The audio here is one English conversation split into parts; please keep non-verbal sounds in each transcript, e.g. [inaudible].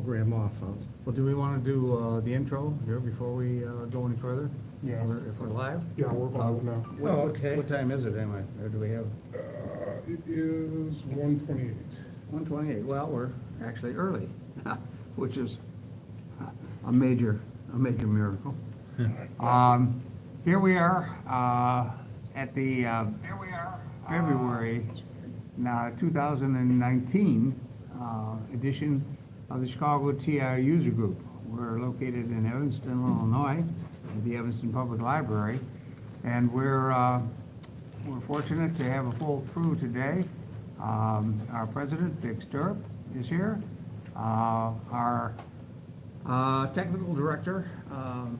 program off of. Well, do we want to do uh, the intro here before we uh, go any further? Yeah. Or If we're live? Yeah, we're live now. What- Oh, okay. What time is it anyway? Or do we have Uh, It is one twenty-eight. 1:28? Well, we're actually early, [laughs] which is a major, a major miracle. Um, Here we are uh, at the uh, February now 2019 uh, edition of the Chicago TI User Group. We're located in Evanston, Illinois, at the Evanston Public Library, and we're uh, we're fortunate to have a full crew today. Um, Our president, Vic Stirrup, is here. Uh, Our uh, technical director, um,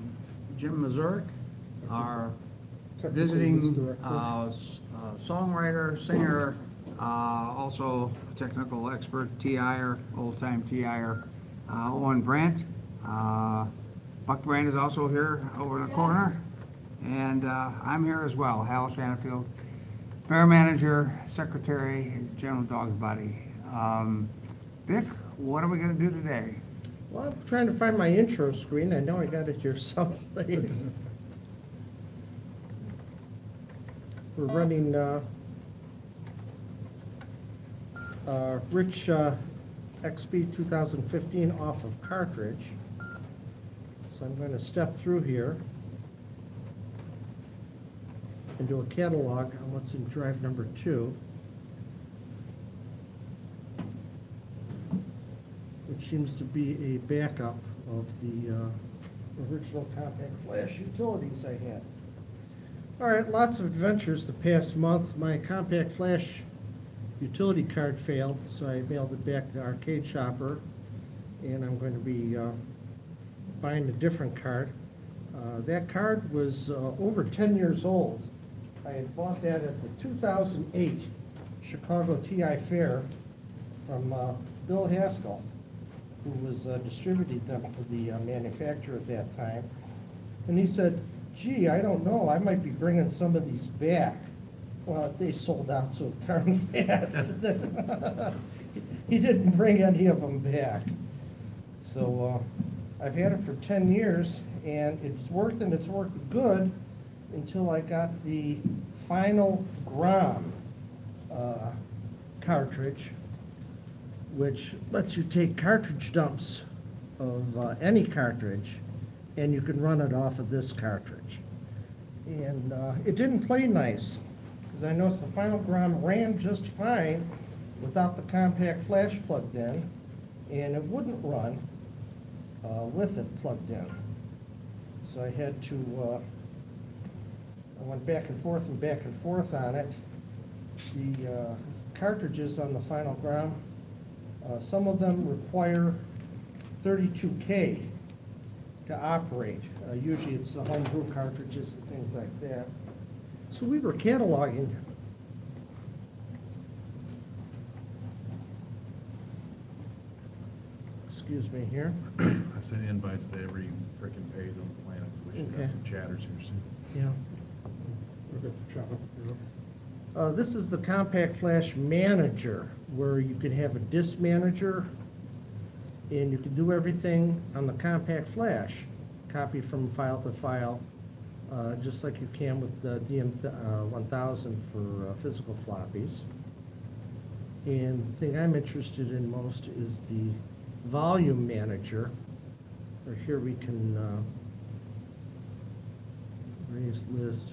Jim Mazurek, our visiting uh, uh, songwriter, singer, uh, also a technical expert, TIer, old-time TIer, uh, Owen Brandt. Uh, Buck Brandt is also here over in the corner. And uh, I'm here as well, Hal Shanafield, fair manager, secretary, general dog's body. Um, Vic, what are we gonna do today? Well, I'm trying to find my intro screen. I know I got it here [laughs] someplace. [laughs] We're running, uh, uh, Rich, uh, XP 2015 off of cartridge. So I'm going to step through here and do a catalog on what's in drive number two. which seems to be a backup of the uh, original compact flash utilities I had. All right, lots of adventures the past month. My compact flash utility card failed, so I mailed it back to Arcade Shopper, and I'm going to be uh, buying a different card. Uh, That card was uh, over 10 years old. I had bought that at the 2008 Chicago TI Fair from uh, Bill Haskell, who was uh, distributing them for the uh, manufacturer at that time. And he said, gee, I don't know, I might be bringing some of these back. Well, they sold out so darn [laughs] fast. [laughs] He didn't bring any of them back. So uh, I've had it for 10 years, and it's worked, and it's worked good until I got the final Grom uh, cartridge, which lets you take cartridge dumps of uh, any cartridge, and you can run it off of this cartridge. And uh, it didn't play nice, because I noticed the FinalGROM ran just fine without the compact flash plugged in, and it wouldn't run uh, with it plugged in. So I had to, uh, I went back and forth and back and forth on it. The uh, cartridges on the FinalGROM, uh, some of them require 32K to operate. Uh, Usually it's the homebrew cartridges and things like that. So we were cataloging excuse me here. I sent invites to every freaking page on the planet, so we should Okay. have some chatters here soon. Yeah. We're good to chat. Uh, This is the Compact Flash Manager, where you can have a disk manager, and you can do everything on the Compact Flash, copy from file to file, uh, just like you can with the DM1000 for uh, physical floppies. And the thing I'm interested in most is the Volume Manager, or here we can uh, raise list,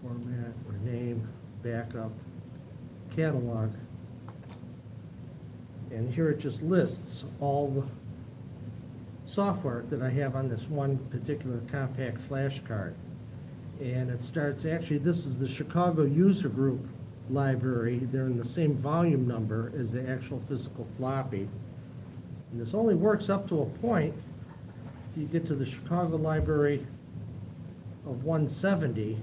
format, or name, backup, catalog. And here it just lists all the software that I have on this one particular compact flash card. And it starts, actually, this is the Chicago User Group library. They're in the same volume number as the actual physical floppy. And this only works up to a point. till You get to the Chicago Library of 170,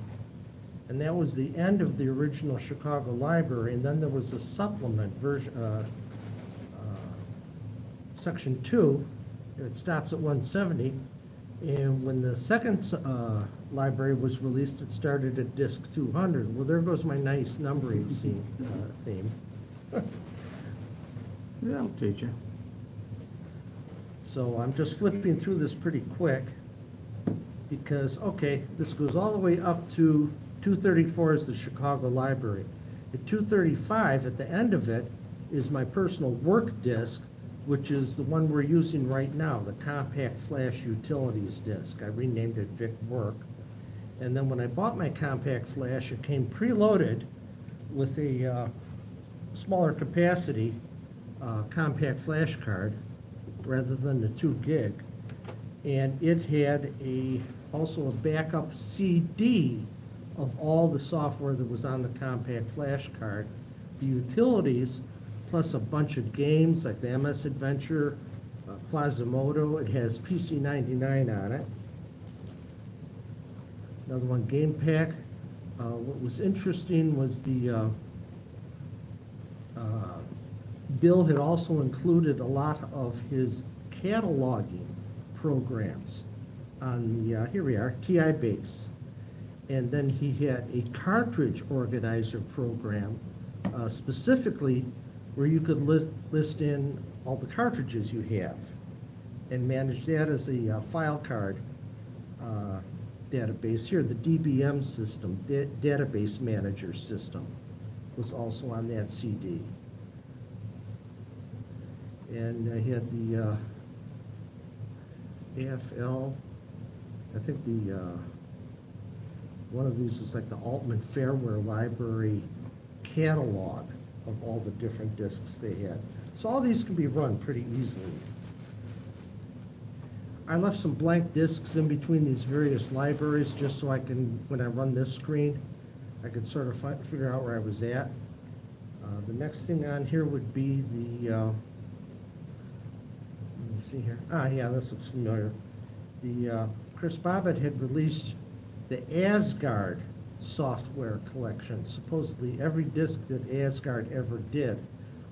and that was the end of the original Chicago Library, and then there was a supplement version, uh, uh, section two, it stops at 170. And when the second uh, library was released, it started at disc 200. Well, there goes my nice numbering [laughs] scene, uh, theme. [laughs] That'll teach you. So I'm just flipping through this pretty quick because, okay, this goes all the way up to 234 is the Chicago Library. At 235, at the end of it, is my personal work disk, which is the one we're using right now, the compact flash utilities disk. I renamed it Vic Work. And then when I bought my compact flash, it came preloaded with a uh, smaller capacity uh, compact flash card rather than the two gig. And it had a, also a backup CD of all the software that was on the compact flash card. The utilities, plus a bunch of games like the MS Adventure, uh, Quasimodo, it has PC 99 on it. Another one, Game Pack. Uh, What was interesting was the, uh, uh, Bill had also included a lot of his cataloging programs on the, uh, here we are, TI Base. And then he had a cartridge organizer program uh, specifically where you could list, list in all the cartridges you have and manage that as a uh, file card uh, database. Here, the DBM system, da- Database Manager System, was also on that CD. And I had the uh, AFL, I think the, uh, one of these was like the Altman Fairware Library catalog of all the different discs they had. So all these can be run pretty easily. I left some blank discs in between these various libraries, just so I can, when I run this screen, I could sort of fi- figure out where I was at. Uh, The next thing on here would be the, uh, let me see here, ah, yeah, this looks familiar. The, uh, Chris Bobbitt had released the Asgard software collection, supposedly every disc that Asgard ever did.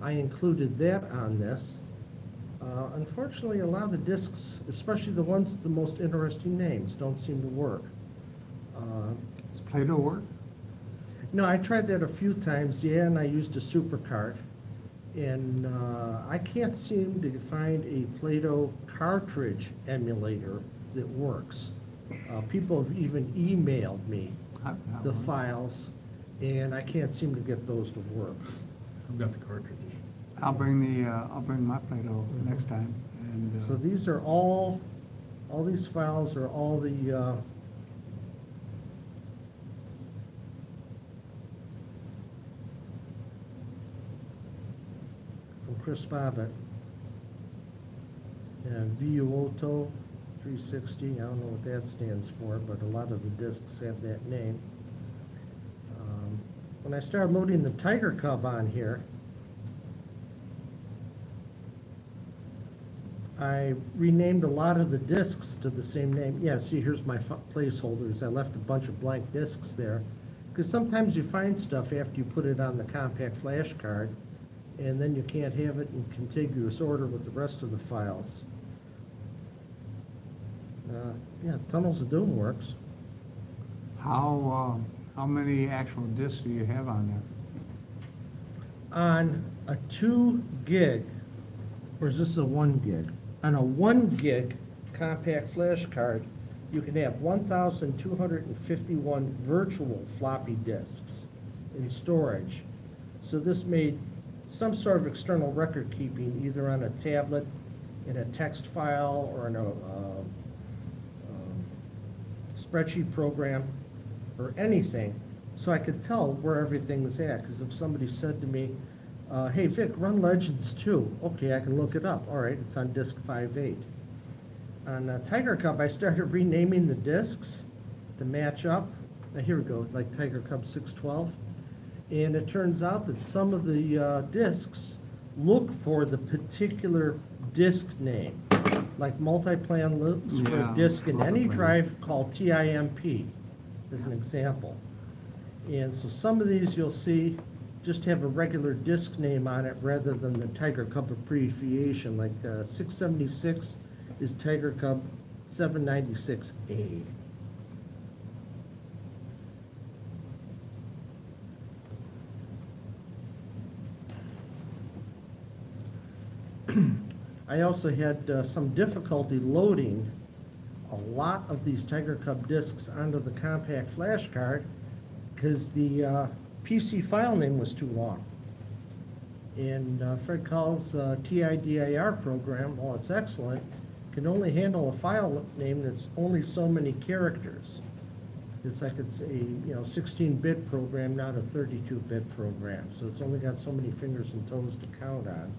I included that on this. Uh, Unfortunately, a lot of the discs, especially the ones with the most interesting names, don't seem to work. Uh, Does Play-Doh work? No, I tried that a few times, yeah, and I used a supercart. And uh, I can't seem to find a Play-Doh cartridge emulator that works. Uh, People have even emailed me the one. files, and I can't seem to get those to work. I've got the cartridge. I'll bring the, uh, I'll bring my Play-Doh next time, and, uh, So these are all, all these files are all the, uh, from Chris Bobbitt. And VU Auto 360, I don't know what that stands for, but a lot of the discs have that name. Um, When I started loading the Tiger Cub on here, I renamed a lot of the discs to the same name. Yeah, see, here's my placeholders. I left a bunch of blank discs there. Because sometimes you find stuff after you put it on the compact flash card, and then you can't have it in contiguous order with the rest of the files. Uh, Yeah, Tunnels of Doom works. how, uh, how many actual discs do you have on there? On a two gig, or is this a one gig? On a one gig compact flash card, you can have one thousand two hundred and fifty-one virtual floppy disks in storage. So this made some sort of external record keeping, either on a tablet, in a text file, or in a, uh, spreadsheet program, or anything, so I could tell where everything was at, because if somebody said to me, uh, hey Vic, run Legends 2, okay, I can look it up, all right, it's on disk 5.8. On uh, Tiger Cub, I started [laughs] renaming the disks to match up, now here we go, like Tiger Cub 612, and it turns out that some of the uh, disks look for the particular disk name, like multi-plan looks for Yeah, a disk in any multiplan. drive called TIMP, as an example. And so some of these you'll see just have a regular disk name on it rather than the Tiger Cub abbreviation, like uh, 676 is Tiger Cub 796A. I also had uh, some difficulty loading a lot of these Tiger Cub discs onto the compact flash card because the uh, PC file name was too long. And uh, Fred Kaal's uh, TIDIR program, while it's excellent, can only handle a file name that's only so many characters. It's like it's a, you know, sixteen-bit program, not a thirty-two-bit program, so it's only got so many fingers and toes to count on.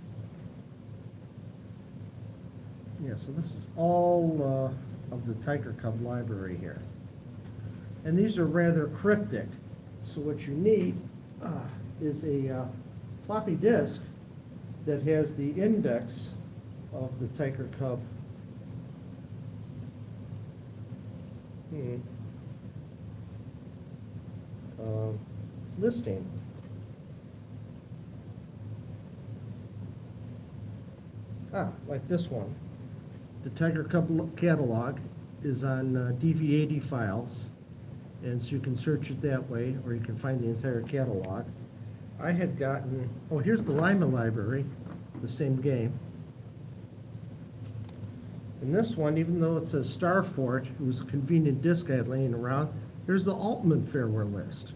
Yeah, so this is all uh, of the Tiger Cub library here. And these are rather cryptic, so what you need uh, is a uh, floppy disk that has the index of the Tiger Cub. Hmm. Listing. Ah, like this one. The Tiger Cub catalog is on uh, DV80 files, and so you can search it that way, or you can find the entire catalog. I had gotten, oh, here's the Lima library, the same game. And this one, even though it says Starfort, it was a convenient disk I had laying around, there's the Altman Fairware list.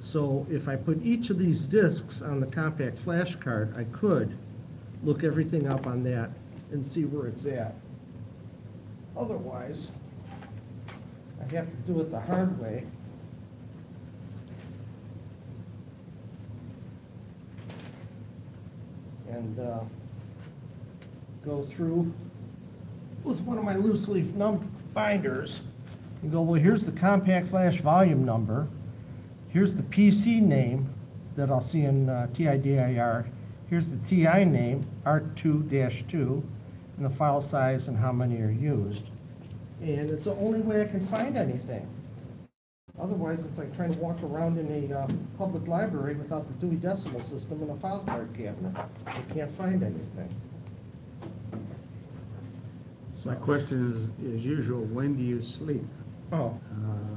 So if I put each of these disks on the compact flash card, I could look everything up on that and see where it's at. Otherwise, I have to do it the hard way. And uh, go through with one of my loose leaf binders and go, well, here's the compact flash volume number. Here's the PC name that I'll see in uh, TIDIR. Here's the TI name, R2-2, and the file size and how many are used. And it's the only way I can find anything. Otherwise, it's like trying to walk around in a uh, public library without the Dewey Decimal System and a file card cabinet. You can't find anything. So my question is, as usual, when do you sleep? Oh, Uh,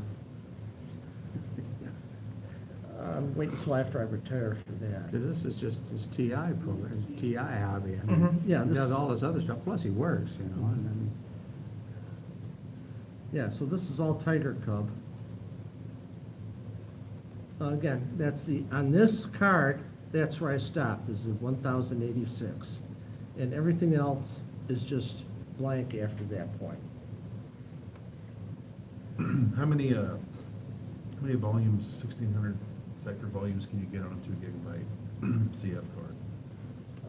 I'm waiting until after I retire for that. Because this is just his TI program, his TI hobby. I Mhm, yeah, He this- does all this other stuff, plus he works, you know, and then, Yeah, so this is all Tiger Cub. Uh, Again, that's the, on this card, that's where I stopped, This is at one thousand eighty-six. And everything else is just blank after that point. How many, uh, how many volumes, sixteen hundred sector volumes can you get on a two gigabyte [clears throat] CF card?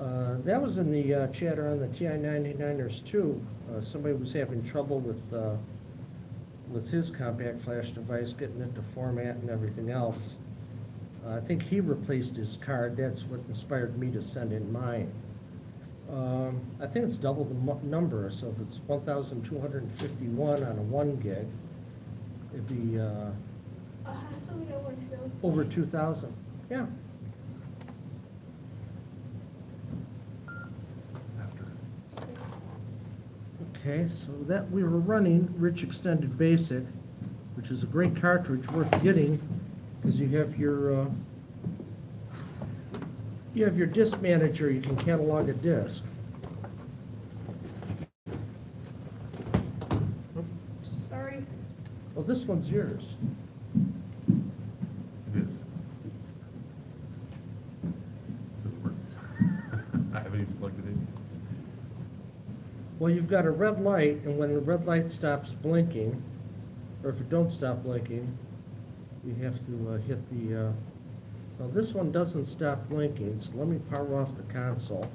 Uh, That was in the uh, chatter on the TI 99ers too. Uh, Somebody was having trouble with, uh, with his compact flash device, getting it to format and everything else. Uh, I think he replaced his card, that's what inspired me to send in mine. Um, I think it's double the number, so if it's 1,251 on a one gig, it'd be uh, Uh, that's only over 2,000. Yeah, Okay, so that, we were running Rich Extended Basic, which is a great cartridge worth getting, because you have your, uh, you have your disk manager, you can catalog a disk. Sorry. Well, this one's yours. it is. Doesn't work. I haven't even plugged it in. Well, you've got a red light, and when the red light stops blinking, or if it don't stop blinking, you have to uh, hit the, uh, well, this one doesn't stop blinking, so let me power off the console,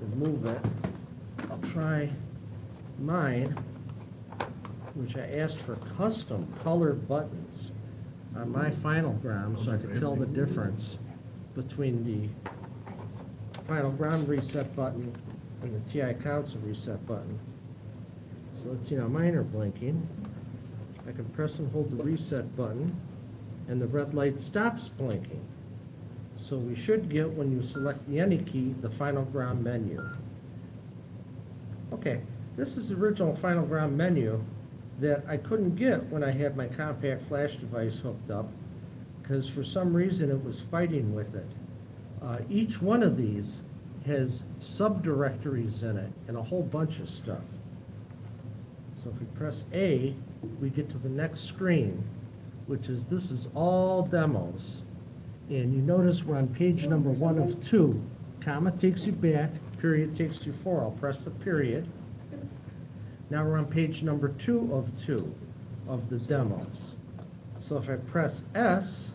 remove it. I'll try mine, which I asked for custom colored buttons on my FinalGROM, so I could tell the difference between the FinalGROM reset button and the TI console reset button. So let's see now, mine are blinking. I can press and hold the reset button, and the red light stops blinking. So we should get, when you select the any key, the FinalGROM menu. Okay, this is the original FinalGROM menu that I couldn't get when I had my compact flash device hooked up, because for some reason it was fighting with it. Uh, each one of these has subdirectories in it and a whole bunch of stuff. So if we press A, we get to the next screen, which is, this is all demos. And you notice we're on page number one of two. Comma takes you back, period takes you forward. I'll press the period. Now we're on page number two of two of the demos. So if I press S,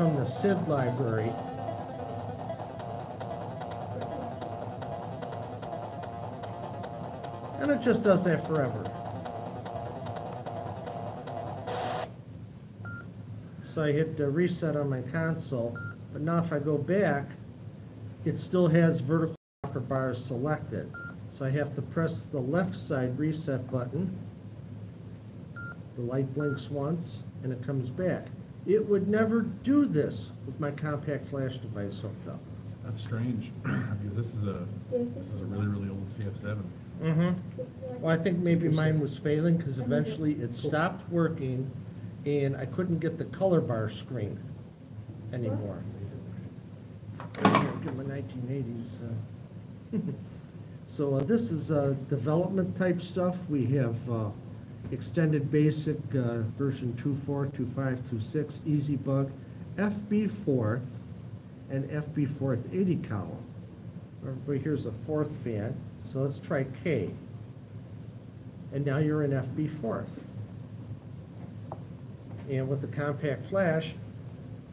from the SID library. And it just does that forever. So I hit the reset on my console, but now if I go back, it still has vertical rocker bars selected. So I have to press the left side reset button. The light blinks once and it comes back. It would never do this with my compact flash device hooked up. That's strange, [clears throat] because this is a, this is a really, really old CF7. Mm-hmm. Well, I think maybe mine was failing because eventually it stopped working and I couldn't get the color bar screen anymore. Give my nineteen eighties. uh, [laughs] So uh, this is uh, development type stuff. We have uh, extended basic uh, version 2.4, 2.5, 2.6, easy bug, FB fourth, and fbForth 80 column. Everybody here's a Forth fan, so let's try K. And now you're in fbForth. And with the compact flash,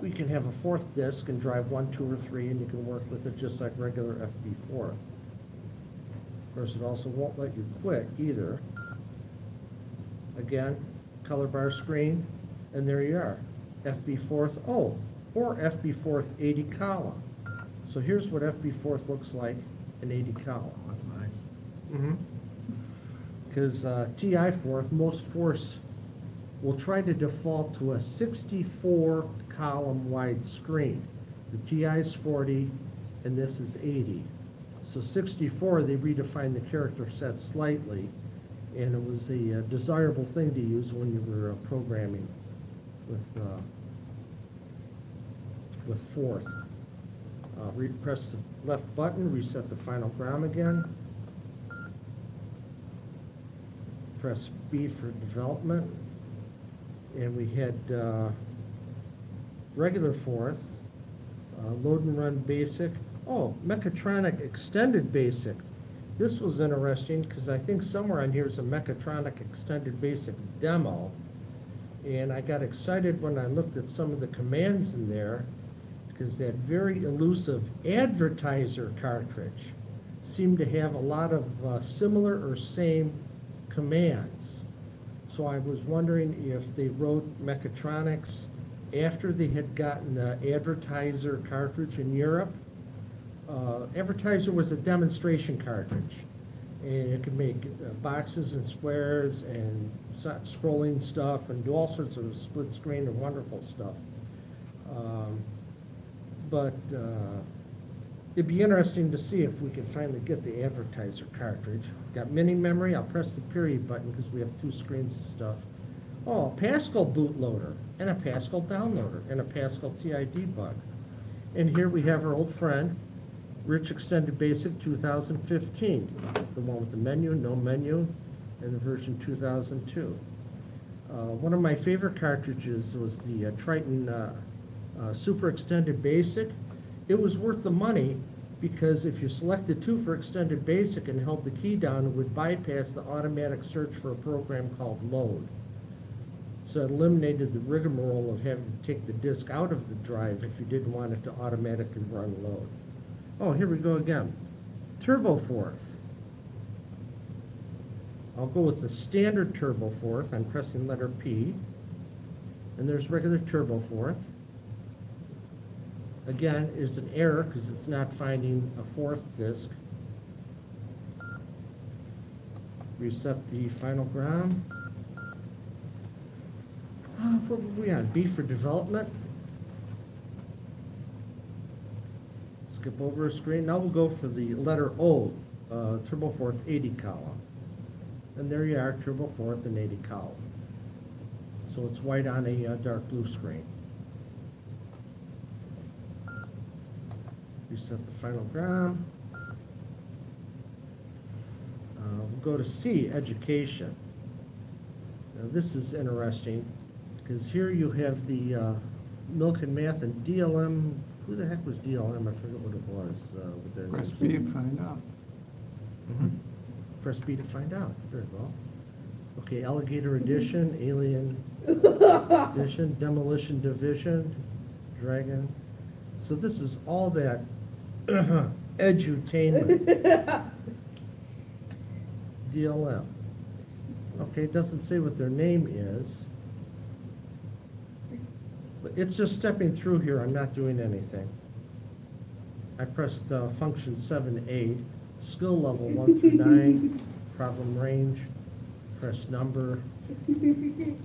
we can have a Forth disk and drive one, two, or three, and you can work with it just like regular FB fourth. Of course, it also won't let you quit either. Again, color bar screen, and there you are, fbForth O, or fbForth 80 column. So here's what fbForth looks like in 80 column. That's nice. Mm-hmm. Because uh, TI Forth, most force will try to default to a 64 column wide screen. The TI is 40 and this is 80. So 64, they redefine the character set slightly and it was a uh, desirable thing to use when you were uh, programming with, uh, with Forth. Uh, Press the left button, reset the FinalGROM again. Press B for development. And we had uh, regular Forth, uh, load and run basic. Oh, Mechatronic extended basic. This was interesting because I think somewhere on here is a Mechatronic extended basic demo. And I got excited when I looked at some of the commands in there because that very elusive advertiser cartridge seemed to have a lot of uh, similar or same commands. So I was wondering if they wrote Mechatronics after they had gotten the advertiser cartridge in Europe. Uh, advertiser was a demonstration cartridge. And it could make uh, boxes and squares and scrolling stuff and do all sorts of split screen and wonderful stuff. Um, But uh, it'd be interesting to see if we can finally get the advertiser cartridge. Got mini memory, I'll press the period button because we have two screens of stuff. Oh, Pascal bootloader, and a Pascal downloader, and a Pascal TID bug. And here we have our old friend, Rich Extended Basic 2015, the one with the menu, no menu, and the version 2002. Uh, One of my favorite cartridges was the uh, Triton uh, uh, Super Extended Basic. It was worth the money because if you selected two for Extended Basic and held the key down, it would bypass the automatic search for a program called Load. So it eliminated the rigmarole of having to take the disk out of the drive if you didn't want it to automatically run load. Oh, here we go again. TurboForth. I'll go with the standard Turbo Fourth. I'm pressing letter P. And there's regular Turbo Fourth. Again, is an error because it's not finding a Forth disk. Reset the FinalGROM. Uh, What were we on? B for development? Skip over a screen. Now we'll go for the letter O, uh, TurboForth 80 column. And there you are, TurboForth and 80 column. So it's white on a uh, dark blue screen. Reset the FinalGROM. Uh, We'll go to C, education. Now, this is interesting, because here you have the uh, Milliken Math and DLM, who the heck was DLM? I forget what it was. uh, with their Press. B and find out. Mhm. Press B to find out. Very well. Okay, Alligator Edition, Alien Edition, [laughs] Demolition Division, Dragon. So this is all that [clears throat] edutainment. [laughs] DLM. Okay, it doesn't say what their name is. But it's just stepping through here, I'm not doing anything. I pressed uh, function seven A, skill level one through nine, [laughs] problem range, press number. [laughs]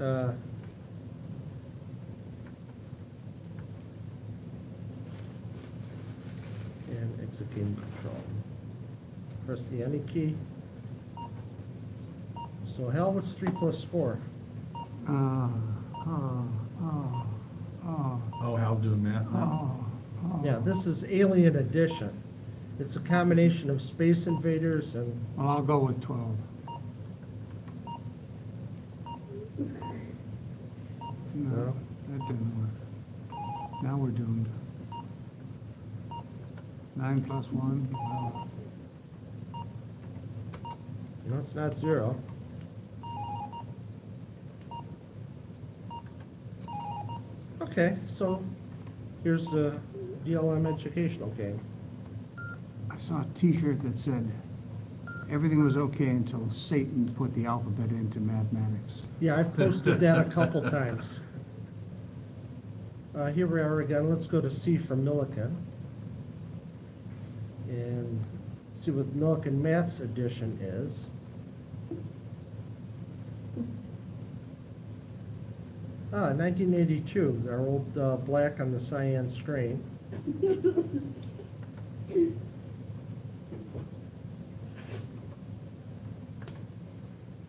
Uh, And exit game control. Press the any key. So Hal, what's three plus four? Uh, oh, oh, oh, Oh, Hal's doing math now? oh, oh. Yeah, this is Alien Edition. It's a combination of Space Invaders and, Well, I'll go with twelve. No, No? that didn't work. Now we're doomed. Nine plus one, no. no, it's not zero. Okay, so here's the DLM educational game. I saw a T-shirt that said, everything was okay until Satan put the alphabet into mathematics. Yeah, I've posted that a couple times. Uh, here we are again, let's go to C for Milliken. And see what Milliken Maths edition is. Ah, nineteen eighty-two, our old, uh, black on the cyan screen.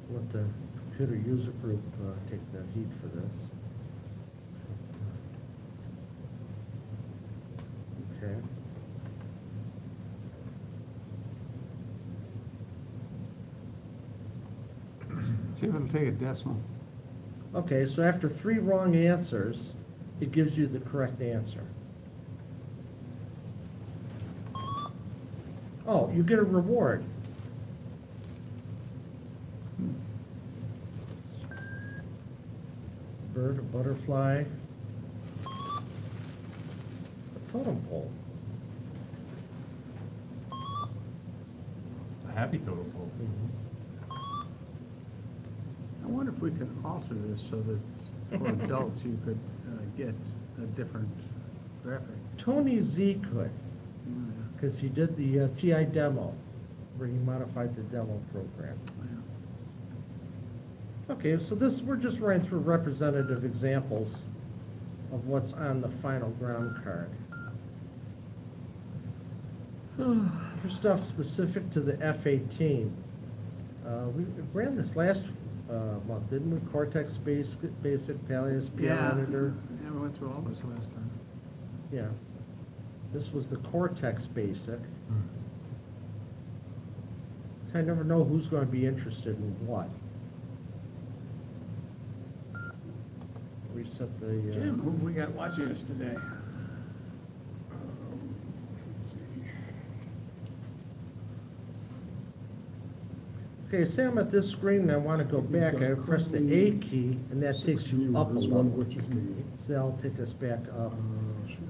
Let the computer user group, uh, take the heat for this. Okay. See if it'll take a decimal. Okay, so after three wrong answers, it gives you the correct answer. Oh, you get a reward. Bird, a butterfly. A totem pole. A happy total poll. Mm-hmm. I wonder if we could alter this so that for [laughs] adults, you could uh, get a different graphic. Tony Z could, Yeah, because he did the uh, TI demo, where he modified the demo program. Okay, so this, we're just running through representative examples of what's on the FinalGROM card. [sighs] Here's stuff specific to the F-18. Uh, we ran this last, uh, didn't we? Cortex Basic, Basic, Palias, Yeah, PL Editor. yeah, we went through all this last time. Yeah. This was the Cortex Basic. I never know who's gonna be interested in what. Reset the, uh. Jim, who we got watching us today? Um, Let's see. Okay, say I'm at this screen and I wanna go back, I press the A key, and that takes you up a one, level. which is me. So that'll take us back up.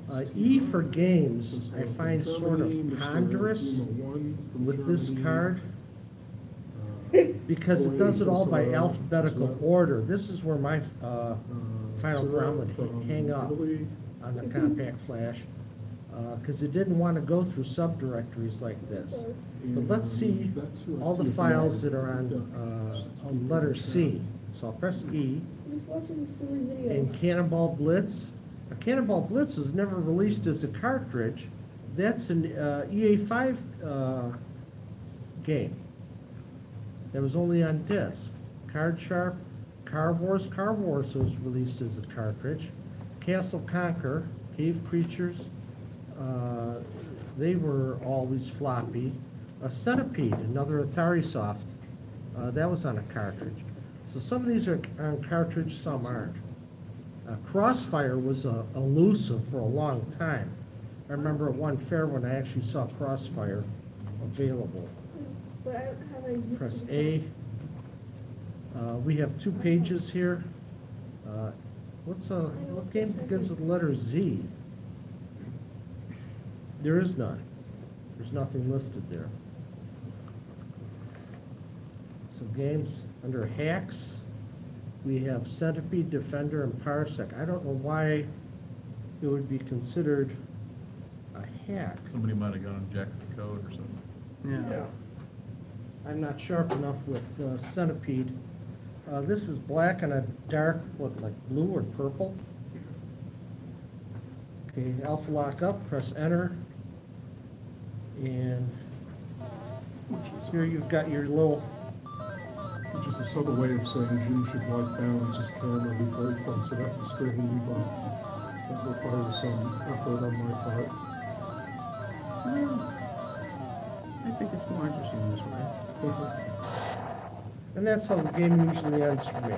Uh, Uh, E for games, I find sort of ponderous Lima one from with this card, uh, [laughs] because it does it all by uh, alphabetical order. This is where my, uh, uh, final Sarah ground would hang up. On the compact flash, because it didn't want to go through subdirectories like this. But let's see and that's who I all the files that are on, uh, on letter C. So I'll press E, Just watching silly video. and Cannonball Blitz. A Cannonball Blitz was never released as a cartridge. That's an uh, EA5 uh, game. That was only on disc. Card Sharp, Car Wars, Car Wars was released as a cartridge. Castle Conquer, Cave Creatures, uh, they were always floppy. Uh, Centipede, another Atarisoft, uh, that was on a cartridge. So some of these are on cartridge, some aren't. Uh, Crossfire was uh, elusive for a long time. I remember at one fair when I actually saw Crossfire available. But I don't have a Press A. Uh, we have two pages here. Uh, what's a, what game begins with the letter Z? There is none. There's nothing listed there. So games, under hacks, we have Centipede, Defender, and Parsec. I don't know why it would be considered a hack. Somebody might have gone and jacked the code or something. Yeah. I'm not sharp enough with uh, Centipede. Uh, This is black and a dark, what, like blue or purple? Okay, alpha lock up, press enter. And here you've got your little, Which is a subtle way of saying Jim should like balance his camera before he points it at the screen, but that requires some effort on my part. I think it's more interesting this way. and that's how the game usually ends for me.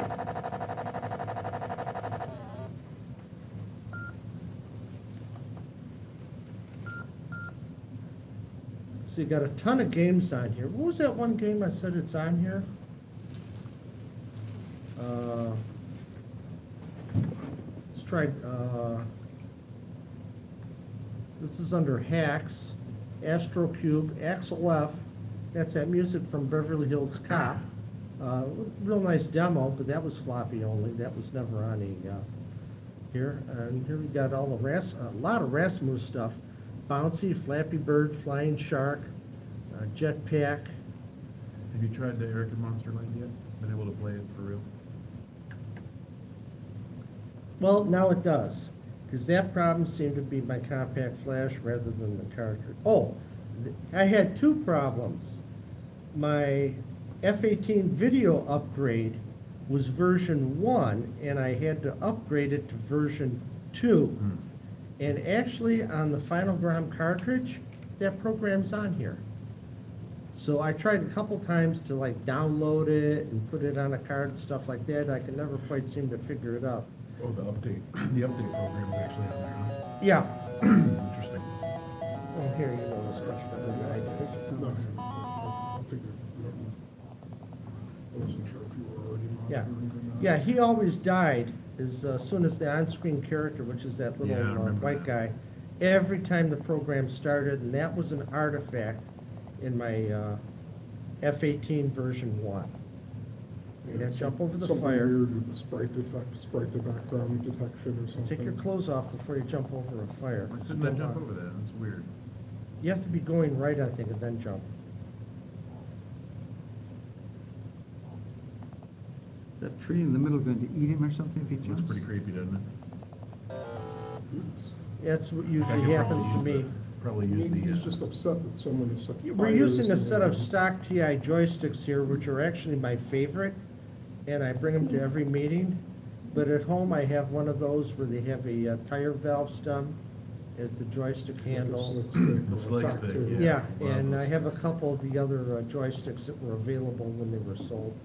So you got a ton of games on here. What was that one game I said it's on here? Uh, Let's try, uh, this is under hacks, Astrocube, Axel F, that's that music from Beverly Hills Cop. Uh, real nice demo, but that was floppy only, that was never on a, uh, here. And here we got all the Ras, a lot of Rasmus stuff. Bouncy, Flappy Bird, Flying Shark, uh, Jetpack. Have you tried the Eric in Monsterland yet? Been able to play it for real? Well, now it does, because that problem seemed to be my compact flash rather than the cartridge. Oh, th- I had two problems. My F-18 video upgrade was version one, and I had to upgrade it to version two. Hmm. And actually, on the FinalGROM cartridge, that program's on here. So I tried a couple times to like download it and put it on a card and stuff like that, I could never quite seem to figure it out. Oh, the update, the update program is actually on there, Yeah. Interesting. well, here, you know this much better than I do. No, I figured, I wasn't sure if you were already Yeah, monitoring or not. yeah, he always died as uh, soon as the on-screen character, which is that little Yeah, I uh, remember white guy, every time the program started, and that was an artifact in my uh, F-18 version one. You gotta jump over the Something fire, weird with the sprite detect, sprite to background detection or something. take your clothes off before you jump over a fire. Why couldn't I jump over that? That's weird. You have to be going right, I think, and then jump. Is that tree in the middle going to eat him or something if he Looks jumps? pretty creepy, doesn't it? That's what I usually could happens to probably use me. the- Probably use Maybe he's the, just uh, upset that someone has set We're using a set of stock TI joysticks here, which are actually my favorite, and I bring them to every meeting. But at home, I have one of those where they have a uh, tire valve stem as the joystick like a handle. slick stick The slick stick, two. Yeah, Well, and I those- have a couple of the other uh, joysticks that were available when they were sold.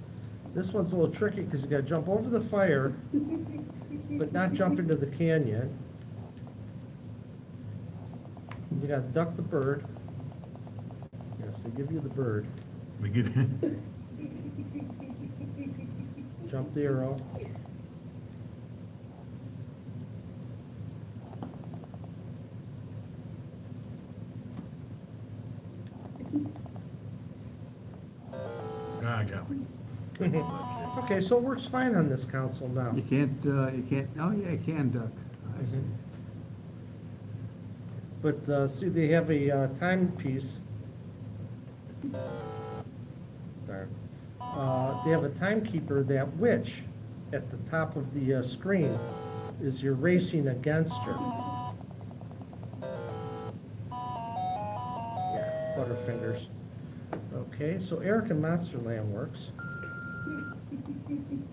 This one's a little tricky because you gotta jump over the fire, but not jump into the canyon. You gotta duck the bird. Yes, they give you the bird. we get, [laughs] Jump the arrow. ah, I got one. [laughs] Okay, so it works fine on this console now. You can't, uh, you can't, oh yeah, you can duck. I see. Mhm. But, uh, see, they have a uh, timepiece. Uh, they have a timekeeper that which at the top of the uh, screen is you're racing against her. Yeah, butterfingers. Okay, so Eric in Monsterland works. [laughs]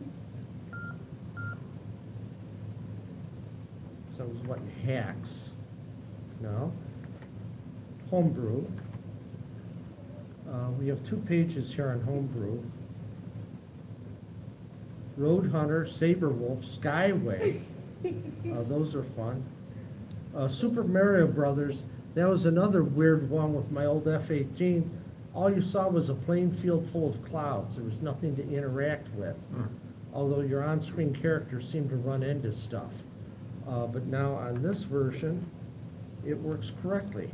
Someone's wanting hacks. No. Homebrew. Uh, we have two pages here on homebrew. Road Hunter, Sabre Wulf, Skyway. Uh, those are fun. Uh, Super Mario Brothers, that was another weird one with my old F-18. All you saw was a plain field full of clouds. There was nothing to interact with. Although your on-screen characters seem to run into stuff. Uh, but now on this version, it works correctly.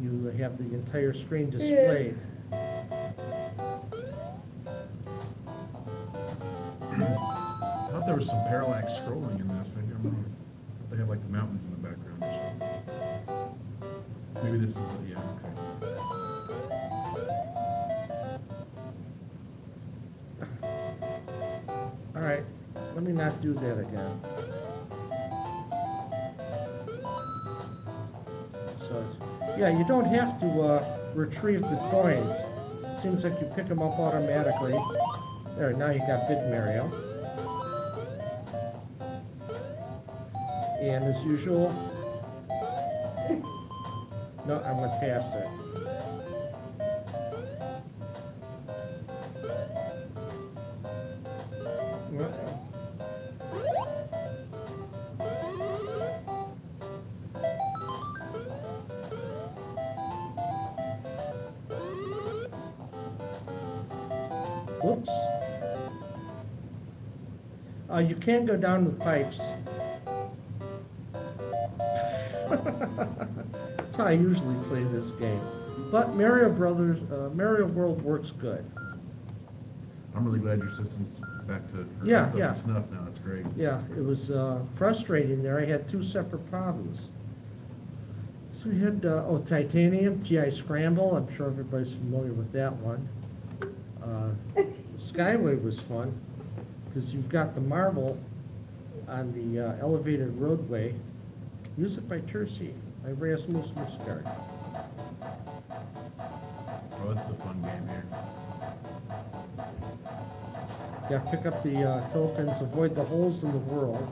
You have the entire screen displayed. I thought there was some parallax scrolling in this, maybe I'm wrong. They have like the mountains in the background or something. Maybe this is, yeah, okay. All right, let me not do that again. Yeah, you don't have to uh, retrieve the coins. It seems like you pick them up automatically. There, now you got Big Mario. And as usual, [laughs] no, I went past it. Uh, you can't go down the pipes. [laughs] That's how I usually play this game. But Mario Brothers, uh, Mario World works good. I'm really glad your system's back to, or Yeah, yeah. snuff now, that's great. Yeah, it was uh, frustrating there. I had two separate problems. So we had, uh, oh, Titanium, TI Scramble, I'm sure everybody's familiar with that one. Uh, [laughs] Skyway was fun, because you've got the marble on the uh, elevated roadway. Music by Tursi, by Rasmus Moustgaard. Oh, this is a fun game here. Yeah, pick up the uh, tokens, avoid the holes in the world.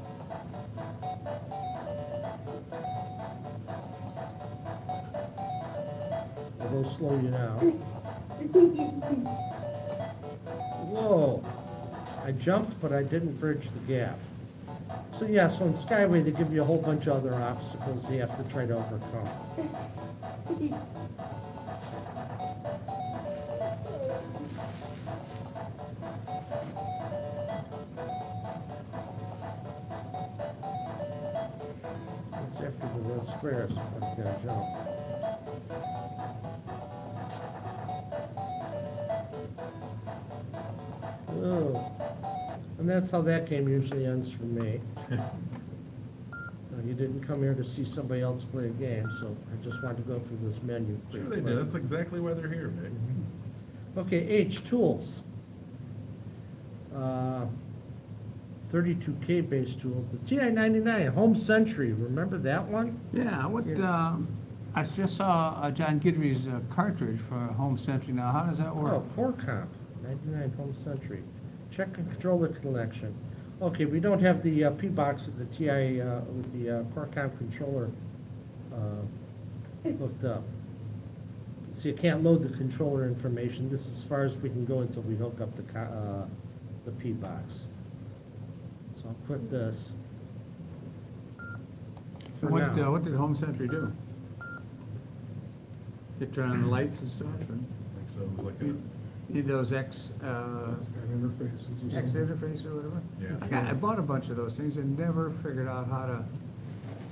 It'll slow you down. [laughs] Whoa! I jumped, but I didn't bridge the gap. So yeah, so in Skyway, they give you a whole bunch of other obstacles you have to try to overcome. It's after the red squares, I gotta jump. Oh, and that's how that game usually ends for me. Uh, You didn't come here to see somebody else play a game, so I just wanted to go through this menu. Sure pretty they quick. did, that's exactly why they're here, Vic. Okay, H, tools. Uh, Thirty-two K based tools, the TI ninety-nine, Home Century, remember that one? Yeah, what, Yeah. um, I just saw uh, John Guidry's uh, cartridge for Home Century now. How does that work? Oh, CorComp, ninety-nine Home Century. Check and controller collection. Okay, we don't have the uh, P-box with the TI, uh, with the uh, Core controller uh, hooked up. So you can't load the controller information. This is as far as we can go until we hook up the, uh, the P-box. So I'll put this. For What, now. uh, what did Home Century do? It turn on the lights and stuff, and Like, so it was like a, need those X, uh, That's got interfaces or X something. interface or whatever? Yeah. I got- I bought a bunch of those things and never figured out how to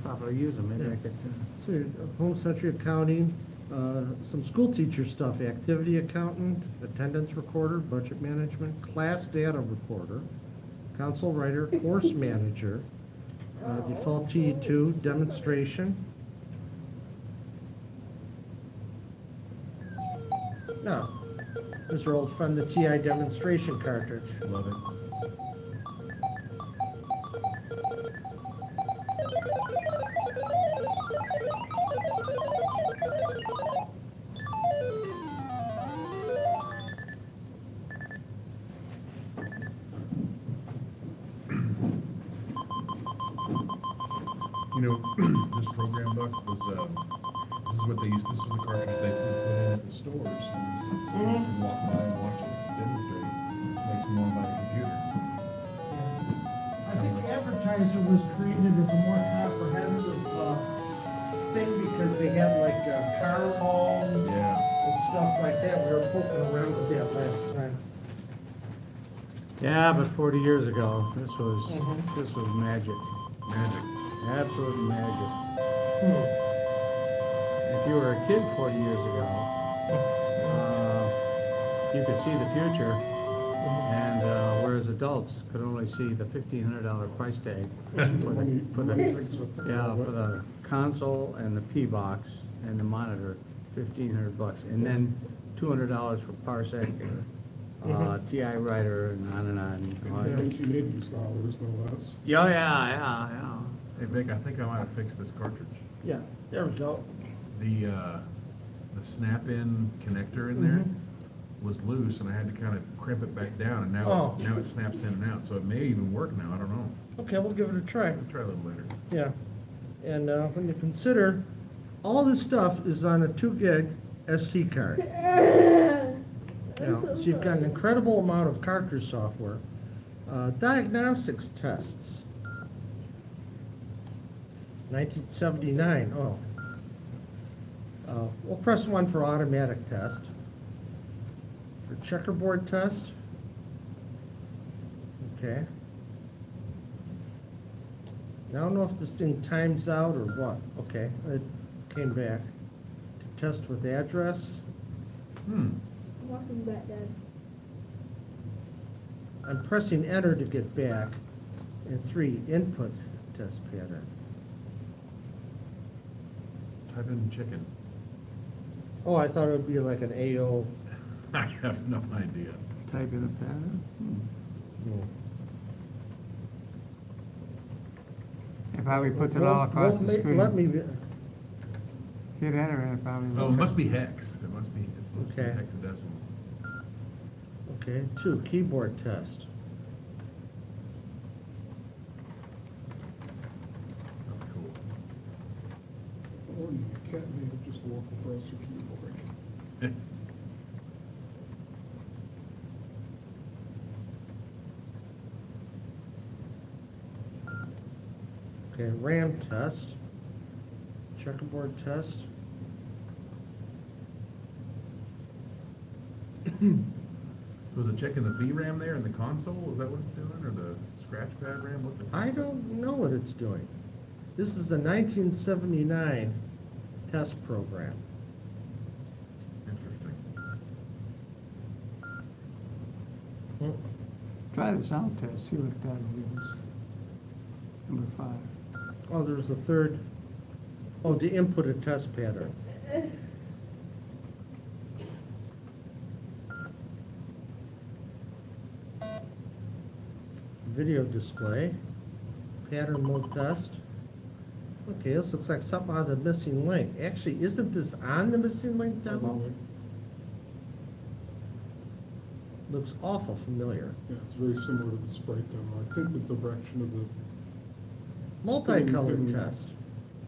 properly use them. Maybe I could, uh, So, home century accounting, uh, some school teacher stuff, activity accountant, attendance recorder, budget management, class data recorder, council writer, course [laughs] manager, uh, default TE two, demonstration. No, are old friend, the TI demonstration cartridge. love it. 40 years ago. This was mm -hmm. this was magic. Magic. Absolute magic. Hmm. If you were a kid 40 years ago, mm-hmm. uh, you could see the future, mm-hmm. and uh, whereas adults could only see the $1,500 price tag mm-hmm. for the, for the yeah for the console and the P box and the monitor, 1,500 bucks, and then $200 for Parsec uh, TI Writer and on and on. Nineteen eighties dollars, no less. Yeah, yeah, yeah, yeah. Hey Vic, I think I might have fixed this cartridge. Yeah, there we go. The, uh, the snap-in connector in there Mhm. was loose and I had to kind of crimp it back down and now, Oh. it- now it snaps in and out, so it may even work now, I don't know. Okay, we'll give it a try. I'll try a little later. Yeah. And, uh, when you consider, all this stuff is on a two gig SD card. [laughs] So you've got an incredible amount of cartridge software. Uh, diagnostics tests. Nineteen seventy-nine, oh. Uh, we'll press one for automatic test. For checkerboard test. Okay. I don't know if this thing times out or what. Okay, it came back. To test with address. Hmm. Welcome back, Dad. I'm pressing enter to get back. And three, input test pattern. Type in chicken. Oh, I thought it would be like an AO. [laughs] I have no idea. Type in a pattern. Hmm. It probably puts it all across well, the screen. Let me, Hit enter and it probably. Oh, it must be hex. It must be, it's supposed to be Okay. hexadecimal. okay, two, keyboard test. That's cool. Or you can't be just walk across your keyboard. [laughs] Okay, RAM test. Checkerboard test. Was it checking the VRAM there in the console? Is that what it's doing, or the scratch pad RAM? What's it? I don't know what it's doing. This is a nineteen seventy-nine test program. Interesting. Hmm. Try the sound test, see what that'll give. Number five. Oh, there's a third, oh, to input a test pattern. [laughs] Video display, pattern mode test. Okay, this looks like something on the missing link. Actually, isn't this on the missing link demo? Uh-huh. Looks awful familiar. Yeah, it's very similar to the Sprite demo. I think the direction of the. Multicolored test.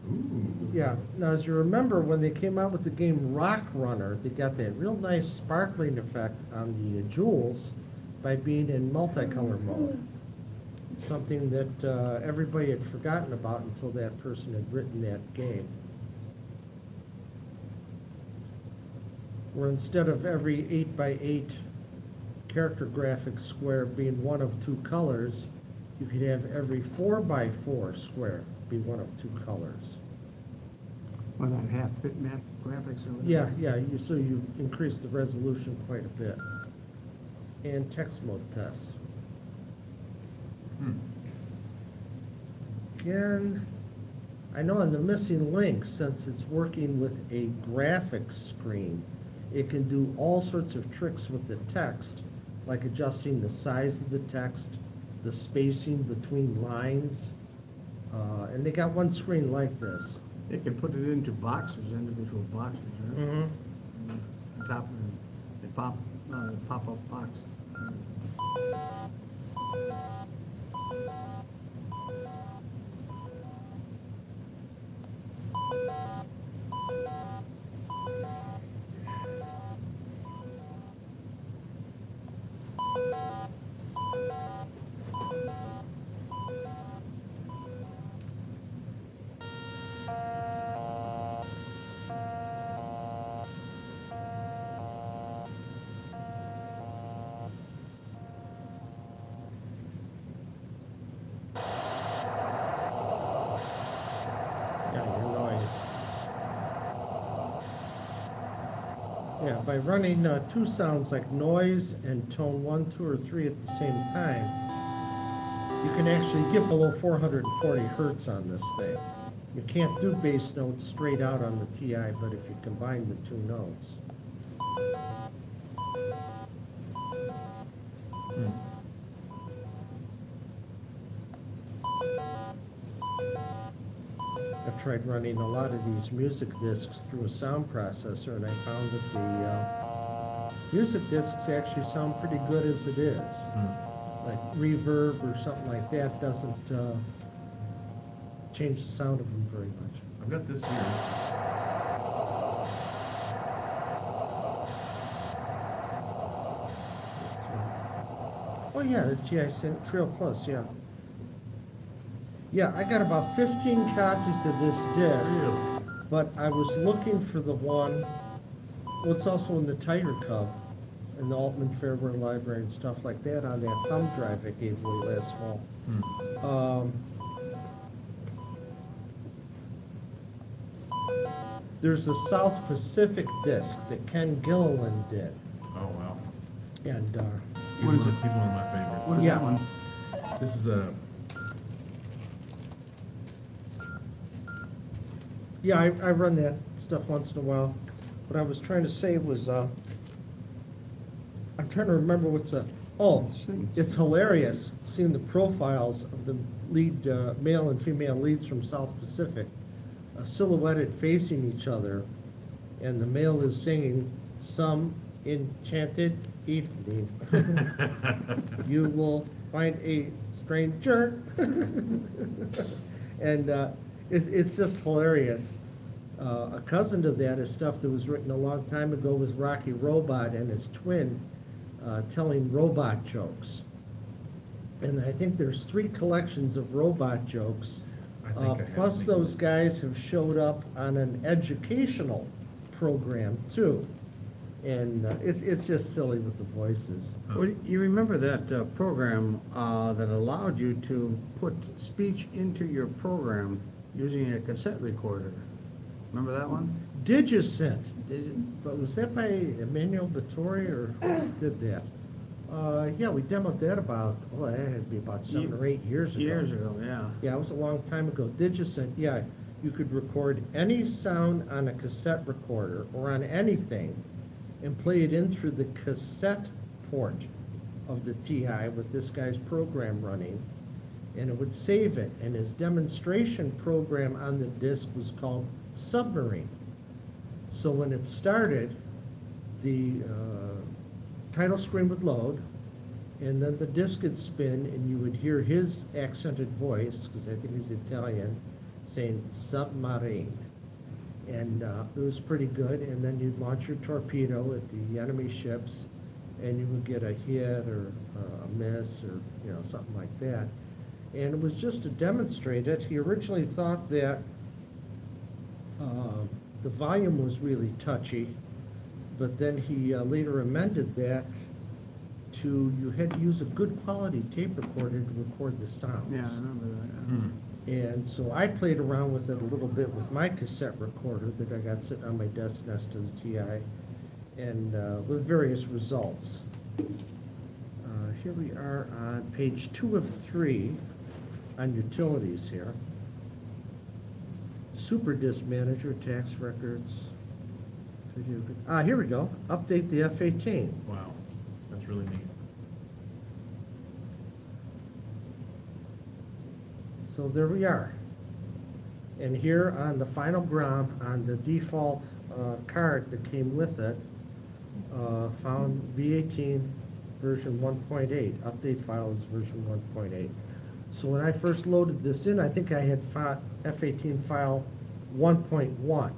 Ooh. Yeah, now as you remember, when they came out with the game Rock Runner, they got that real nice sparkling effect on the jewels by being in multicolor mode. Something that uh, everybody had forgotten about until that person had written that game. Where instead of every eight by eight character graphic square being one of two colors, you could have every four by four square be one of two colors. Was that half bitmap graphics or whatever? Yeah, yeah, you, so you increase the resolution quite a bit. And text mode test. Hmm. Again, I know on the missing link, since it's working with a graphics screen, it can do all sorts of tricks with the text, like adjusting the size of the text, the spacing between lines. Uh, and they got one screen like this. They can put it into boxes, individual boxes, right? Mm-hmm. On top of, the pop, uh, pop-up boxes. Yeah, by running uh, two sounds like noise and tone one, two, or three at the same time, you can actually get below 440 hertz on this thing. You can't do bass notes straight out on the TI, but if you combine the two notes. Tried running a lot of these music discs through a sound processor, and I found that the uh, music discs actually sound pretty good as it is. Hmm. Like reverb or something like that doesn't uh, change the sound of them very much. I've got this here. Oh, yeah, the Cent- Trail Plus, yeah. Yeah, I got about 15 copies of this disc. Really? But I was looking for the one, well, it's also in the Tiger Cub, in the Altman Fairburn Library and stuff like that, on that thumb drive I gave away last fall. Hmm. Um, there's a South Pacific disc that Ken Gilliland did, Oh, wow. and, uh, What is one, it? He's one of my favorites. What is Yeah. that one? This is a, yeah, I, I run that stuff once in a while. What I was trying to say was, uh, I'm trying to remember what's a, oh, it's hilarious seeing the profiles of the lead, uh, male and female leads from South Pacific, uh, silhouetted facing each other, and the male is singing some enchanted evening. [laughs] you will find a stranger. [laughs] and uh, it's, it's just hilarious. Uh, a cousin to that is stuff that was written a long time ago with Rocky Robot and his twin uh, telling robot jokes. And I think there's three collections of robot jokes. I think Uh, I plus, seen those guys have showed up on an educational program too. And uh, it's, it's just silly with the voices. Well, you remember that uh, program uh, that allowed you to put speech into your program using a cassette recorder? Remember that one? Digicent, Did you? but was that by Emmanuel Vittori or who [clears throat] did that? Uh, yeah, we demoed that about, oh, that had to be about seven or eight years ago. Years ago, yeah. Yeah, it was a long time ago. Digicent, yeah, you could record any sound on a cassette recorder or on anything and play it in through the cassette port of the TI with this guy's program running, and it would save it. And his demonstration program on the disk was called Submarine. So when it started, the uh, title screen would load, and then the disc would spin, and you would hear his accented voice, because I think he's Italian, saying submarine. And uh, it was pretty good, and then you'd launch your torpedo at the enemy ships, and you would get a hit or uh, a miss or, you know, something like that. And it was just to demonstrate it. He originally thought that uh, the volume was really touchy, but then he uh, later amended that to, you had to use a good quality tape recorder to record the sounds. Yeah, I remember that. Hmm. And so I played around with it a little bit with my cassette recorder that I got sitting on my desk next to the TI, and uh, with various results. Uh, Here we are on page two of three on utilities here. Super Disk Manager, tax records. Ah, here we go. Update the F-18. wow, that's really neat. So there we are. And here on the final GROM, on the default uh, card that came with it, uh, found V18 version 1.8. Update file is version 1.8. So when I first loaded this in, I think I had F18 file 1.1.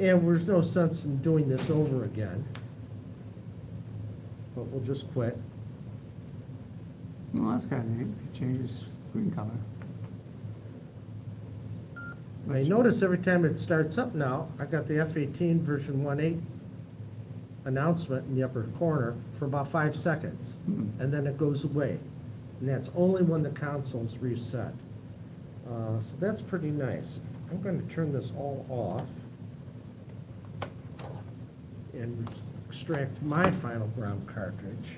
And there's no sense in doing this over again. But we'll just quit. Well, that's kind of neat. It changes screen color. I notice every time it starts up now, I've got the F-18 version 1.8 announcement in the upper corner for about five seconds, Hmm. and then it goes away. And that's only when the console's reset. Uh, So that's pretty nice. I'm going to turn this all off. and extract my FinalGROM cartridge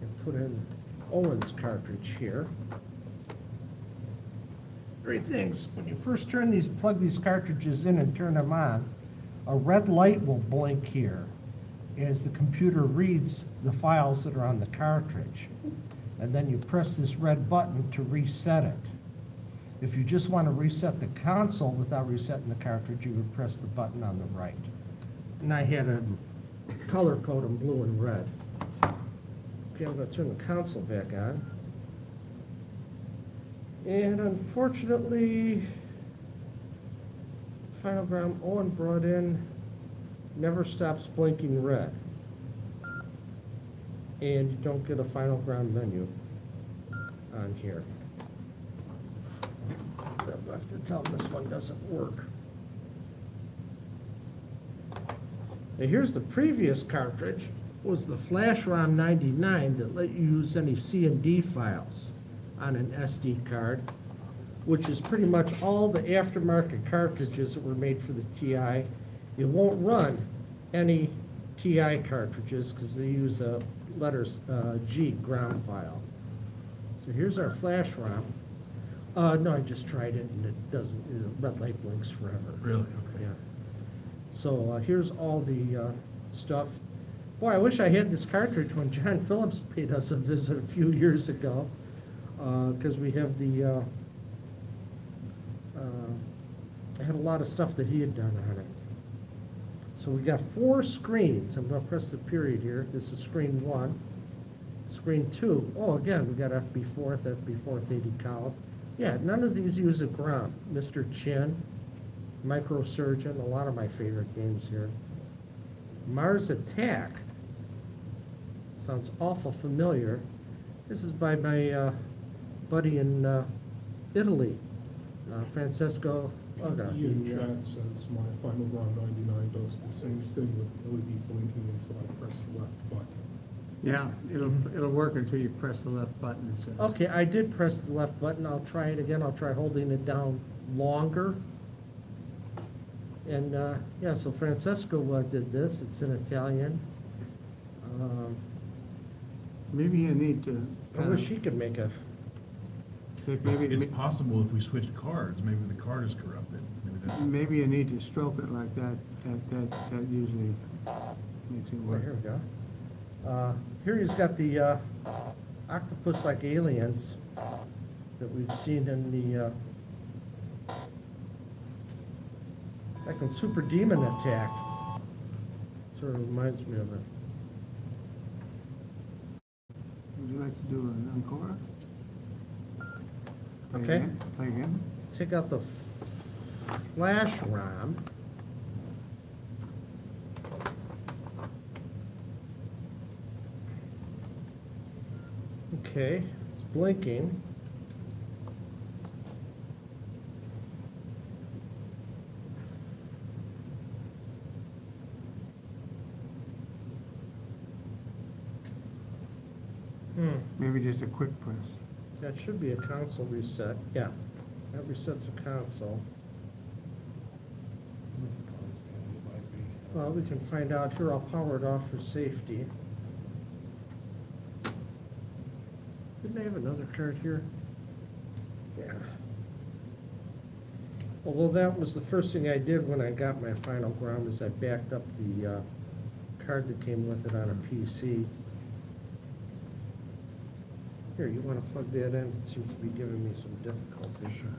and put in Owen's cartridge here. Three things, when you first turn these, plug these cartridges in and turn them on, a red light will blink here as the computer reads the files that are on the cartridge. And then you press this red button to reset it. If you just want to reset the console without resetting the cartridge, you would press the button on the right. And I had a color code in blue and red. Okay, I'm gonna turn the console back on. And unfortunately, FinalGROM Owen brought in never stops blinking red. And you don't get a FinalGROM menu on here. I have to tell them this one doesn't work. Now here's the previous cartridge, was the Flash ROM 99 that let you use any C and D files on an SD card, which is pretty much all the aftermarket cartridges that were made for the TI. It won't run any TI cartridges because they use a letters uh, G GROM file. So here's our Flash ROM. Uh, no, I just tried it and it doesn't, the red light blinks forever. Really? Okay. Yeah. So uh, here's all the uh, stuff. Boy, I wish I had this cartridge when John Phillips paid us a visit a few years ago, because we have the, uh, uh, I had a lot of stuff that he had done on it. So we've got four screens. I'm gonna press the period here. This is screen one. Screen two, oh, again, we've got fbForth, FB fourth eighty column. Yeah, none of these use a GROM. Mr. Chin, Microsurgeon, a lot of my favorite games here. Mars Attack. Sounds awful familiar. This is by my uh, buddy in uh, Italy, uh, Francesco Uga. Ian Chat says my FinalGROM ninety-nine does the same thing with LED blinking until I press the left button. Yeah, it'll, it'll work until you press the left button, it says. Okay, I did press the left button. I'll try it again. I'll try holding it down longer. And, uh, yeah, so Francesco uh, did this. It's in Italian. Um, Maybe you need to. I wish she could make a, Maybe, It's possible if we switched cards, maybe the card is corrupted. Maybe that's, maybe you need to stroke it like that, that, that, that usually makes it oh, work. here we go. Uh, Here he's got the uh, octopus-like aliens that we've seen in the, uh, like in Super Demon Attack. Sort of reminds me of it. Would you like to do an encore? Play Okay. again? Play again? Take out the flash ROM. Okay, it's blinking. Hmm. Maybe just a quick press. That should be a console reset, yeah. That resets a console. Well, we can find out here, I'll power it off for safety. Didn't I have another card here? Yeah. Although that was the first thing I did when I got my FinalGROM, is I backed up the, uh, card that came with it on a PC. Here, you wanna plug that in? It seems to be giving me some difficulty. Sure.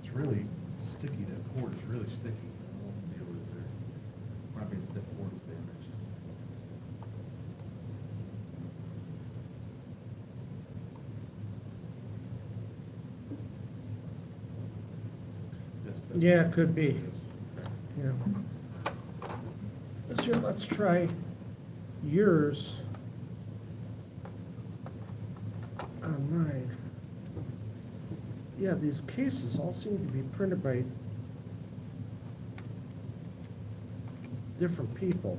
it's really sticky, that port is really sticky. I don't know what the deal is there. Probably the port is damaged. That's- that's- Yeah, it could be. Yeah. Let's let's try yours on mine. Yeah, these cases all seem to be printed by different people.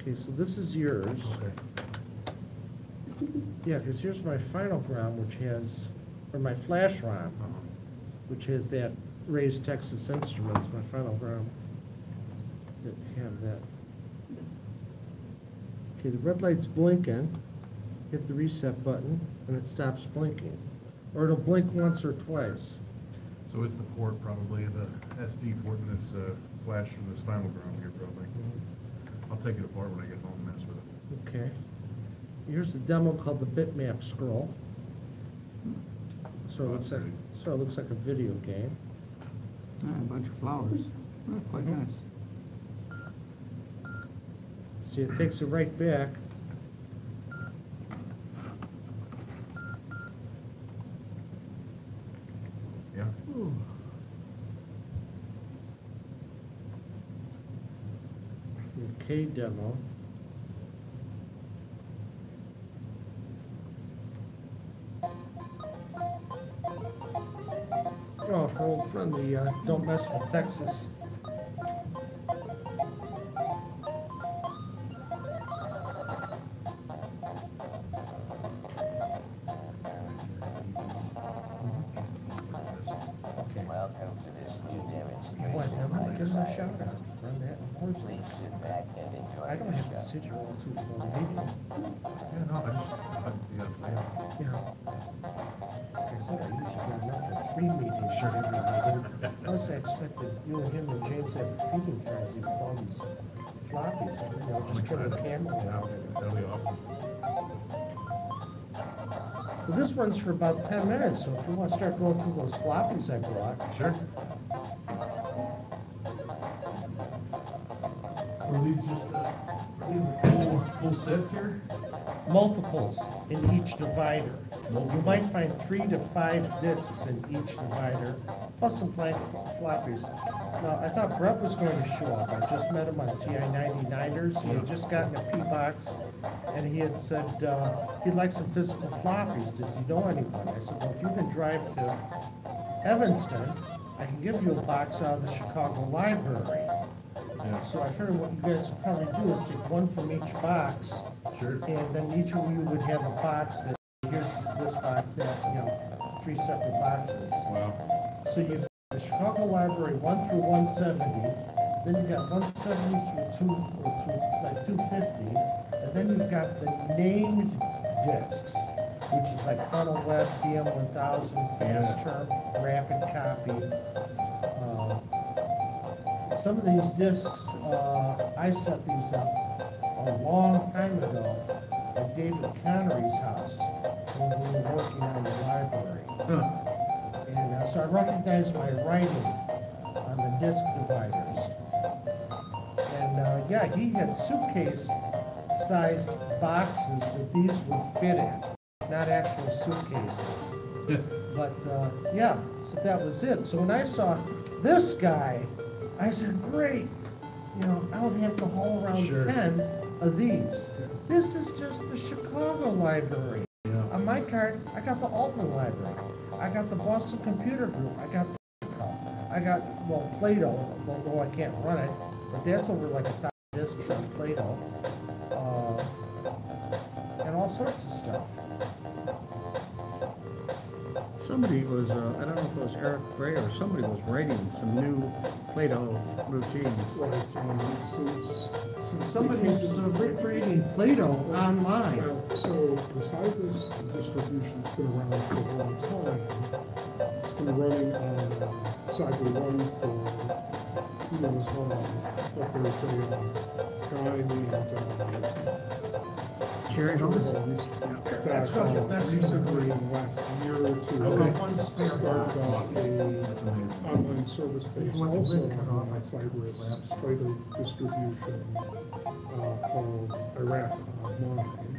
Okay, so this is yours. Okay. [laughs] Yeah, because here's my final ROM, which has, or my flash ROM, Uh-huh. which has that raised Texas Instruments, my final ROM. That have that. Okay, the red light's blinking, hit the reset button, and it stops blinking. Or it'll blink once or twice. So it's the port probably, the SD port in this, uh, flash from this FinalGROM here probably. I'll take it apart when I get home and mess with it. Okay. Here's a demo called the bitmap scroll. So it looks like, so it looks like a video game. Yeah, a bunch of flowers. Oh, Quite nice. See, it takes it right back. Yeah? Okay, demo. Friend, the, uh, Don't Mess with Texas. About ten minutes, so if you want to start going through those floppies I brought. Sure. Are these just, uh, are full, full sets here? multiples in each divider. You might find three to five discs in each divider, plus some blank floppies. Now, I thought Brett was going to show up. I just met him on TI 99ers. He had just gotten a P-Box, and he had said, uh, he'd like some physical floppies. Does he know anyone? I said, well, if you can drive to Evanston, I can give you a box out of the Chicago Library. Yeah. So I figured what you guys would probably do is take one from each box, Sure. and then each of you would have a box that, here's this box, that, you know, three separate boxes. Wow. So you've got the Chicago Library, one through one seventy, then you've got one seventy through two, or through, like two fifty, and then you've got the named discs, which is like Funnel Web, DM one thousand, Fast Term, Rapid Copy. Uh, Some of these discs, uh, I set these up a long time ago at David Connery's house when we were working on the library. Huh. And uh, so I recognized my writing on the disc dividers. Yeah, he had suitcase-sized boxes that these would fit in, not actual suitcases. [laughs] But uh, yeah, so that was it. So when I saw this guy, I said, great, you know, I don't have to haul around Sure. 10 of these. This is just the Chicago Library. Yeah. On my card, I got the Altman Library. I got the Boston Computer Group. I got the I got, well, Plato, although I can't run it, but that's over like a thousand discs on Plato. Uh, and all sorts of stuff. Somebody was, uh, I don't know if it was Eric Gray or somebody was writing some new Plato routines. Like, um, since, since. Somebody's the- uh, recreating Plato online. Well, so the Cybers distribution's been around for a long time. It's been running on Cyber One for, who knows how long. But there's a guy named, Jerry Holmes? That's good. recently in the last year or two. Okay. One spare Started off a online service If based you want the also lid off, I on can Cyprus, collapse. Plato distribution, uh, called Iraq Online.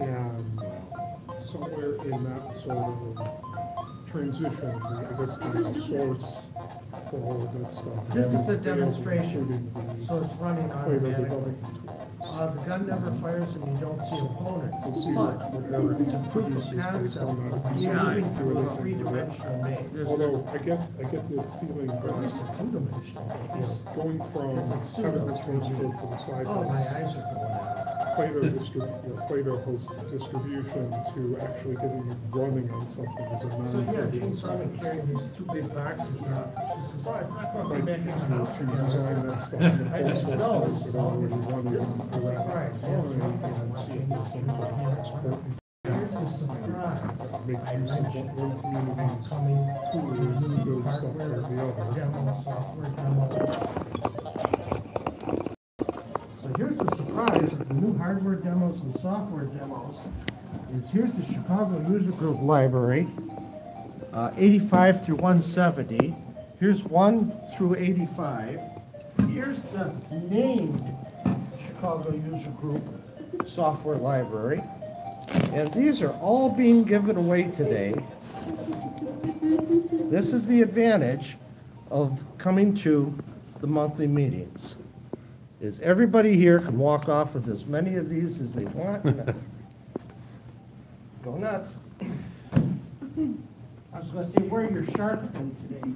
And somewhere in that sort of transition, I guess the source for all of that stuff. This is a demonstration, so it's running Plato automatically. Uh, the gun never fires and you don't see opponents, We'll see but whatever it's a proof produces of concept on of Yeah, moving through a three-dimensional maze. Although I get, I get the feeling Or at least that, a two-dimensional maze. going from it's pseudo having the transfer 3D. to the side. Oh, my eyes are going out. Plato distrib, you know, Plato hosts distribution to actually getting it running on something is a So, yeah, James Simon carrying these two big boxes. Uh, she says, oh, it's not going to be be back in the easier house. to design that stuff in the I just post know, office that already running the around surprise. the and see if some sort of export Here's the surprise. make I use of mentioned one community's coming tools to build stuff for the other. demo, software demo. So here's the surprise of the new hardware demos and software demos, is here's the Chicago User Group Library, uh, 85 through 170. Here's 1 through 85. Here's the named Chicago User Group Software Library. And these are all being given away today. This is the advantage of coming to the monthly meetings, is everybody here can walk off with as many of these as they want. [laughs] Go nuts. I was gonna say, where are your shark fin today.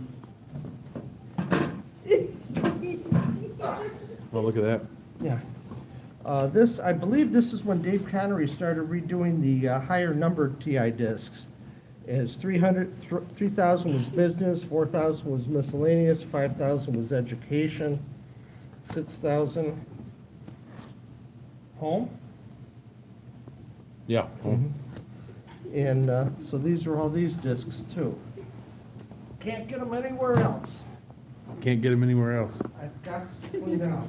Well, look at that. Yeah. Uh, This, I believe this is when Dave Connery started redoing the uh, higher numbered TI discs. As 300, 3,000 was business, 4,000 was miscellaneous, 5,000 was education, 6,000 home. Yeah. And uh, so these are all these discs too. Can't get them anywhere else. Can't get them anywhere else. I've got to clean it out.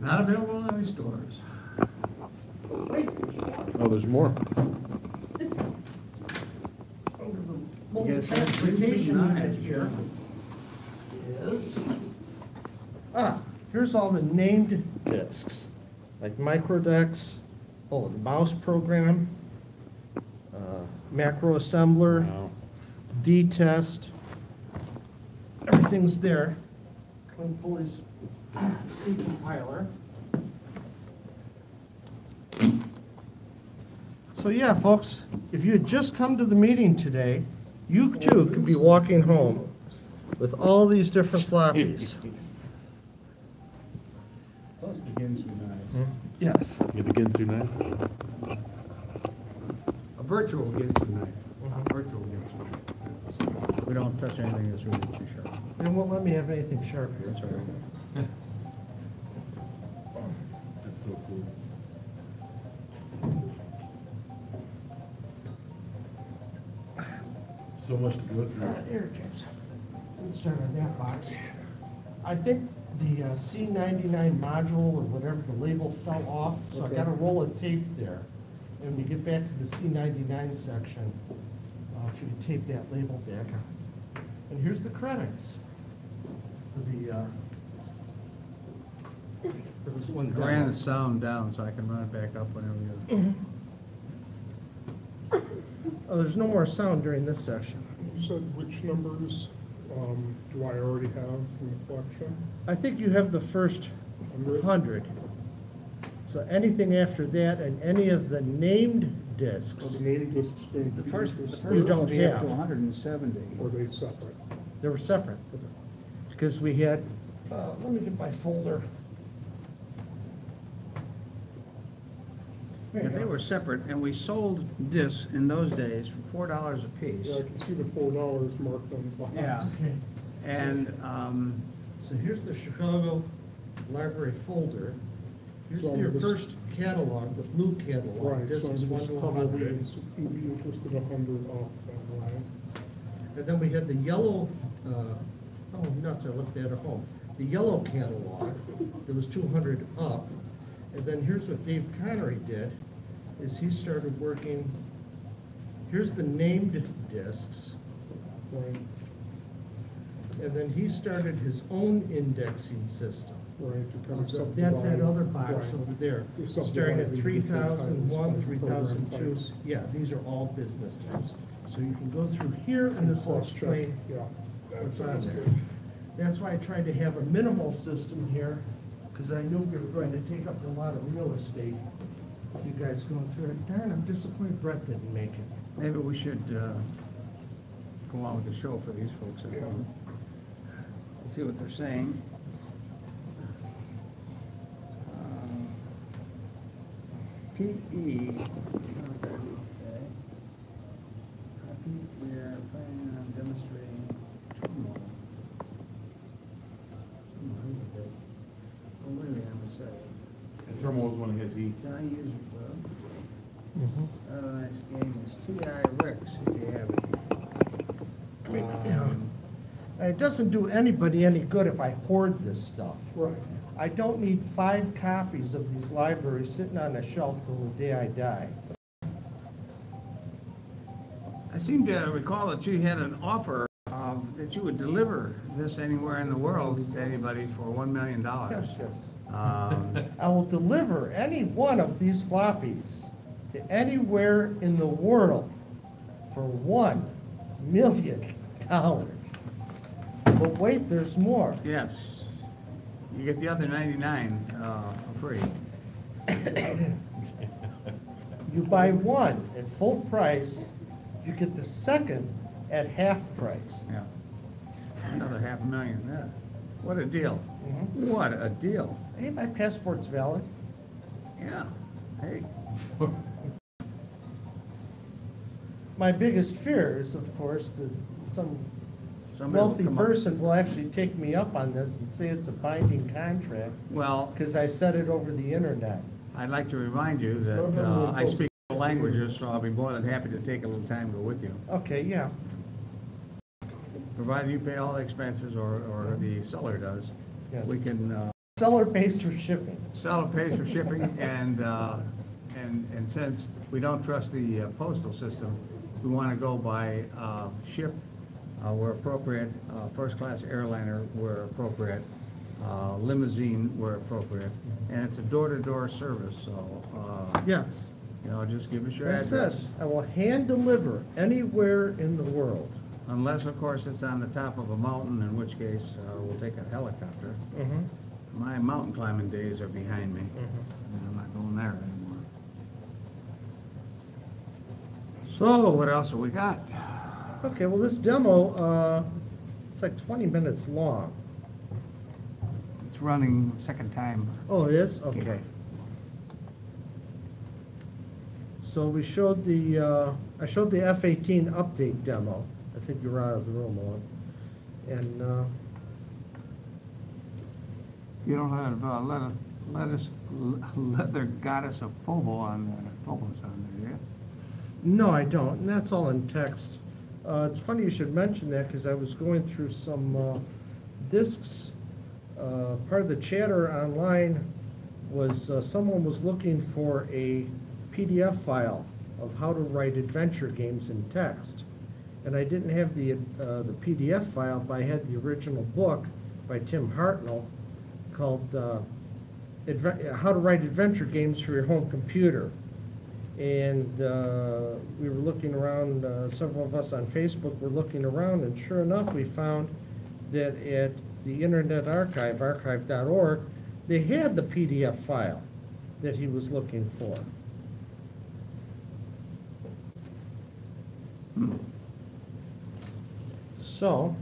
Not available in any stores. Wait. Oh, there's more. Under the You mobile gotta say transportation nine. unit here is, ah, here's all the named discs, like microdex, oh, the mouse program, uh, macro assembler, Wow. D-test, everything's there. Clint Pulley's [clears throat] C compiler. So yeah, folks, if you had just come to the meeting today, you too could be walking home with all these different floppies. [laughs] Plus the Ginsu knife. Yes. Get the Ginsu knife. A virtual Ginsu knife. A virtual Ginsu knife. We don't touch anything that's really too sharp. They won't let me have anything sharp here. That's right. [laughs] That's so cool. So much to go Uh, through. Here, James. Let's start on that box. I think the uh, C99 module or whatever, the label fell off, so I got a roll of tape there. And when you get back to the C99 section, uh, if you could tape that label back. On. And here's the credits for the, uh, for this one. I ran demo. the sound down so I can run it back up whenever you. Oh, there's no more sound during this section. You said which numbers, um, do I already have from the collection? I think you have the first Hundred? hundred. So anything after that and any of the named Are discs, the named discs going to The be first, the used first You don't one will be up have. to hundred and seventy. Or they separate? they were separate. Because we had, uh, let me get my folder. Yeah, they were separate, and we sold discs in those days for four dollars a piece. Yeah, I can see the four dollars marked on the box. Yeah. And, um, So here's the Chicago Library folder. Here's So your this- first catalog, the blue catalog. Right, This so is I'm one just to probably, hundred. you'd a hundred off that line. And then we had the yellow, uh, oh nuts, I left that at home. The yellow catalog, there was two hundred up. And then here's what Dave Connery did, is he started working, here's the named discs. Right, And then he started his own indexing system. right, to kind of So that's that other box over there, starting at the three different thousand one, types, program thousand two. Yeah, these are all business types. So you can go through here and this will Cross check, explain yeah. That what's on sounds there. good. That's why I tried to have a minimal system here, because I knew we were going to take up a lot of real estate you guys going through it. Darn, I'm disappointed Brett didn't make it. maybe we should, uh, go on with the show for these folks at home. See what they're saying. Um, Pete E. Okay. Uh, Pete, we are planning on demonstrating Trumbo. Oh, wait a minute, I'm sorry. And Terminal was one of his, he, Town User Club. Mhm. Uh, this game is T.I. Rex, if you have it. Um, And It doesn't do anybody any good if I hoard this stuff. Right. I don't need five copies of these libraries sitting on a shelf till the day I die. I seem to recall that you had an offer um, that you would deliver this anywhere in the world to anybody for one million dollars. Yes, yes. Um, [laughs] I will deliver any one of these floppies to anywhere in the world for one million dollars. But wait, there's more. Yes, you get the other ninety-nine uh, for free. [coughs] You buy one at full price, you get the second at half price. Yeah. Another half a million, yeah. What a deal. Mhm. What a deal. Hey, my passport's valid. Yeah. Hey, [laughs] My biggest fear is, of course, that some somebody will wealthy come up- person will actually take me up on this and say it's a binding contract Well, because I said it over the internet. I'd like to remind you that uh, I speak all languages, so I'll be more than happy to take a little time to go with you. Okay, yeah. Provided you pay all the expenses, or, or the seller does, Yes. we can, uh, Seller pays for shipping. seller pays for shipping, [laughs] and, uh, and, and since we don't trust the uh, postal system, we want to go by uh, ship uh, where appropriate, uh, first-class airliner where appropriate, uh, limousine where appropriate, and it's a door-to-door service, so, uh, Yes. you know, just give us your I said, address. I will hand deliver anywhere in the world. Unless, of course, it's on the top of a mountain, in which case, uh, we'll take a helicopter. Mm-hmm. My mountain climbing days are behind me, and I'm not going there anymore. So, what else have we got? Okay, well, this demo, uh, it's like twenty minutes long. It's running the second time. Oh, it is? Okay. So we showed the, uh, I showed the F eighteen update demo. I think you're out of the room, Owen. And, uh, You don't have, uh, leather, lettuce, leather goddess of Phobos on there, Phobos on there, yeah? No, I don't, and that's all in text. Uh, it's funny you should mention that, because I was going through some, uh, discs. Uh, part of the chatter online was, uh, someone was looking for a PDF file of how to write adventure games in text. And I didn't have the, uh, the PDF file, but I had the original book by Tim Hartnell called, uh, How to Write Adventure Games for Your Home Computer. And uh, we were looking around, uh, several of us on Facebook were looking around, and sure enough, we found that at the Internet Archive, archive.org, they had the PDF file that he was looking for. [clears throat] So,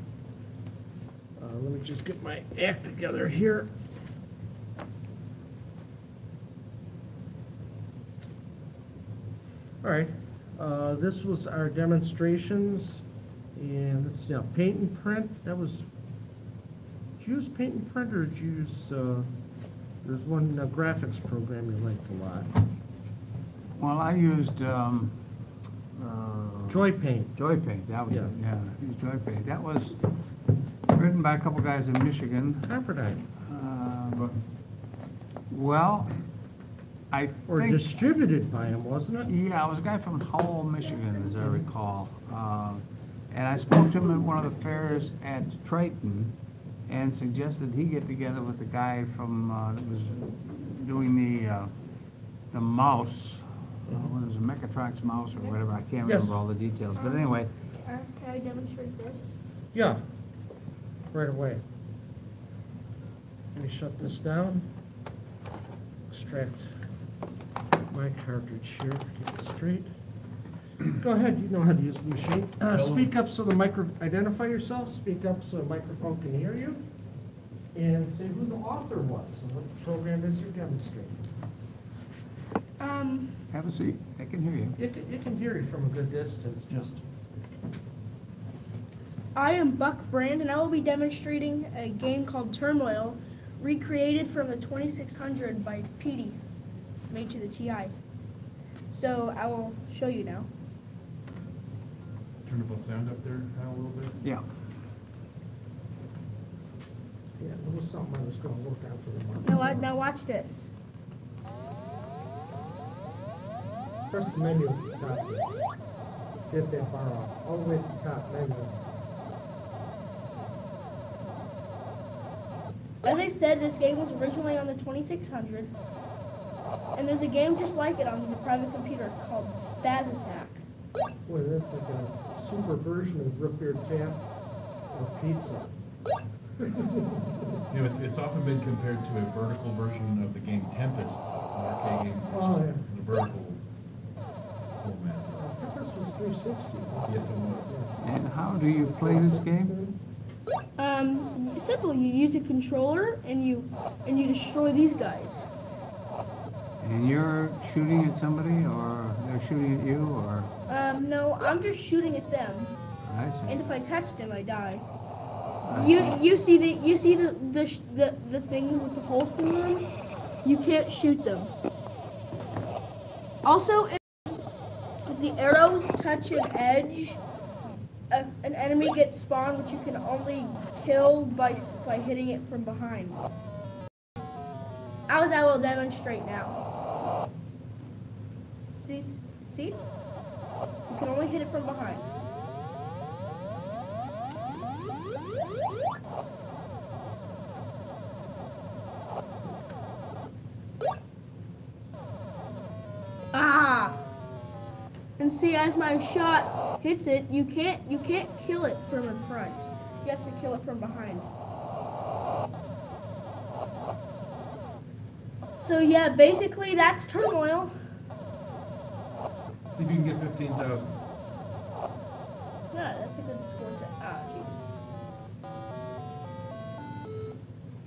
uh, let me just get my act together here. All right, uh, this was our demonstrations, and let's see, now, paint and print, that was, did you use paint and print, or did you use, uh, there's one uh, graphics program you liked a lot, Well, I used, um, uh. Joy Paint. Joy Paint, that was it, Yeah. yeah, I used Joy Paint. That was written by a couple guys in Michigan. Pepperdine, Uh, Well, I or think, distributed by him, wasn't it? yeah, it was a guy from Howell, Michigan, as I recall. Uh, And I spoke to him at one of the fairs at Triton and suggested he get together with the guy from, uh, that was doing the, uh, the mouse. What was a Mechatronics mouse or whatever, I can't Yes. remember all the details, but anyway, Uh, can I demonstrate this? Yeah, right away. Let me shut this down. Extract my cartridge here, get it straight. Go ahead, you know how to use the machine. Uh, Tell 'em. speak up so the micro, identify yourself, speak up so the microphone can hear you, and say who the author was and what program is you're demonstrating. Um, Have a seat, I can hear you. You can, you can hear you from a good distance, just. I am Buck Brand, and I will be demonstrating a game called Turmoil, recreated from the 2600 by PD, made to the TI. So I will show you now. Turn up the sound up there, Hal, a little bit. Yeah. Yeah, there was something I was gonna look out for the month. Now, wa- now watch this. Press the menu at the top. there. That bar off, all the way at the top menu. As I said, this game was originally on the 2600, and there's a game just like it on the private computer called Spaz Attack. Boy, that's like a super version of root beer tap or pizza. [laughs] You know, it- it's often been compared to a vertical version of the game Tempest, an arcade game, Oh, is yeah. the vertical Yes, it was. And how do you play this game? Um, simple. You use a controller and you and you destroy these guys. And you're shooting at somebody, or they're shooting at you, or, Um, no, I'm just shooting at them, I and if I touch them, I die. I You see. you see the you see the the the, the thing with the holes in them. You can't shoot them. Also, if, if the arrows touch an edge, a, an enemy gets spawned, which you can only kill by by hitting it from behind. As I will demonstrate now. See see? You can only hit it from behind. See, as my shot hits it, you can't you can't kill it from in front. You have to kill it from behind. So yeah, basically that's turmoil. See if you can get fifteen thousand. Yeah, that's a good score to ah jeez.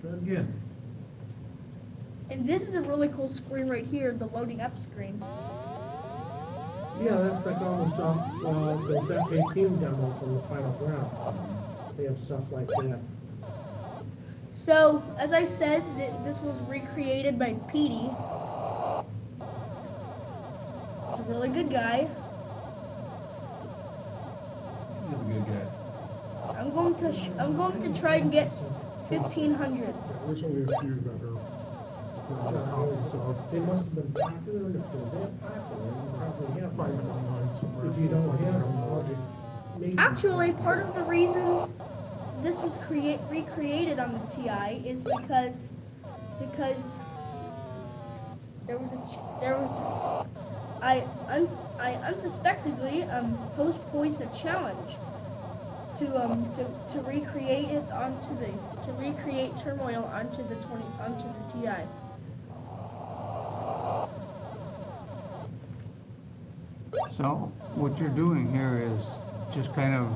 Try it again. And this is a really cool screen right here, the loading up screen. Yeah, that's like almost off, uh, those F eighteen demos from the final round. They have stuff like that. So, as I said, th- this was recreated by Petey. He's a really good guy. He's a good guy. I'm going to sh- I'm going to try and get 1500. There's only a few that are, that are copies of, They must have been popular, if they're that popular, If you don't have them. Actually, part of the reason this was create recreated on the TI is because because there was a there was I uns I unsuspectedly um post posed a challenge to um to, to recreate it onto the to recreate turmoil onto the 20 onto the TI. So, what you're doing here is just kind of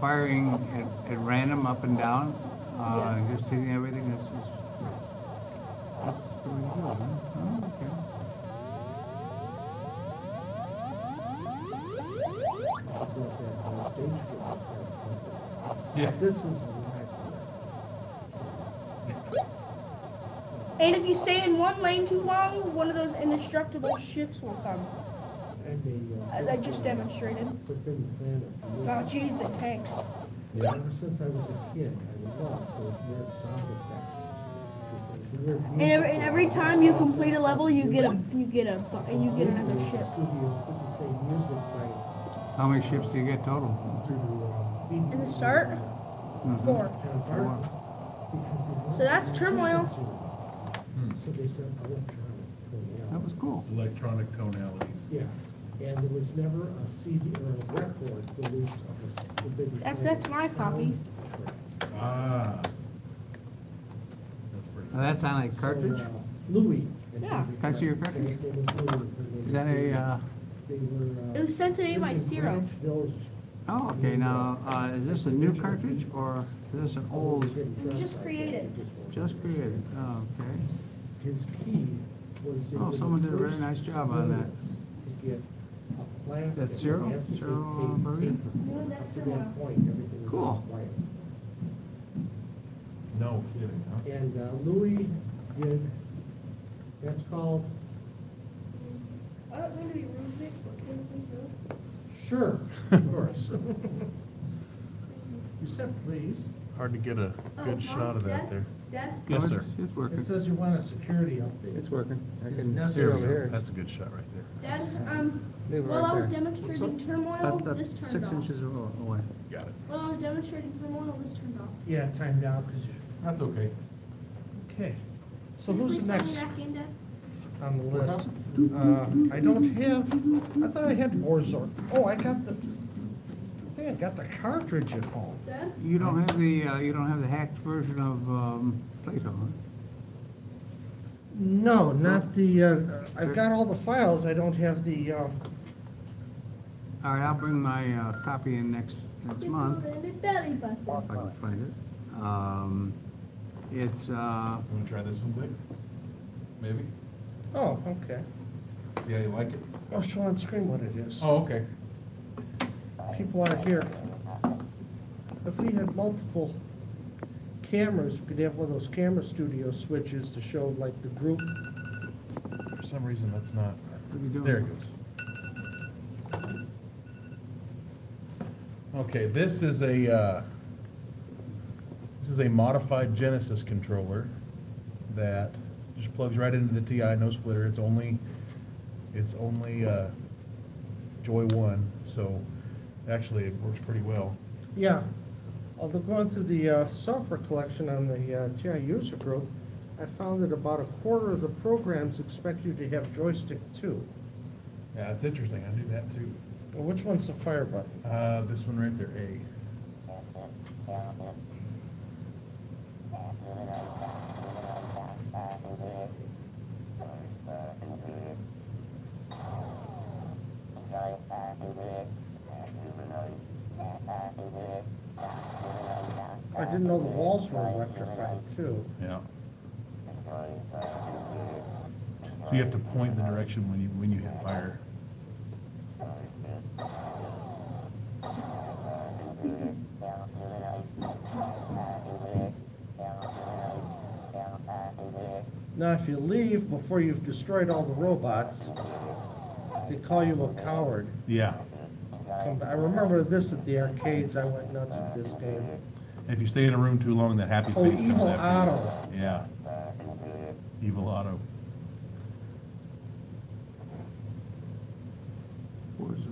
firing at, at random up and down, uh, Yeah. and just hitting everything, that's, just- that's the way you do it, huh? Oh, okay. built that whole stage game. Yeah. This is a lot. And if you stay in one lane too long, one of those indestructible ships will come, And the. As I just demonstrated. Forbidden Planet. Oh, jeez, the tanks. Yeah. Ever since I was a kid, I loved those weird sound effects. Weird And every, and every time you complete a level, you get a you get a and you get another ship. the Studio couldn't say music by. How many ships do you get total? Uh, In the start, Mhm. four. Four. park, because they So that's turmoil. musicians in it. So they said electronic. That was cool. Electronic tonalities. Yeah, and there was never a CD or a record released of a s- Forbidden That- Planet that's my copy. soundtrack. Ah. That's pretty. Now, that's on a So, cartridge? uh, Louis. and Yeah. Can I see your cartridge? his name was Louis, her name Is that a, David. uh, They were, uh. It was sent to me by lived in Zero. Greenwich Village. oh, okay, now, uh, is this a new cartridge, or is this an old, It was just created. just created? Oh, okay. His key was Oh, someone did a very nice job on that. To get a plastic. That's Cyril? acetate Cyril, tape- uh, Bergen? tape. No, that's to the that one. point, everything was Cool. white. No kidding, huh? And uh, Louis did, that's called, I don't mean to be rude, Vic, but can you please do it? sure, [laughs] of course. [laughs] You said please. Hard to get a Oh, good Mom, shot of that Dad? there. Dad? Yes, sir. it's- It's working. It says you want a security update. It's working. I It's can necessary. see over here. That's a good shot right there. Dad, um, Leave it while right I was there. demonstrating turmoil, About- about this turned Six off. inches awa- away. Got it. While I was demonstrating turmoil, this turned off. Yeah, timed out, because you, That's okay. okay. So Can you who's please the sign me next back in, Dad? on the list? Uh, I don't have, I thought I had Warzone. Oh, I got the, I think I got the cartridge at home. Dad? You don't have the, uh, you don't have the hacked version of um, Plato, huh? No, not the, uh, I've got all the files, I don't have the, uh, All right, I'll bring my uh, copy in next, next month, In the belly button. if I can find it. Um, It's, uh, You wanna try this one, Dick? Maybe? oh, okay. See how you like it? I'll show on screen what it is. Oh, okay. People aren't here. If we had multiple cameras, we could have one of those camera studio switches to show like the group. For some reason, that's not. What are you doing? There it goes. Okay, this is a, uh, this is a modified Genesis controller that just plugs right into the TI, no splitter. It's only, it's only, uh, Joy One, so actually it works pretty well. Yeah, although going through the uh, software collection on the uh, TI user group, I found that about a quarter of the programs expect you to have joystick too. Yeah, it's interesting. I do that too. Well, Which one's the fire button? Uh, this one right there, A. [laughs] I didn't know the walls were electrified too. Yeah. So you have to point the direction when you, when you hit fire. Now, if you leave before you've destroyed all the robots, they call you a coward. Yeah. I remember this at the arcades, I went nuts with this game. If you stay in a room too long, that happy Oh, face comes Evil after you. Otto. Yeah. Evil Otto. Where's the-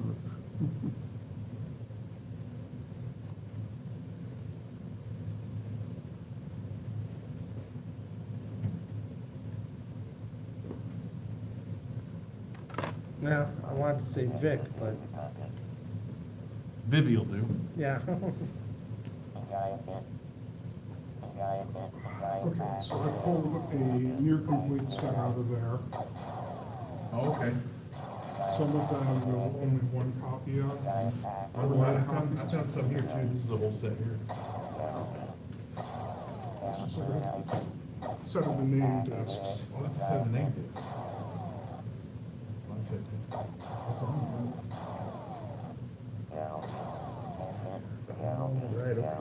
Now, I wanted to say Vic, but, Vivi will do. yeah. [laughs] Okay, so I pulled a near complete set out of there. Oh, okay. Some of them, there were only one copy of. I found, I found some here too. This is a whole set here. This Set of the name discs. Oh, that's a set of the name discs. Well, that's fantastic. That's on there.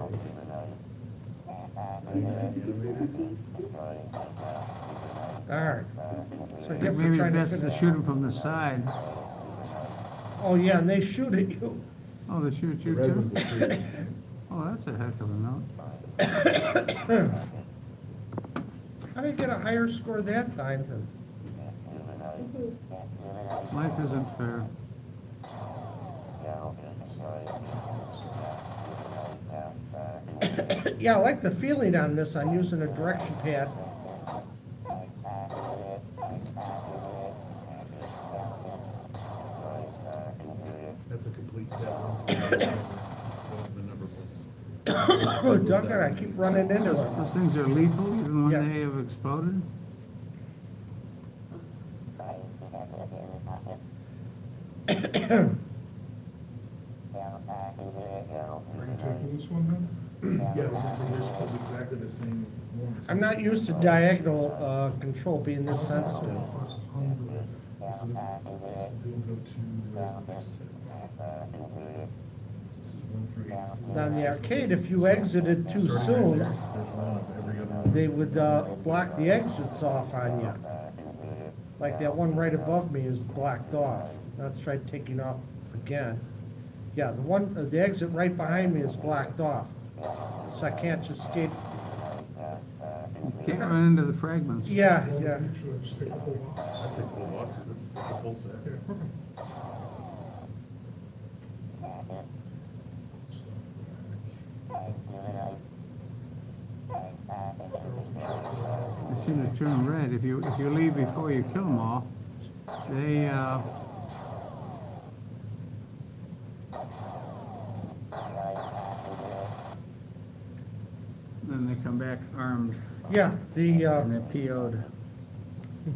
Right, okay. Darn. So I I think guess we're Maybe trying to best to finish- shoot him from the side. Oh, yeah, and they shoot at you. Oh, they shoot you red too? one's a tree. [laughs] Oh, that's a heck of a note. How did you get a higher score that time than? Life isn't fair. Yeah, I like the feeling on this, I'm using a direction pad. That's a complete set. The number plates. Oh, Ducker, I keep running into Those, it. those things are lethal even Yeah. when they have exploded? [coughs] Are you taking this one then? Yeah, those are those exactly the same ones. I'm not used to diagonal, uh, control being this sensitive. First hundred. This is, we'll go to, where's the? This is one through eighty-four. Now, in the arcade, if you exited too soon, There's one of every other. one. they would, uh, block the exits off on you. Like that one right above me is blocked off. Let's try taking off again. Yeah, the one, uh, the exit right behind me is blocked off. So I can't just skate, You can't run into the fragments. yeah, yeah. Just take the box? It's, it's a full set. They seem to turn red. If you, if you leave before you kill them all, they, uh, then they come back armed Yeah, the, uh, and they're PO'd. [laughs]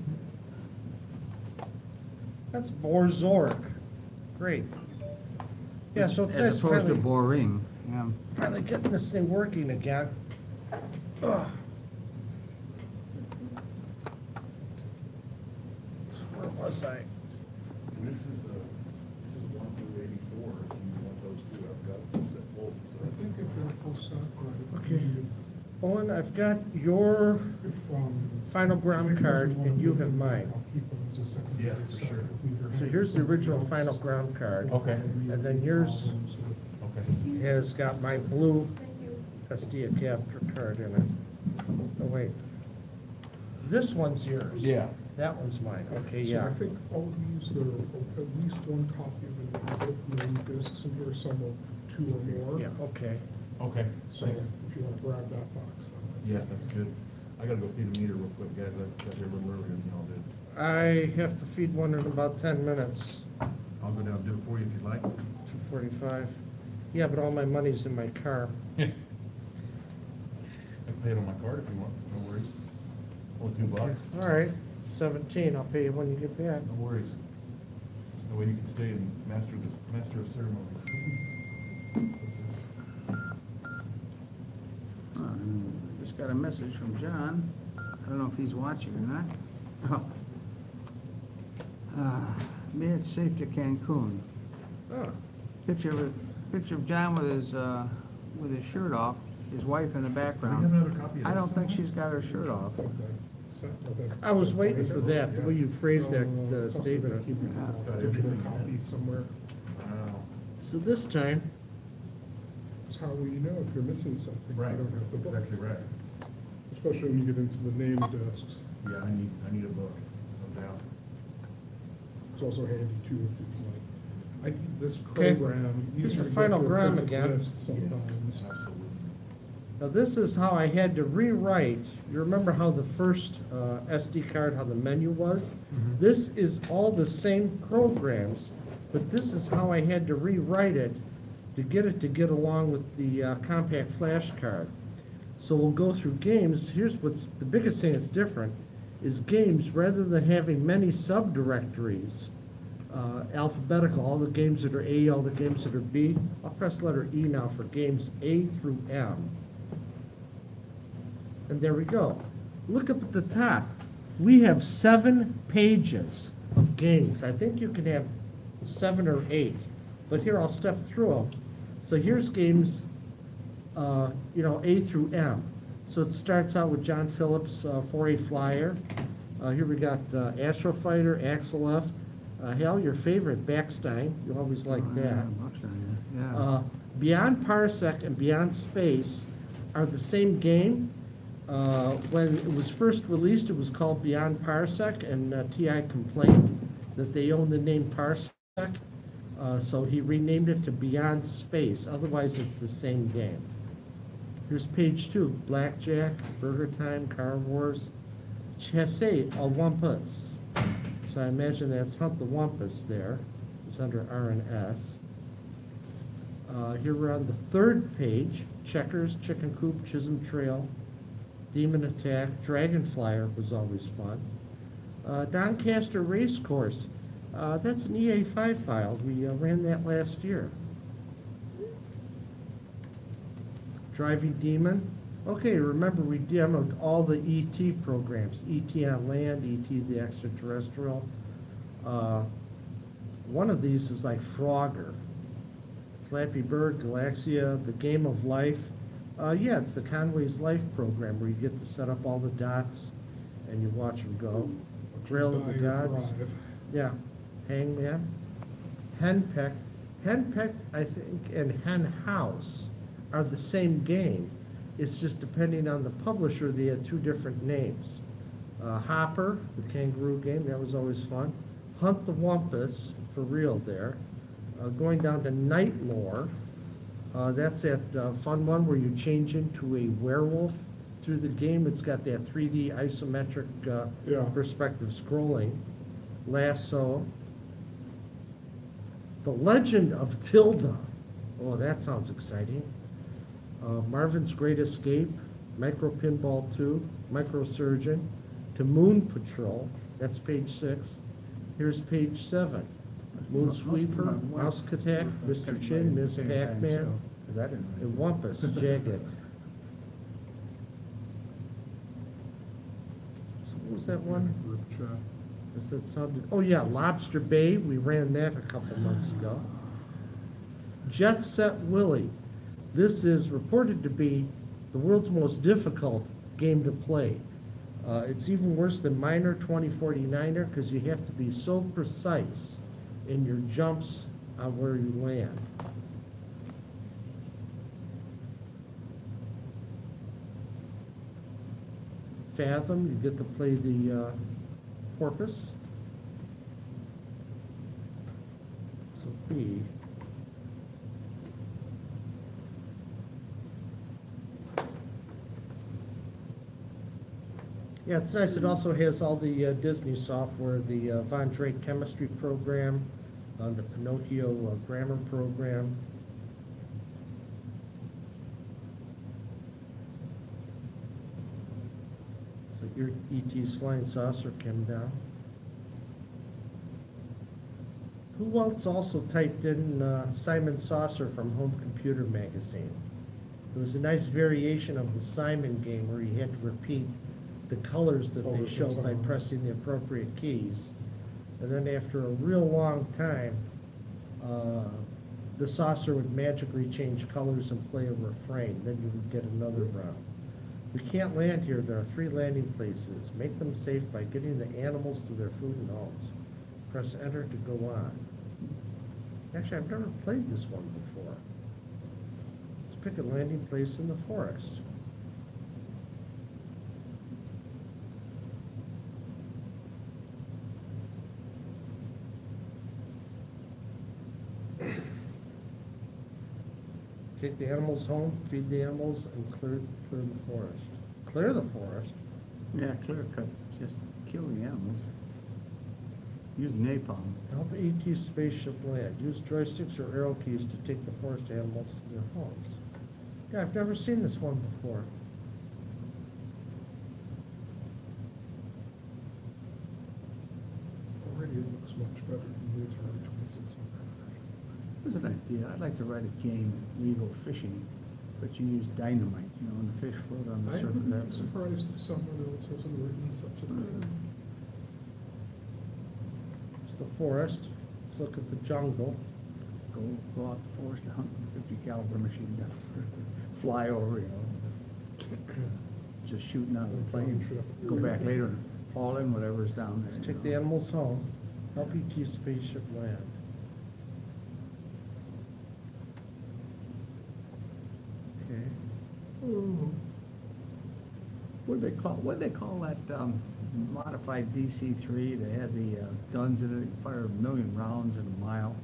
that's Berzerk. Great. Yeah, so it As says opposed to finally, boring, yeah. finally getting this thing working again. Ugh. So Where was I? And this is, uh, this is one through eighty-four, if you want those two, I've got a full set full, I so. think I've got a full set, but Okay. if, Owen, I've got your if, um. FinalGROM card and you have mine. I'll keep them as a secondary Yeah, for set. sure. So here's the original FinalGROM card. Okay. And then yours Okay. has got my blue Thank you. SD adapter card in it. Oh, wait. This one's yours. Yeah. That one's mine, okay, yeah. So yeah. I think all these, there are at least one copy of the main discs, and here are some of two or more. Yeah, okay. Okay, So thanks. if you want to grab that box. Yeah, that's good. I gotta go feed a meter real quick, guys, I got here a little earlier than y'all did. I have to feed one in about ten minutes, I'll go down and do it for you if you'd like. two forty-five. Yeah, but all my money's in my car. [laughs] I can pay it on my card if you want, no worries. Only two bucks, All right, seventeen, I'll pay you when you get back. no worries. That way you can stay and master this, master of ceremonies. [laughs] What's? Uh, Just got a message from John. I don't know if he's watching or not. Oh. Uh, May it safe to Cancun. Oh, Picture of, picture of John with his, uh, with his shirt off, his wife in the we have background. another copy of I don't think she's got her shirt off. Okay. I was waiting for that, the way you phrased that uh, statement. It's got everything. copy somewhere. Wow. So this time, It's how we know if you're missing something. if you Right, don't have the book. exactly right. Especially when you get into the name discs. Yeah, I need, I need a book, no doubt. It's also handy too if it's like, I need this Okay. program. Here's These the final executive gram printed again. lists Sometimes. Absolutely. now this is how I had to rewrite, you remember how the first uh, SD card, how the menu was? This is all the same programs, but this is how I had to rewrite it to get it to get along with the uh, compact flash card. So we'll go through games, here's what's, the biggest thing that's different, is games, rather than having many subdirectories, uh, alphabetical, all the games that are A, all the games that are B, I'll press letter E now for games A through M. And there we go. Look up at the top. We have seven pages of games. I think you can have seven or eight, but here I'll step through them. So here's games, uh, you know, A through M. So it starts out with John Phillips, uh, 4A Flyer. Uh, here we got uh, Astro Fighter, Axel F. Uh, hell, your favorite, Backstein. You always like Oh, that. Yeah. Uh, Beyond Parsec and Beyond Space are the same game. Uh, When it was first released, it was called Beyond Parsec, and uh, TI complained that they owned the name Parsec. Uh, So he renamed it to Beyond Space, otherwise it's the same game. Here's page two, Blackjack, Burger Time, Car Wars, Chassé, a Wampus. So I imagine that's Hunt the Wumpus there. It's under R and S. Uh, here we're on the third page, Checkers, Chicken Coop, Chisholm Trail, Demon Attack, Dragon Flyer was always fun. Uh, Doncaster Race Course, uh, that's an EA5 file, we uh, ran that last year. Driving Demon, Okay, remember, we demoed all the ET programs, ET on land, ET the extraterrestrial. Uh, One of these is like Frogger, Flappy Bird, Galaxia, The Game of Life. Uh, yeah, it's the Conway's Life program where you get to set up all the dots and you watch them go. Trail of the Gods. Yeah, Hangman, Henpeck. Henpeck, I think, and Hen House are the same game. It's just depending on the publisher, they had two different names. Uh, Hopper, the kangaroo game, that was always fun. Hunt the Wumpus, for real there. Uh, going down to Knight Lore, uh, that's that uh, fun one where you change into a werewolf through the game. It's got that 3D isometric uh, Yeah. perspective scrolling. Lasso. The Legend of Tilda. Oh, that sounds exciting. Uh, Marvin's Great Escape, Micro Pinball 2, Microsurgeon, to Moon Patrol. That's page six. Here's page seven. Moon Must- must Sweeper, my. Mouse Attack, Mr. Chin, Ms. Pac-Man, and Wampus, Jagged. What was that one? Is that sounded, oh yeah, Lobster Bay, we ran that a couple months ago. Jet Set Willy, this is reported to be the world's most difficult game to play. Uh, it's even worse than Miner 2049er because you have to be so precise in your jumps on where you land. Fathom, you get to play the uh, porpoise. So B. Yeah, it's nice. It also has all the uh, Disney software, the uh, Von Drake chemistry program, uh, the Pinocchio uh, grammar program. So your ET's flying saucer came down. Who else also typed in uh, Simon Saucer from Home Computer Magazine? It was a nice variation of the Simon game where you had to repeat the colors that they showed show by pressing the appropriate keys. And then after a real long time, uh, the saucer would magically change colors and play a refrain. Then you would get another round. We can't land here. There are three landing places. Make them safe by getting the animals to their food and homes. Press enter to go on. Actually, I've never played this one before. Let's pick a landing place in the forest. Take the animals home, feed the animals, and clear, clear the forest. Clear the forest? Yeah, clear cut, just kill the animals. Use napalm. Help ET spaceship land. Use joysticks or arrow keys to take the forest animals to their homes. Yeah, I've never seen this one before. Already it looks much better than the Atari twenty-six hundred. Here's an idea, I'd like to write a game where you go fishing, but you use dynamite, you know, and the fish float on the I surface. would be That's- surprised if someone else hasn't written such a thing. It's the forest. Let's look at the jungle. Go, go out the forest and hunt with a fifty caliber machine gun. [laughs] Fly over, you know. [coughs] Just shooting out of the plane. Go back later and haul in whatever's down there. Let's you take the know. animals home. Help ET spaceship land. Okay. What'd they call, what'd they call that, um, modified DC three? They had the, uh, guns in it, fire a million rounds in a mile.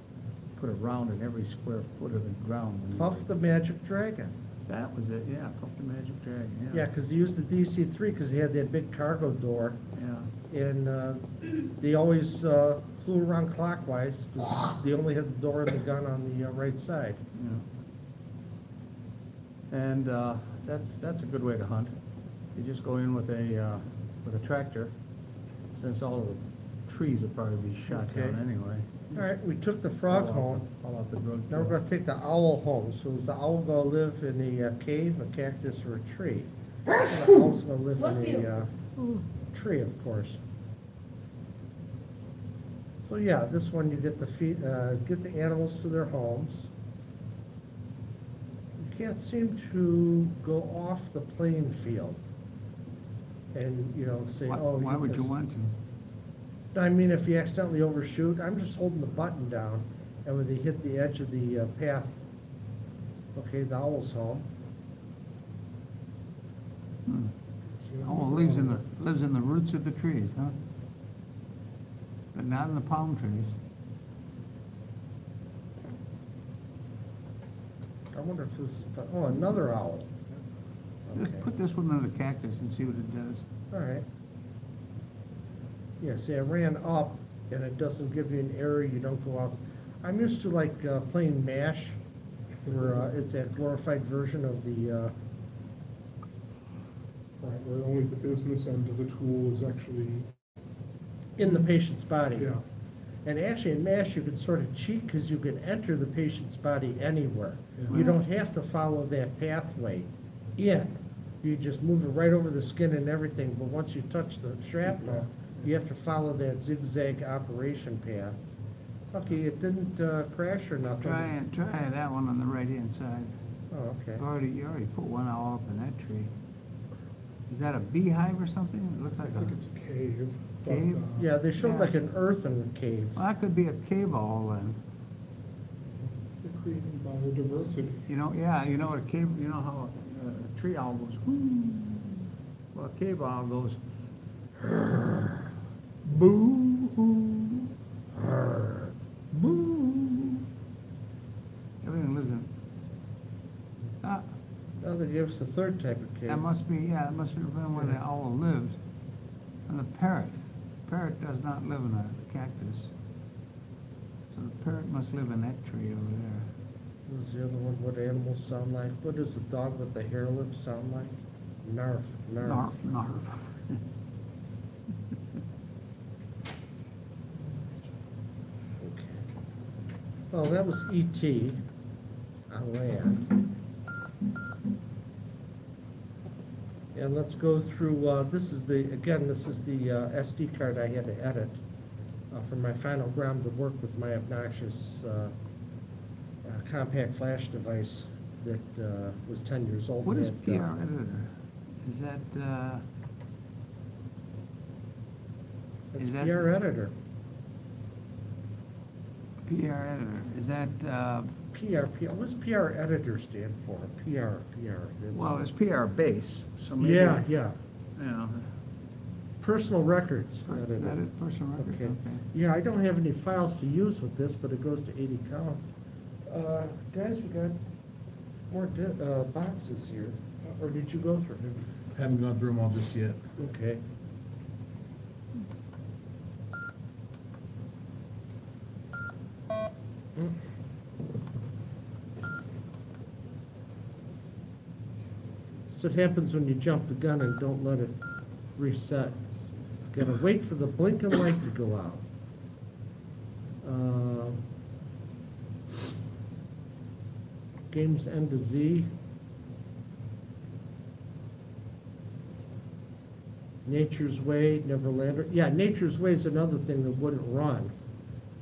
Put a round in every square foot of the ground. when you- Puff the Magic Dragon. That was it, yeah, Puff the Magic Dragon, yeah. Yeah, because he used the DC-3 because he had that big cargo door. Yeah, And uh, they always uh, flew around clockwise, 'cause they only had the door and the gun on the uh, right side. yeah. And, uh, that's, that's a good way to hunt. You just go in with a, uh, with a tractor, since all of the trees would probably be shot Okay. down anyway. All right, we took the frog Fall out home. the- Fall out the drug. Now we're gonna take the owl home. So is the owl gonna live in a uh, cave, a cactus, or a tree? The owl's gonna live Bless in you. a, uh, tree, of course. So yeah, this one you get the feed, uh, get the animals to their homes. Can't seem to go off the playing field. And, you know, say, Why, oh. why would you want to? I mean, if you accidentally overshoot, I'm just holding the button down, and when they hit the edge of the uh, path, okay, the owl's home. Hmm. Oh, it lives in the, lives in the roots of the trees, huh? But not in the palm trees. I wonder if this is, oh, another owl. Just Okay. put this one in the cactus and see what it does. All right. Yeah, see, I ran up, and it doesn't give you an error, you don't go out. I'm used to like uh, playing MASH, where uh, it's that glorified version of the, uh, Right, where only the business end of the tool is actually, in the patient's body. yeah. And actually, in MASH, you can sort of cheat because you can enter the patient's body anywhere. Yeah. You don't have to follow that pathway in. You just move it right over the skin and everything, but once you touch the shrapnel, you have to follow that zigzag operation path. Okay, it didn't uh, crash or nothing. Try it, try that one on the right-hand side. Oh, okay. You already, you already put one owl up in that tree. Is that a beehive or something? It looks like I like think a, it's a cave. But, Cave? uh, Yeah, they showed Yeah. like an earthen cave. well, that could be a cave owl then. They're creating biodiversity. You know, yeah, you know what a cave, you know how a, a tree owl goes, "Whoo." Well, a cave owl goes, boo, hoo, boo. Everything lives in, ah, Now they give us a third type of cave. that must be, yeah, that must have been where the owl lived. And the parrot, parrot does not live in a cactus. So the parrot must live in that tree over there. What was the other one? What animals sound like? What does the dog with the hair lip sound like? Narf, narf. Narf, narf. Okay. Well, that was ET on land. And let's go through, uh, this is the, again, this is the uh, SD card I had to edit uh, for my FinalGROM to work with my obnoxious uh, uh, compact flash device that uh, was 10 years old. What is had, PR editor? Is that, uh, is that- PR editor. PR editor, is that, uh, PR, PR, what's PR editor stand for? PR, PR. Well, it's PR base, so maybe. Yeah, yeah. You know, Personal records. is that editor. it, personal records, Okay. okay. Yeah, I don't have any files to use with this, but it goes to eighty count. Uh, guys, we got more di- uh, boxes here, or did you go through them? Haven't gone through them all just yet. Okay. Hmm. So it happens when you jump the gun and don't let it reset. You Gotta wait for the blinking light to go out. Uh, Games end to Z. Nature's Way, Neverlander. Yeah, Nature's Way is another thing that wouldn't run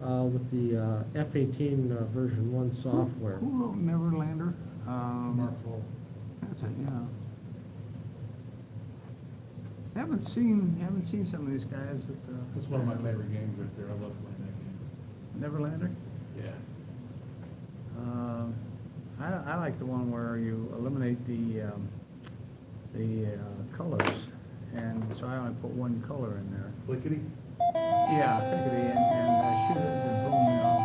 uh, with the uh, F-18 uh, version 1 software. Who wrote Neverlander? Um, Mark. That's it, yeah. Haven't seen, haven't seen some of these guys at, uh. That's one of my favorite games right there. I love playing that game. Neverlander? Yeah. Um, I, I like the one where you eliminate the, um, the uh, colors, and so I only put one color in there. Clickety? Yeah, pickety, and, and uh, shoot it, and boom, you know,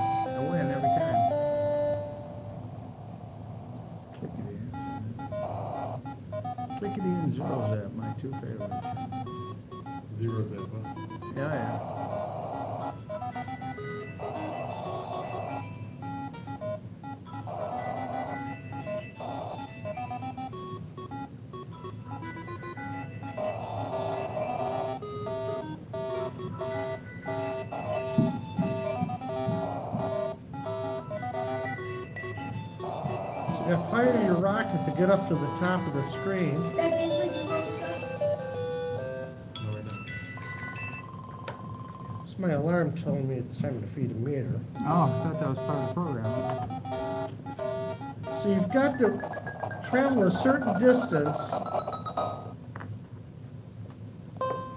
Clickety and Zero Zap, my two favorites. Zero zip, huh? Yeah, yeah. To get up to the top of the screen. That did leave the wrong. No. It's my alarm telling me it's time to feed a meter. Oh, I thought that was part of the program. So you've got to travel a certain distance.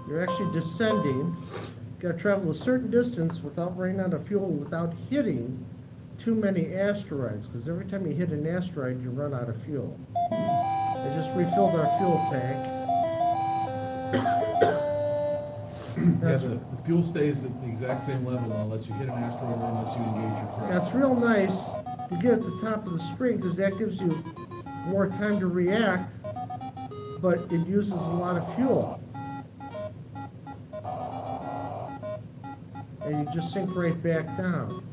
You're actually descending. You've got to travel a certain distance without running out of fuel, without hitting too many asteroids, because every time you hit an asteroid, you run out of fuel. They just refilled our fuel tank. [coughs] Yeah, the, the fuel stays at the exact same level unless you hit an asteroid or unless you engage your Now, thrust. it's real nice to get at the top of the screen, because that gives you more time to react, but it uses a lot of fuel. And you just sink right back down.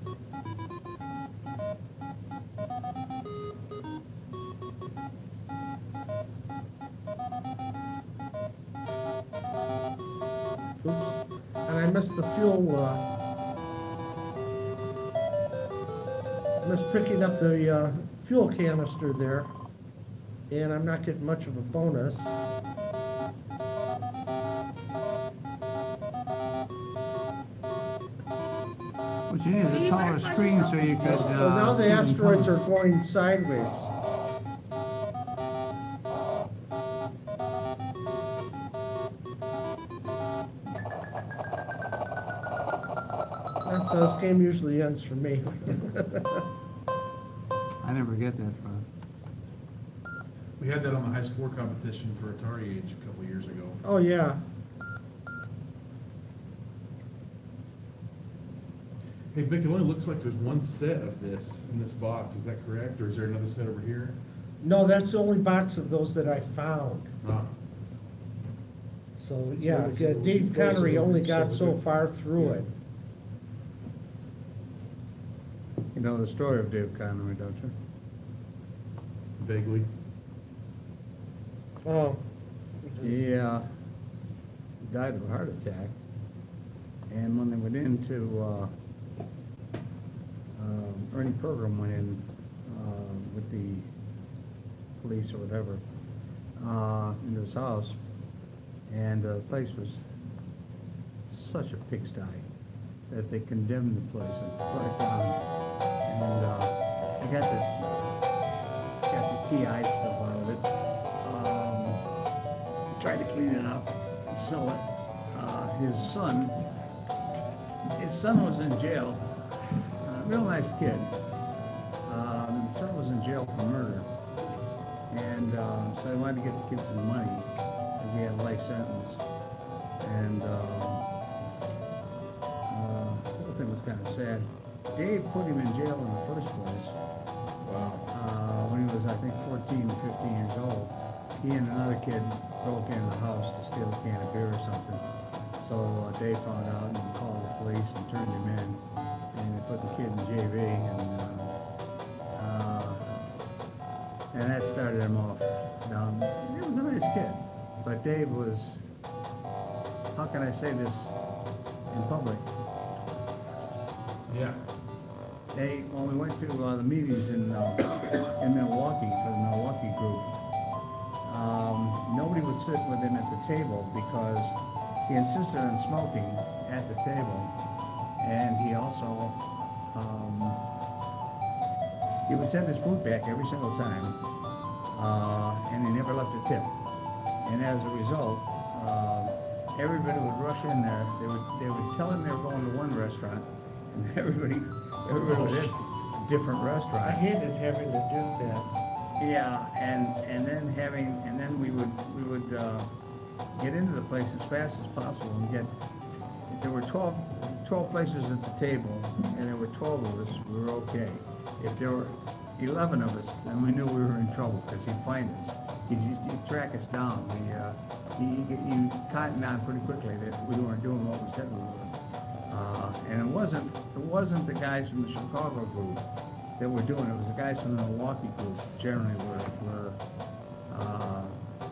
Fuel, uh, just picking up the, uh, fuel canister there, and I'm not getting much of a bonus. What you need is a taller screen so you could, uh. So now the asteroids are going sideways. Game usually ends for me. I never get that far. We had that on the high score competition for Atari Age a couple years ago. Oh, yeah. Hey, Vic, it only looks like there's one set of this in this box, is that correct, or is there another set over here? No, that's the only box of those that I found. Ah, So, yeah, So- so Dave those Connery only got so so far through it. You know the story of Dave Connery, don't you? vaguely. Oh. He, uh, died of a heart attack, and when they went into, uh, um, Ernie Program went in, uh, with the police or whatever, uh, into his house, and uh, the place was such a pigsty that they condemned the place and put it down. And, uh, they got the, got the TI stuff out of it. Um, tried to clean it up and sell it. Uh, his son, his son was in jail, uh, real nice kid. Um, his son was in jail for murder. And, uh, so they wanted to get the kid some money, because he had a life sentence. And, thing was kinda sad. Dave put him in jail in the first place Wow. uh, when he was, I think, 14, or 15 years old, he and another kid broke into the house to steal a can of beer or something. So uh, Dave found out and called the police and turned him in, and they put the kid in JV, and uh, uh, and that started him off. Now, he was a nice kid, but Dave was, how can I say this in public? Yeah. They, when we went to uh, the meetings in, uh, in Milwaukee, for the Milwaukee group, um, nobody would sit with him at the table because he insisted on smoking at the table. And he also, um, he would send his food back every single time, uh, and he never left a tip. And as a result, uh, everybody would rush in there. They would, they would tell him they were going to one restaurant, and [laughs] everybody, everybody was at a different I hated having to do that. Yeah, and, and then having, and then we would, we would, uh, get into the place as fast as possible and get, if there were 12 12 places at the table, and there were twelve of us, we were okay. If there were eleven of us, then we knew we were in trouble, because he'd find us. He'd, he'd track us down, he, uh, he, he, he cottoned on pretty quickly that we weren't doing what we said we were. Uh, and it wasn't, it wasn't the guys from the Chicago group that were doing it, it was the guys from the Milwaukee group generally were, were, uh,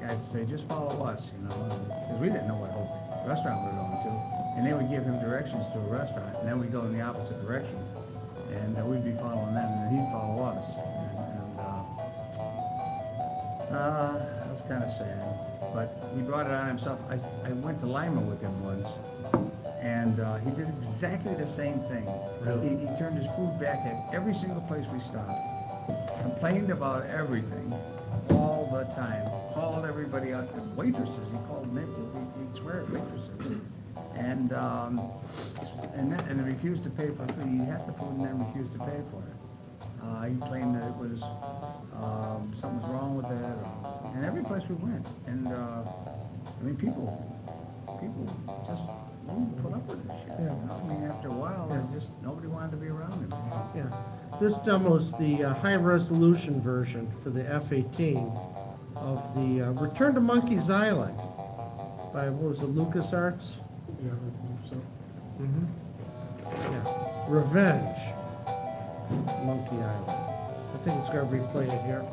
guys would say, just follow us, you know, because we didn't know what restaurant we were going to. And they would give him directions to a restaurant, and then we'd go in the opposite direction. And uh, we'd be following them, and he'd follow us. And, and, uh, Uh, was kinda sad, but he brought it on himself. I, I went to Lima with him once, and, uh, he did exactly the same thing. Really? He, he turned his food back at every single place we stopped, complained about everything, all the time, called everybody out, waitresses, he called them, he'd, he'd swear at waitresses. And, um, and then, and refused to pay for food, he had the food and then refused to pay for it. Uh, he claimed that it was, um, something was wrong with it, or- and every place we went, and, uh, I mean, people, people just wouldn't put up with this shit. Yeah. I mean, after a while, Yeah. they just, nobody wanted to be around him. Yeah, this demo's the uh, high-resolution version for the F-18 of the uh, Return to Monkey's Island by, what was it, LucasArts? Yeah, I believe so. Mm-hmm. Yeah, Revenge, Monkey Island. I think it's gonna replay it here.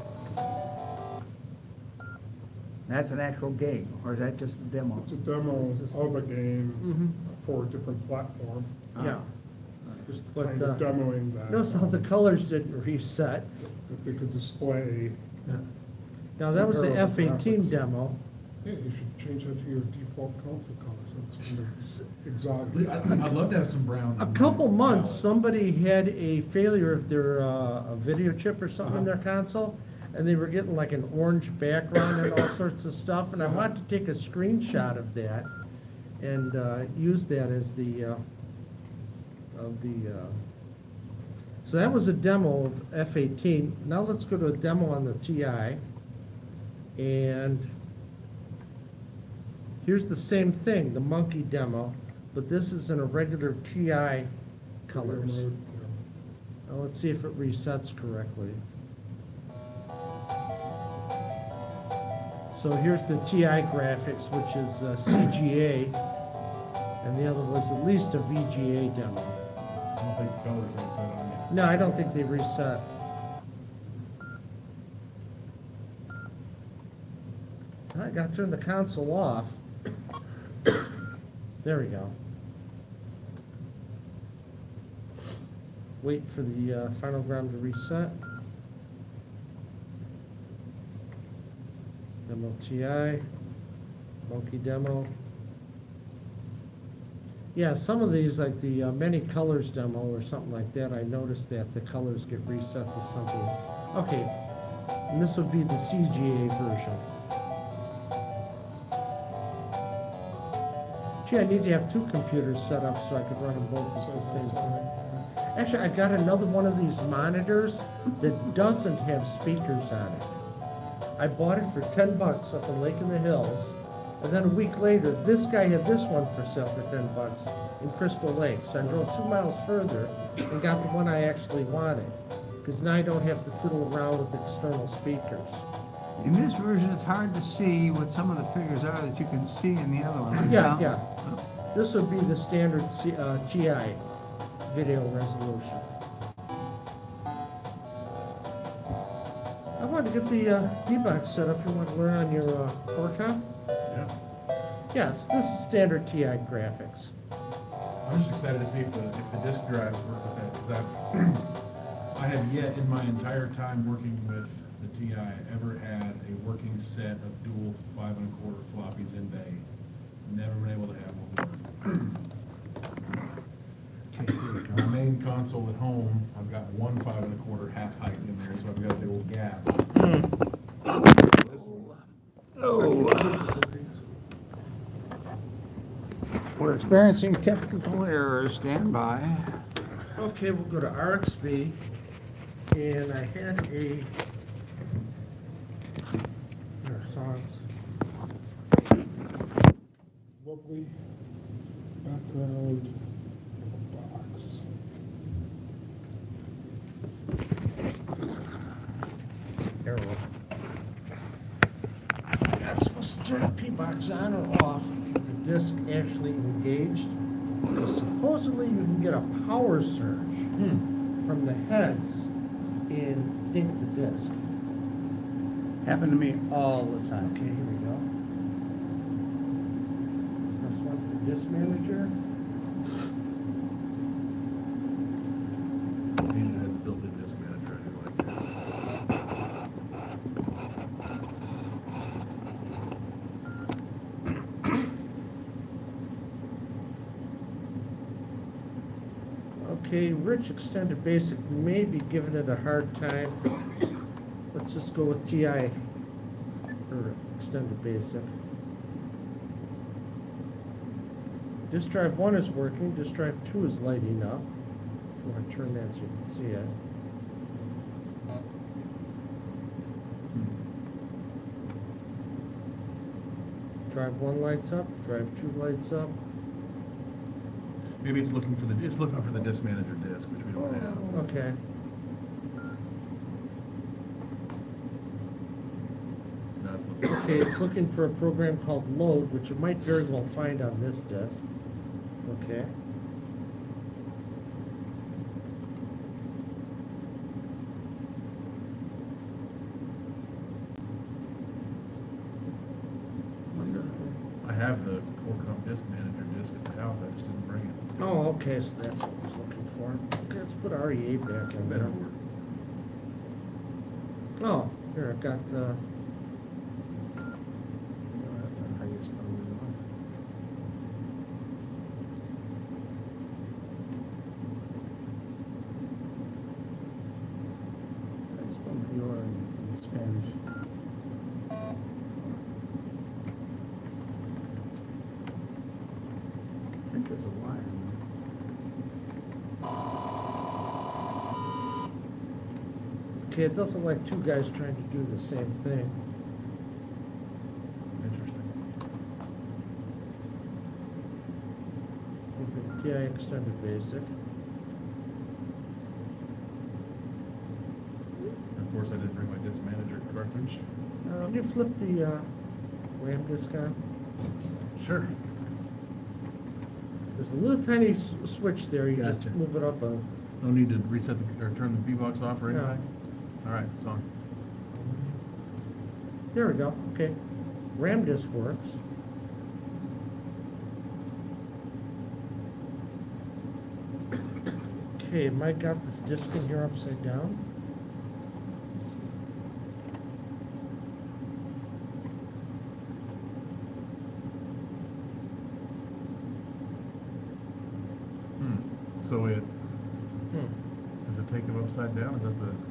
That's an actual game, or is that just a demo? It's a demo This is- of a game Mhm. for a different platform, Yeah. just But, kind of uh, demoing that. Notice how the colors didn't reset. That they could display. Now, that was the Comparable F-18 graphics. demo. Yeah, you should change that to your default console colors. That's kind of exotic. I'd I'd love to have some brown. A couple months, palette. somebody had a failure of their, uh, a video chip or something in their console, and they were getting like an orange background and all sorts of stuff, and I wanted to take a screenshot of that and, uh, use that as the, uh, of the, uh, so that was a demo of F eighteen. Now let's go to a demo on the TI. And here's the same thing, the monkey demo, but this is in a regular TI colors. Now, let's see if it resets correctly. So here's the TI graphics, which is uh, CGA, and the other was at least a VGA demo. I don't think colors are set on yet. No, I don't think they reset. I got to turn the console off. There we go. Wait for the uh, FinalGROM to reset. Demo TI, Monkey demo. Yeah, some of these, like the uh, many colors demo or something like that, I noticed that the colors get reset to something. Okay, and this would be the CGA version. Gee, I need to have two computers set up so I could run them both at the same time. Actually, I got another one of these monitors that doesn't have speakers on it. I bought it for ten bucks up in Lake in the Hills, and then a week later, this guy had this one for sale for ten bucks in Crystal Lake. So I drove two miles further and got the one I actually wanted, because now I don't have to fiddle around with external speakers. In this version, it's hard to see what some of the figures are that you can see in the other one. Yeah, yeah. This would be the standard C, uh, TI video resolution. I wanted to get the uh, D-box set up. You want to learn on your uh, CorComp? Yeah. Yes, this is standard TI graphics. I'm just excited to see if the, if the disk drives work with that, because I've, [clears throat] I have yet in my entire time working with the TI ever had a working set of dual five and a quarter floppies in bay. Never been able to have one work. [clears throat] My main console at home, I've got one five and a quarter half height in there, so I've got a little gap. This one- We're experiencing technical errors, stand by. Okay, we'll go to RXB, and I had a, there are songs. Lovely background Arrow. That's supposed to turn the P-box on or off the disc actually engaged. Supposedly you can get a power surge hmm. from the heads and dink the disc. Happened to me all the time. Okay, here we go. Press one for disk manager. It has a built-in disk manager anyway. Okay, Rich Extended Basic may be giving it a hard time. Let's just go with TI, or Extended Basic. Disk drive one is working, disk drive two is lighting up. You want to turn that so you can see it. Drive one lights up, drive two lights up. Maybe it's looking for the, it's looking for the disk manager disk, which we don't have. Okay. No, it's looking- Okay, it's looking for a program called load, which it might very well find on this disk. Okay. I have the CorComp disk manager disk at the house, I just didn't bring it. So that's what I was looking for. Okay, let's put REA back in Better work. Oh, here, I've got, uh, That's not how you spell it. I spell Dior in in Spanish. I think there's a Y in okay, it doesn't like two guys trying to do the same thing. Interesting. TI Extended Basic. Of course, I didn't bring my disk manager cartridge. Can you flip the, uh, RAM disk on? Sure. There's a little tiny s- switch there, you just Gotcha. move it up a, No need to reset the, or turn the P-Box off or No. All right, it's on. there we go, okay. RAM disk works. Okay, Mike got this disk in here upside down. Hmm. So it, Hmm. does it take them upside down? Is that the, it might be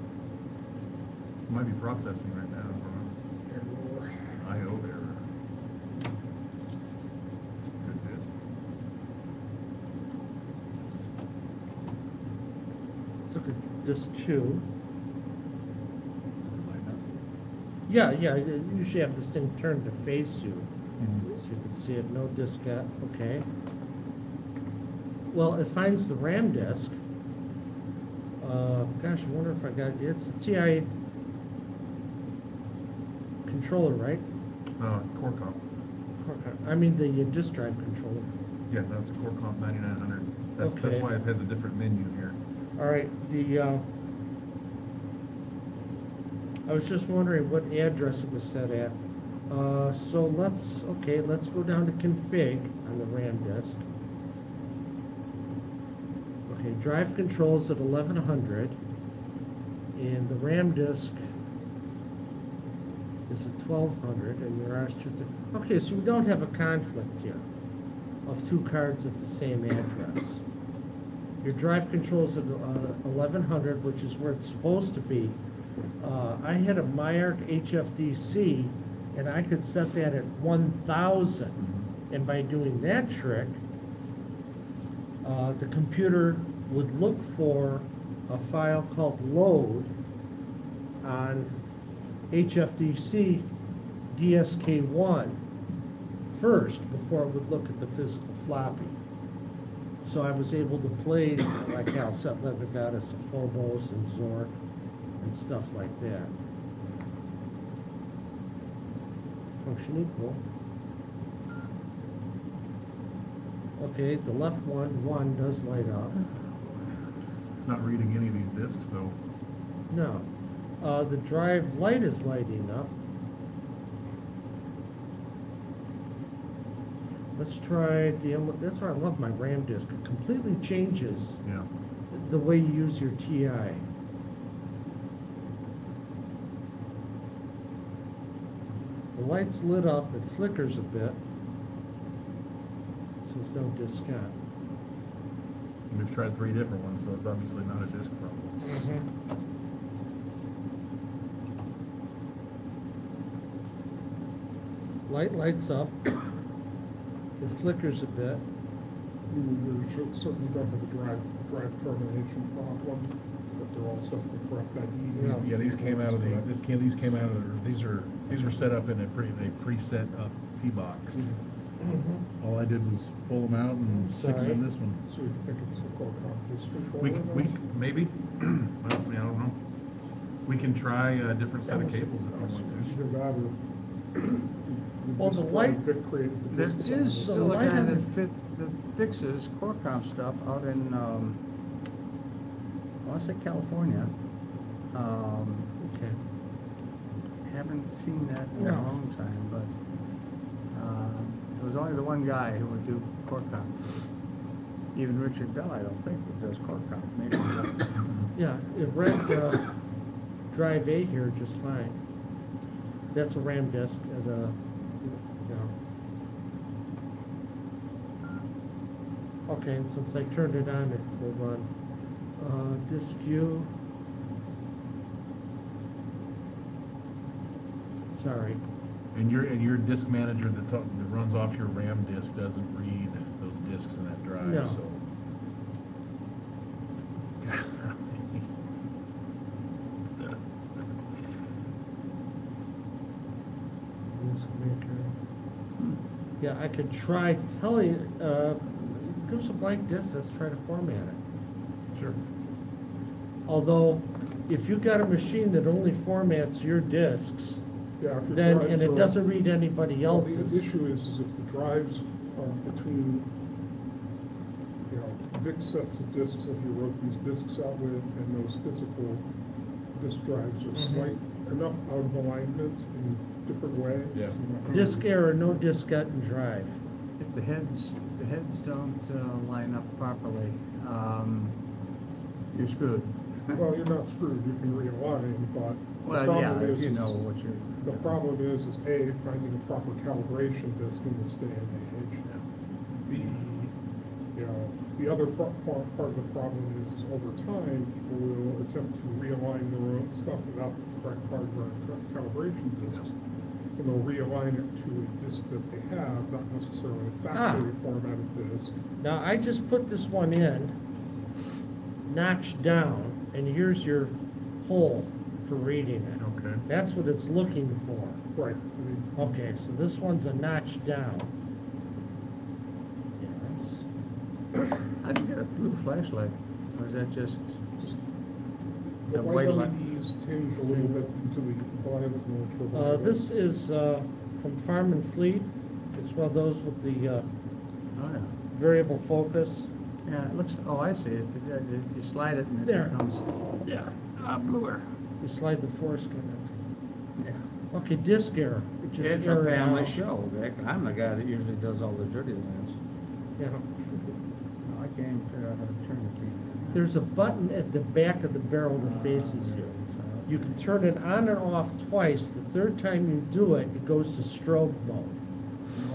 processing right now. I/O error. Good disk. Let's look at disk two. Does it light up? Yeah, yeah, you usually have this thing turned to face you, Mhm. so you can see it, no disk at, okay. Well, it finds the RAM disk. Uh, gosh, I wonder if I got, it's a TI controller, right? Uh, CorComp. I mean, the uh, disk drive controller. Yeah, that's a CorComp ninety-nine hundred. That's, that's why it has a different menu here. All right, the, uh, I was just wondering what address it was set at. Uh, so let's, okay, let's go down to config on the RAM disk. Okay, drive controls at eleven hundred, and the RAM disk is at twelve hundred, and your two thir- Okay, so we don't have a conflict here of two cards at the same address. Your drive controls at eleven hundred, which is where it's supposed to be. Uh, I had a Myarc HFDC, and I could set that at one thousand. And by doing that trick, uh, the computer would look for a file called load on HFDC DSK1 first, before it would look at the physical floppy. So I was able to play like how Set Leather Goddesses of Phobos and Zork and stuff like that. Function equal. Okay, the left one, one does light up. It's not reading any of these disks though. No. Uh, the drive light is lighting up. Let's try the, that's why I love my RAM disk. It completely changes Yeah. the way you use your TI. The light's lit up, it flickers a bit. Says no disk on. We've tried three different ones, so it's obviously not a disc problem. Light lights up. [coughs] It flickers a bit. You, you should- certainly don't have a drive, drive termination problem, but they're all set to correct IDs. Yeah, these came out of the, this came, these came out of, the- these are, these were set up in a pre, a preset up P-box. Mm-hmm. All I did was pull them out and stick them in this one. So you think it's the CorComp disk controller? We, we, then? c- maybe, [clears throat] well, I mean, I don't know. We can try a different set of cables if you want to. Either that or. Well, the light- That created the There is the still a light guy on that the- fits, that fixes CorComp stuff out in, um, I wanna say California. Um, Okay. haven't seen that in a No. long time, but, um, it was only the one guy who would do CorComp. Even Richard Bell, I don't think, does CorComp, maybe. he does. [coughs] Yeah, it read, uh, drive A here just fine. That's a RAM disk and, uh, you know. Okay, and since I turned it on, it will run. Uh, disk U. Sorry. And your, and your disk manager that's, up- that runs off your RAM disk doesn't read those disks in that drive, No. so. Yeah, I could try telling, uh, give us a blank disk, let's try to format it. Sure. Although, if you've got a machine that only formats your disks, Yeah, if your then, drives and it are- doesn't read anybody Well, The else's. issue is, is if the drives are between, you know, big sets of disks that you wrote these disks out with, and those physical disk drives are Mhm. slight, enough out of alignment in different ways. Yeah. you're not gonna- Disk error, no diskette and drive. If the heads, if the heads don't, uh, line up properly, um, you're screwed. [laughs] Well, you're not screwed, you can realign, but the Well, yeah, problem if is, you is- know what you're. the problem is, is A, finding a proper calibration disk in this day and age. B, you know, the other pro- part, part of the problem is, is over time, people will attempt to realign their own stuff without the correct hardware and correct calibration disks. And they'll realign it to a disk that they have, not necessarily a factory Ah. formatted disk. Now, I just put this one in, notched down, and here's your hole for reading it. Okay. That's what it's looking for. Right, I mean, Okay, so this one's a notch down. Yes. How'd you get a blue flashlight? Or is that just, just, The the white white light. LEDs tinge a little bit into the violet and Uh, this is, uh, from Farm and Fleet. It's one of those with the, uh, oh, yeah. variable focus. Yeah, it looks, oh, I see, it, it- it- you slide it and it There. becomes, Yeah. ah, bluer. You slide the foreskin in. Yeah. Okay, disc error. It just It's a errored family out. show, Vic. I'm the guy that usually does all the dirty lands. Yeah. I can't even figure out how to turn the key. There's a button at the back of the barrel that faces you. You can turn it on and off twice. The third time you do it, it goes to strobe mode.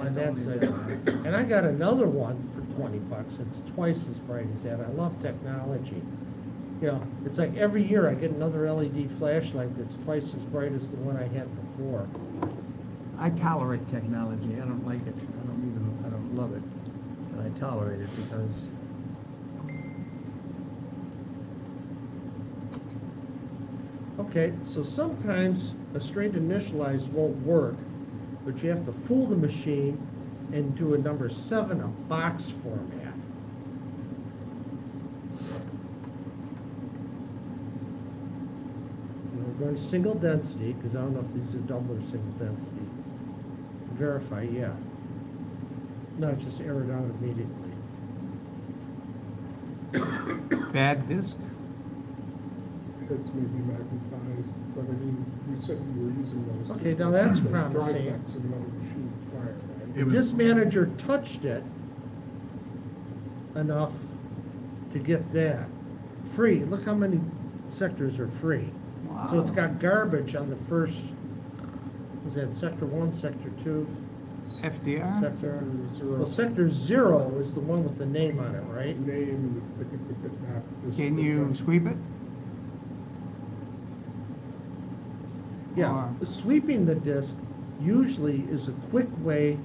And that's it. [coughs] And I got another one for twenty bucks. It's twice as bright as that. I love technology. You know, it's like every year I get another LED flashlight that's twice as bright as the one I had before. I tolerate technology. I don't like it. I don't even, I don't love it. But I tolerate it because Okay, so sometimes a straight initialize won't work, but you have to fool the machine and do a number seven, a box format. Know, we're going single density, because I don't know if these are double or single density. Verify, yeah. No, it just errored out immediately. bad disc. Heads may be magnetized, but I mean, you said you were using those. Okay, now that's promising. backs in another machine prior, right? It was- This manager touched it enough to get that. Free, look how many sectors are free. So it's got garbage on the first, was that sector one, sector two? FDR? Sector, Zero. well, sector zero is the one with the name on it, right? Name, I think the bitmap. is- Can you sweep it? Yeah, Or- sweeping the disk usually is a quick way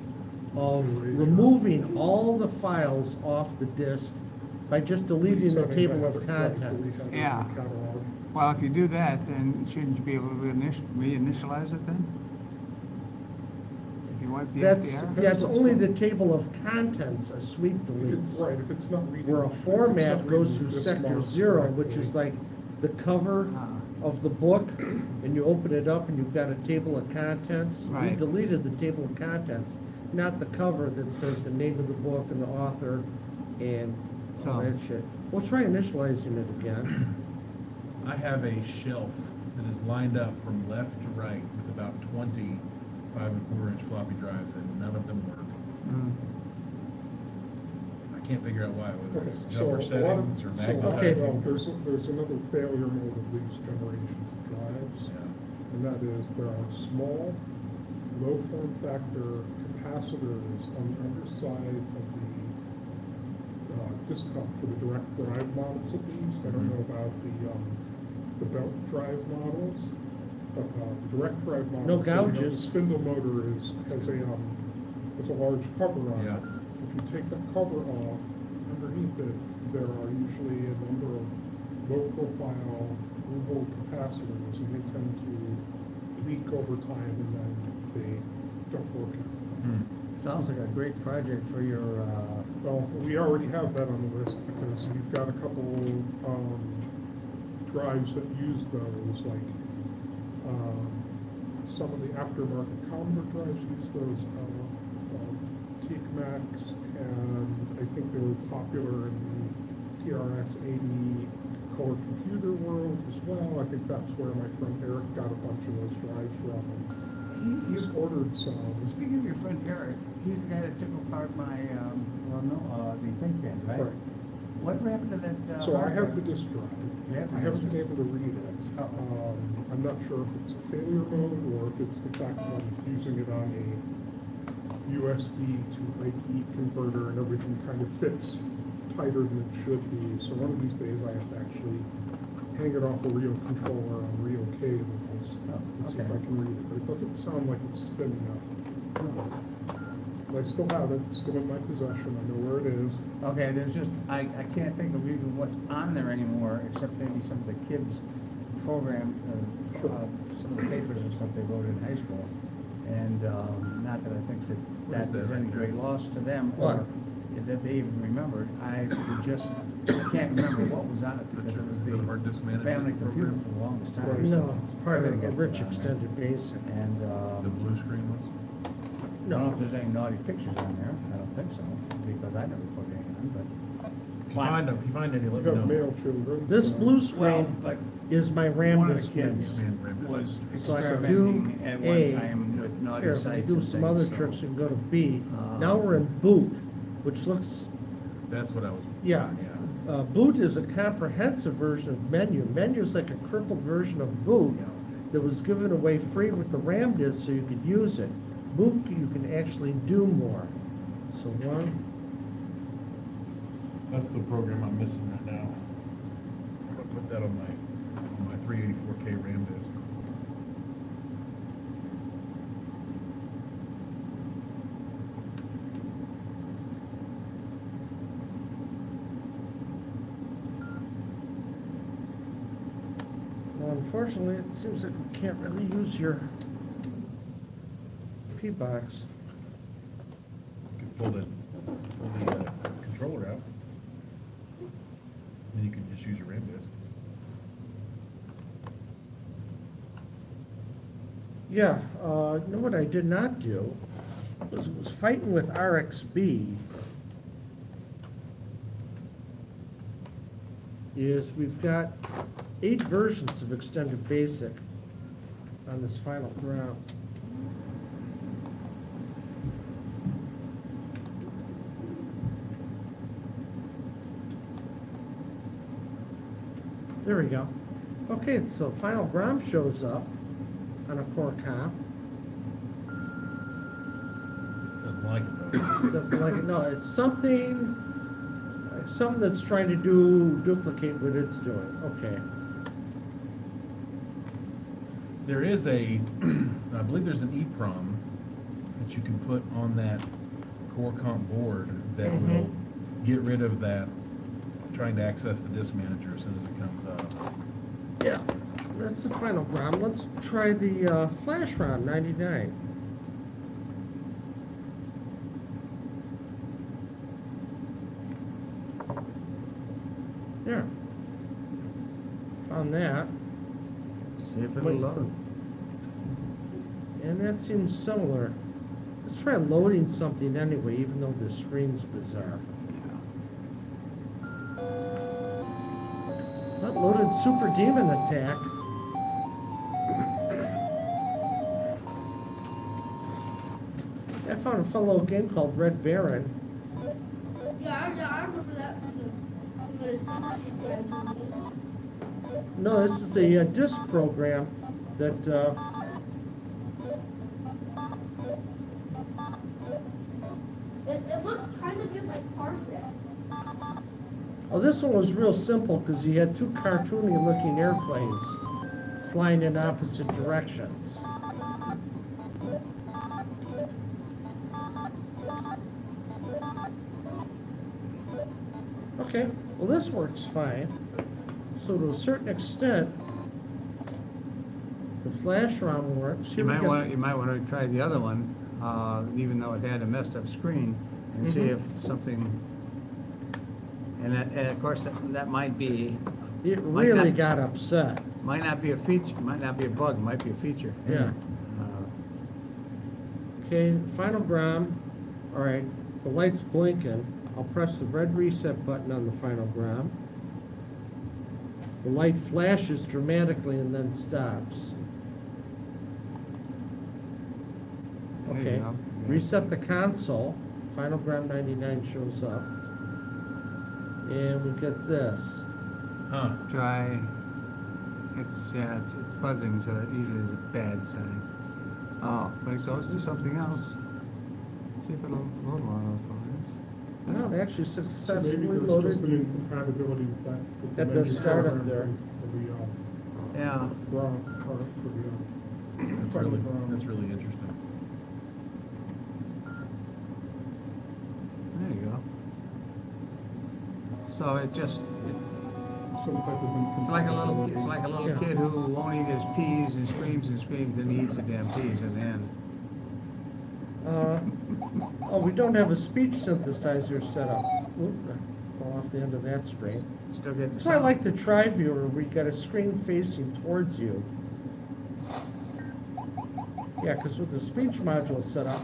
of removing all the files off the disk by just deleting the table of contents. Yeah. Well, if you do that, then shouldn't you be able to reiniti- reinitialize it then? If you wipe the That's, FDR? yeah, it's only the table of contents a sweep If it's, deletes. right, if it's not reading. Where a if it's format goes reading through this sector mark zero, which correctly. is like the cover Ah. Of the book, and you open it up and you've got a table of contents. We deleted the table of contents, not the cover that says the name of the book and the author and so. all So- that shit. We'll try initializing it again. I have a shelf that is lined up from left to right with about twenty five and quarter inch floppy drives and none of them work. Mm. I can't figure out why, whether Okay, it's so a lot of, settings or so. Okay. well, there's, there's another failure mode of these generations of drives. Yeah. And that is there are small, low form factor capacitors on the underside of the uh, disk hub for the direct drive models at least. I don't know about the, um, the belt drive models, but, uh, the direct drive models. No so, know, The gouges. spindle motor is, has a, um, has a large cover on Yeah. it. If you take the cover off, underneath it, there are usually a number of low profile, low capacitors, and they tend to leak over time and then they don't work. Hmm. Sounds like a great project for your, uh, Well, we already have that on the list because you've got a couple, um, drives that use those, like, um, some of the aftermarket Commodore drives use those, uh, um, TeakMax, and I think they were popular in the TRS eighty color computer world as well. I think that's where my friend Eric got a bunch of those drives from. He- He's ordered some. Speaking of your friend Eric, he's the guy that took apart my, um, well, no, uh, the ThinkPad, right? Right. What happened to that? uh, So I have the disk drive. I haven't been able to read it. Oh. Um, I'm not sure if it's a failure mode or if it's the fact that I'm using it on a USB to IDE converter and everything kind of fits tighter than it should be. So one of these days I have to actually hang it off a real controller on real cable Oh, and see if. I can read it. But it doesn't sound like it's spinning up. But I still have it, it's still in my possession, I know where it is. Okay, there's just, I, I can't think of even what's on there anymore, except maybe some of the kids' program, uh, Sure. uh, some of the papers and stuff they wrote in high school. And, um, not that I think that What is that that is any right great loss to them, What? or that they even remembered. I would just, I can't remember what was on it, because it was Is it a the management family computer program? for the longest time. Right. no, it's part of Everything a got rich on there. extended basic. And, um. The blue screen ones? I don't know if there's any naughty pictures on there, I don't think so, because I never put any on, but. If you find them, if you find any, You let me have know. male children. This so- blue Well, screen but is my RAM one of disk. the kids menu. Man, was So I can experimenting do at A, one time with naughty Here, sites if and we do things. some other so- tricks and go to B. Uh, Now we're in boot, which looks, That's what I was. yeah. Yeah. Uh, boot is a comprehensive version of menu. Menu is like a crippled version of boot that was given away free with the RAM disk so you could use it. Boot, you can actually do more. So one, That's the program I'm missing right now. I'm gonna put that on my, on my three eighty-four K RAM disk. well, unfortunately, it seems that you can't really use your P-box. Could pull the, pull the, uh, controller out. Then you can just use your RAM disk. Yeah, uh, you know what I did not do? Was, was fighting with RXB. Is we've got eight versions of Extended Basic on this final round. There we go. Okay, so FinalGROM shows up on a core comp. Doesn't like it though. [coughs] Doesn't like it, no, it's something, something that's trying to do, duplicate what it's doing, okay. There is a, [clears throat] I believe there's an EEPROM that you can put on that CorComp board that Mhm. will get rid of that, trying to access the disk manager as soon as it comes up. Yeah, that's the final ROM. Let's try the uh, FlashROM 99. Yeah. Found that. See if it'll load. And that seems similar. Let's try loading something anyway, even though the screen's bizarre. That loaded Super Demon Attack. I found a fellow game called Red Baron. Yeah, I, yeah, I remember that from the, from the Super GTA. No, this is a uh, disk program that, uh, It, it looked kind of good like Parsec. oh, this one was real simple because you had two cartoony looking airplanes flying in opposite directions. Okay, well, this works fine. So to a certain extent, the FlashROM works. You we might want, you might want to try the other one, uh, even though it had a messed up screen, and see Mhm. if something, and that, and of course, that, that might be, It really got upset. might not be a feature, might not be a bug, might be a feature. Yeah. Uh, Okay, FinalGROM. All right, the light's blinking. I'll press the red reset button on the FinalGROM. The light flashes dramatically and then stops. Okay, go. reset the console. FinalGROM 99 shows up. And we get this. Huh, Try, it's, yeah, it's, it's buzzing, so that usually is a bad sign. Oh, but it goes to something else. See if it'll load one of those programs. No, it actually So successfully maybe there's just an loaded. incompatibility with that. with At the menu start up program there. For the, uh, Yeah, ROM, or for the, uh, that's really, that's really interesting. there you go. So it just, it's, some type of. It's like a little, it's like a little Yeah. kid who won't eat his peas and screams and screams, and he eats the damn peas in the end. Uh, oh, we don't have a speech synthesizer set up. Oop, I Fell off the end of that screen. Still getting That's why I like the tri-viewer, we got a screen facing towards you. Yeah, because with the speech module set up,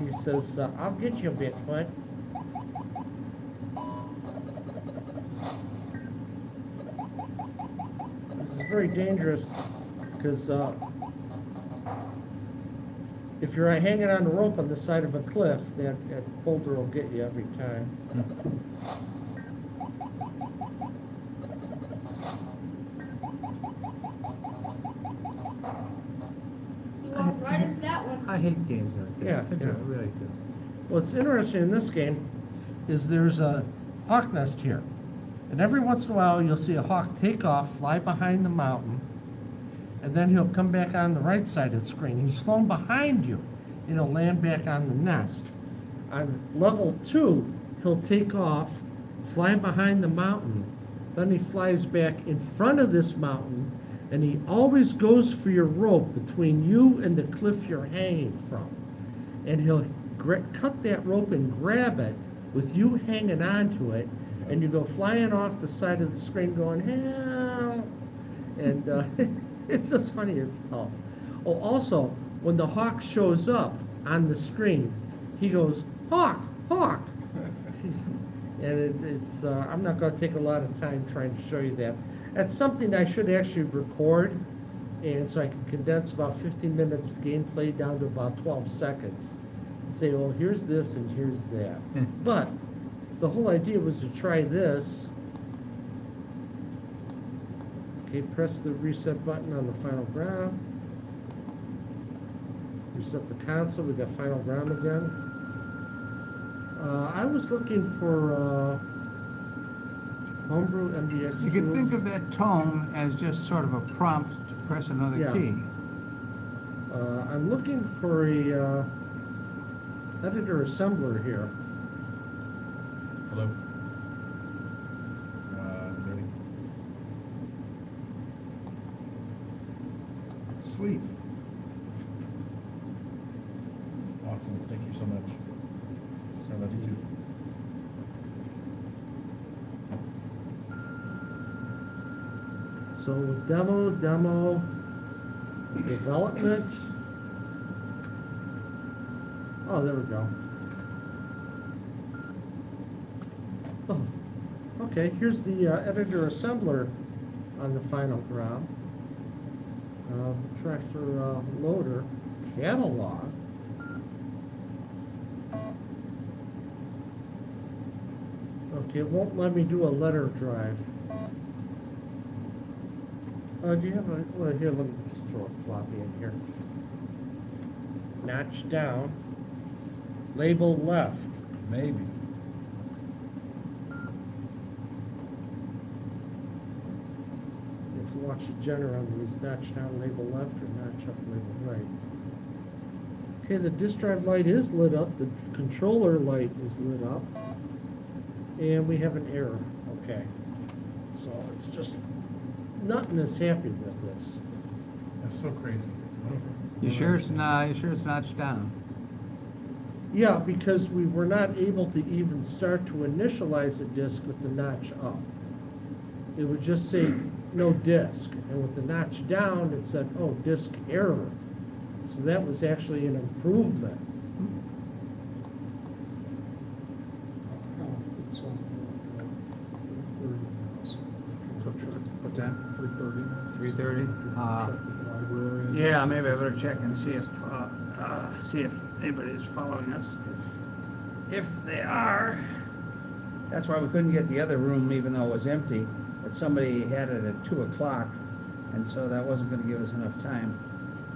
he says, uh, I'll get you, a bit Bigfoot. This is very dangerous, because, uh, if you're hanging on the rope on the side of a cliff, that, that boulder will get you every time. You walked right into that one. I hate games like that. Yeah, I do, yeah. I really do. What's interesting in this game is there's a hawk nest here. And every once in a while, you'll see a hawk take off, fly behind the mountain, and then he'll come back on the right side of the screen. He's flown behind you, and he'll land back on the nest. On level two, he'll take off, fly behind the mountain, then he flies back in front of this mountain, and he always goes for your rope between you and the cliff you're hanging from and he'll cut that rope and grab it with you hanging onto it, and you go flying off the side of the screen going, help! And uh, [laughs] it's just funny as hell. Oh, also, when the hawk shows up on the screen, he goes, hawk, hawk! [laughs] and it, it's, uh, I'm not gonna take a lot of time trying to show you that. That's something I should actually record, and so I can condense about fifteen minutes of gameplay down to about twelve seconds. And say, well, here's this and here's that. Hmm. But the whole idea was to try this. Okay, press the reset button on the FinalGROM. Reset the console, we got FinalGROM again. Uh, I was looking for, uh, homebrew MDX. You could tools. think of that tone as just sort of a prompt to press another Yeah. key. Uh, I'm looking for a, uh, editor assembler here. Hello? Uh, ready? Sweet. Awesome, thank you so much. Sorry about you too. So demo, demo, development. Oh, there we go. Oh, okay, here's the uh, editor assembler on the FinalGROM. Uh, tractor uh, loader, catalog. Okay, it won't let me do a letter drive. Uh, do you have a, well, here, let me just throw a floppy in here. Notch down, label left. Maybe. You have to watch the general on these, notch down, label left, or notch up, label right. Okay, the disk drive light is lit up, the controller light is lit up, and we have an error, okay. So it's just, nothing is happy with this. That's so crazy. You sure it's not, you sure it's notched down? Yeah, because we were not able to even start to initialize the disk with the notch up. It would just say, no disk, and with the notch down, it said, oh, disk error. So that was actually an improvement. No, it's uh, three thirty now, so. What's that? Three thirty. Three thirty? Uh, Check with the librarian. Yeah, maybe I better check and see if, uh, uh, see if anybody's following us. If they are, that's why we couldn't get the other room even though it was empty, but somebody had it at two o'clock, and so that wasn't gonna give us enough time.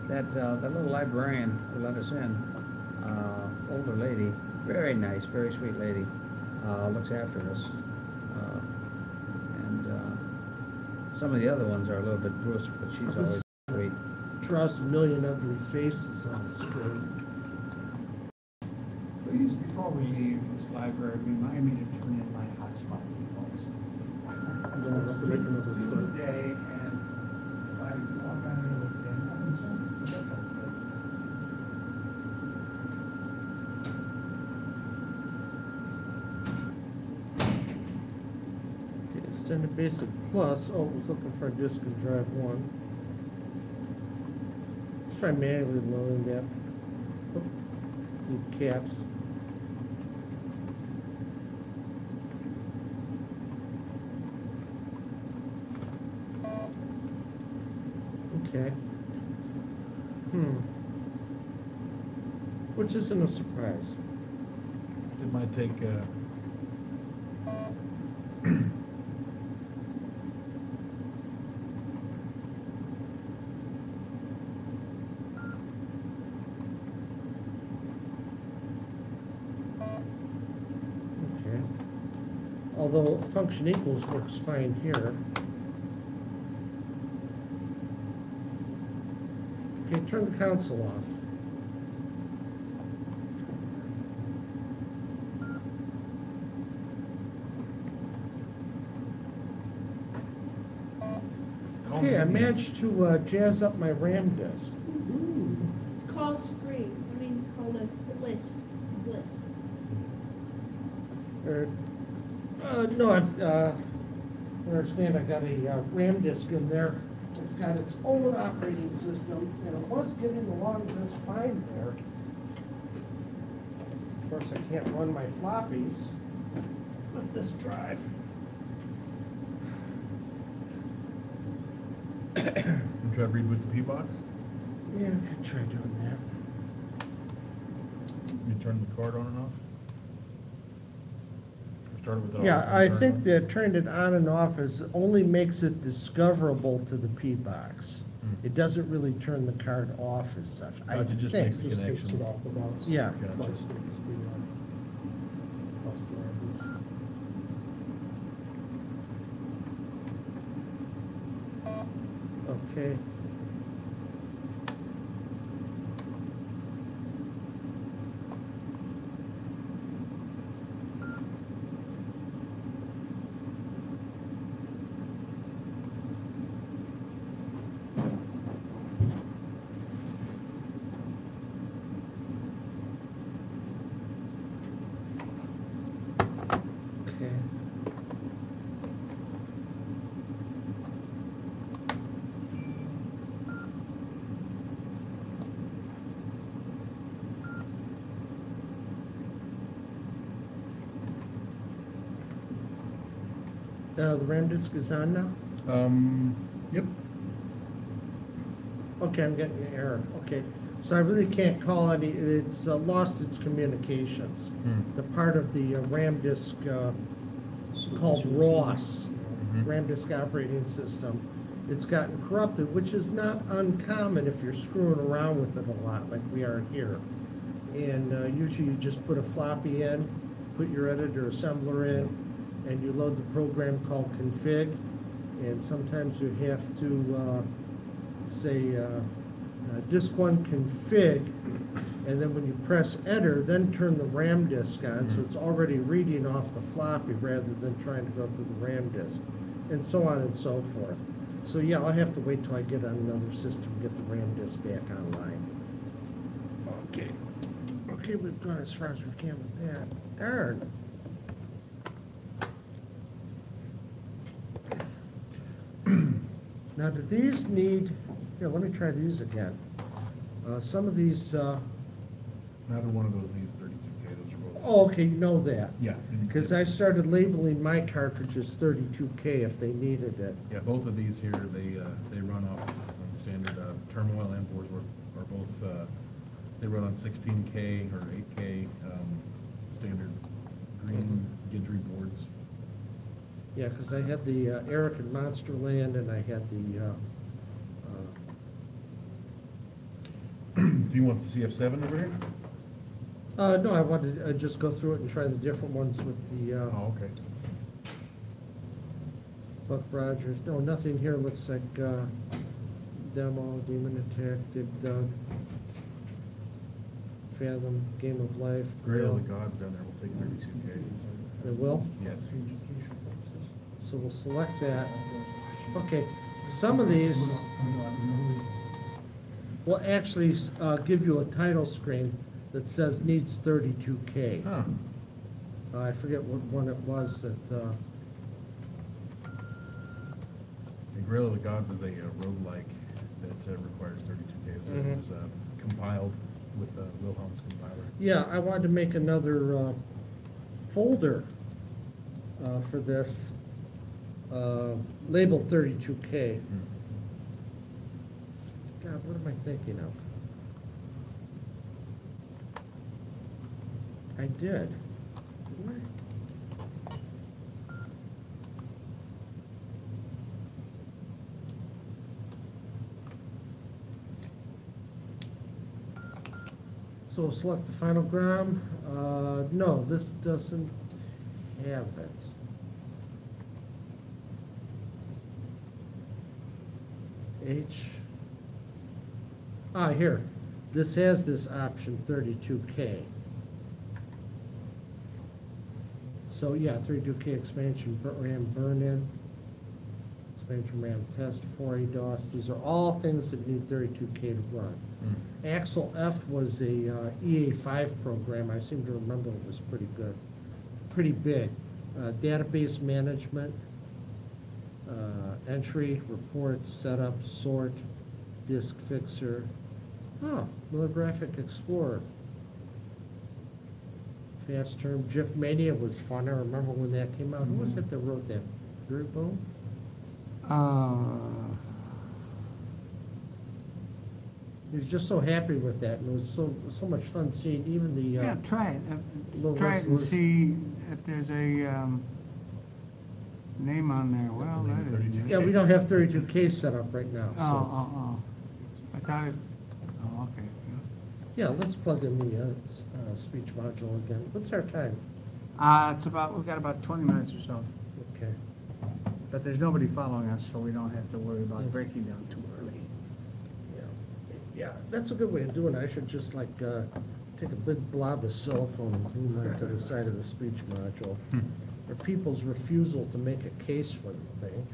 That, uh, that little librarian who let us in, uh, older lady, very nice, very sweet lady, uh, looks after us. Uh, And, uh, some of the other ones are a little bit brusque, but she's always sweet. Draws a million ugly faces on the screen. Please, before we leave this library, remind me to turn in my hotspot, folks. You don't have to make another It's day, and I walk there with that's okay. Okay, Extended Basic Plus, oh, I was looking for a disk and drive one. Let's try manually loading that. Oop, Need caps. Okay. Hmm. Which isn't a surprise. It might take, uh, Okay. Although function equals works fine here. Okay, turn the console off. Okay, I managed to uh, jazz up my RAM disk. It's called screen. I mean, called a list. It's list. Er, uh, no, I've, uh, I understand I got a uh, RAM disk in there. It's got its own operating system, and it was getting along just fine there. Of course, I can't run my floppies with this drive. You try to read with the P box? Yeah, I could try doing that. You turn the card on and off? Or Start it with it Yeah, off I think that turning it on and off is, only makes it discoverable to the P-box. Hmm. It doesn't really turn the card off as such, I Gotcha, think. just makes a Just takes connection. it off the box. Yeah. Gotcha. Plus, it's the, uh, bus drivers. Okay. Okay. The disk is on now? Um, yep. Okay, I'm getting an error, okay. So I really can't call any, it's uh, lost its communications. Hmm. The part of the uh, RAM disk, uh, called ROS, Mhm. RAM disk operating system, it's gotten corrupted, which is not uncommon if you're screwing around with it a lot, like we are here. And uh, usually you just put a floppy in, put your editor assembler in, and you load the program called config. And sometimes you have to, uh, say, uh, uh, disk one config, and then when you press enter, then turn the RAM disk on, so it's already reading off the floppy rather than trying to go through the RAM disk, and so on and so forth. So yeah, I'll have to wait till I get on another system, and get the RAM disk back online. Okay, okay, we've gone as far as we can with that. Darn. Now, do these need, here, let me try these again. Uh, some of these, uh, Neither one of those needs thirty-two K, those are both. oh, okay, you know that. Yeah. Because I started labeling my cartridges thirty-two K if they needed it. Yeah, both of these here, they, uh, they run off on standard, uh, turmoil and boards are, are both, uh, they run on sixteen K or eight K, um, standard green Gidry boards. Yeah, because I had the uh, Eric in Monsterland, and I had the, uh, [clears throat] Do you want the CF seven over here? uh, uh, no, I wanted to uh, just go through it and try the different ones with the, uh, Oh, okay. Buck Rogers. No, nothing here looks like, uh, Demo, Demon Attack, Dig Dug, Fathom, Game of Life. Grail of the Gods down there will take thirty-two K. They will? Yes. So we'll select that. Okay, some of these will actually uh, give you a title screen that says needs thirty-two K. Huh. I forget what one it was that, uh, And Grail of the Gods is a uh, roguelike that uh, requires thirty-two K. So Mhm. it was uh, compiled with uh, Wilhelm's compiler. yeah, I wanted to make another uh, folder uh, for this, uh, labeled thirty-two K. Hmm. God, what am I thinking of? I did. So we'll select the FinalGROM. Uh, no, this doesn't have it. H. Ah, here, this has this option thirty-two K. So, yeah, thirty-two K expansion RAM burn-in, expansion RAM test, four A DOS, these are all things that need thirty-two K to run. Hmm. Axel F was a uh, EA five program, I seem to remember it was pretty good, pretty big. Uh, Database management, uh, entry, reports, setup, sort, disk fixer. Oh, Miller Graphic Explorer. Fast term, GIF Mania was fun, I remember when that came out. Who was it that wrote that? Drew Boom? Uh, He was just so happy with that, and it was so, so much fun seeing even the, uh, Yeah, try it. Uh, Try it and see if there's a, um, name on there. Well, that is. 32K. yeah, we don't have thirty-two K set up right now, Oh, so oh, oh. I thought it, oh, okay. Yeah, let's plug in the, uh, s- uh, speech module again. What's our time? Uh, it's about, we've got about twenty minutes or so, Okay. but there's nobody following us, so we don't have to worry about breaking down too early. Yeah, Yeah, that's a good way of doing it. I should just like, uh, take a big blob of silicone and glue that to the side of the speech module. Or people's refusal to make a case for the thing.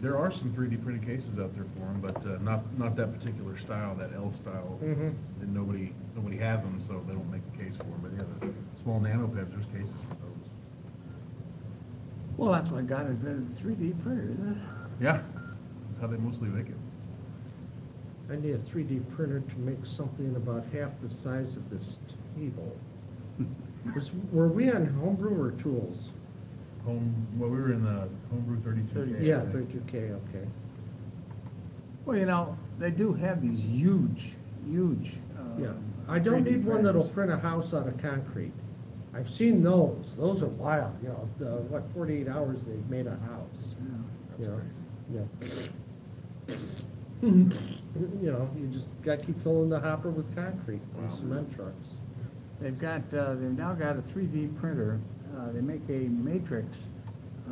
There are some three D printed cases out there for them, but uh, not, not that particular style, that L style. Mhm. And nobody, nobody has them, so they don't make a case for them, but yeah, the small nanoPEBs, there's cases for those. Well, that's what God invented the three D printer, isn't it? Yeah, that's how they mostly make it. I need a three D printer to make something about half the size of this table. [laughs] Was, were we on homebrew or tools? Home, well, we were in the homebrew thirty-two. K, Yeah, I think. thirty-two K, okay. Well, you know, they do have these huge, huge, uh. Yeah, I don't 3D need one that'll printers. print a house out of concrete. I've seen those, those are wild, you know, the, what, forty-eight hours they've made a house, Yeah. you know? Yeah. [laughs] You know, you just gotta keep filling the hopper with concrete and Wow. cement trucks. They've got, uh, they've now got a three D printer, uh, they make a matrix,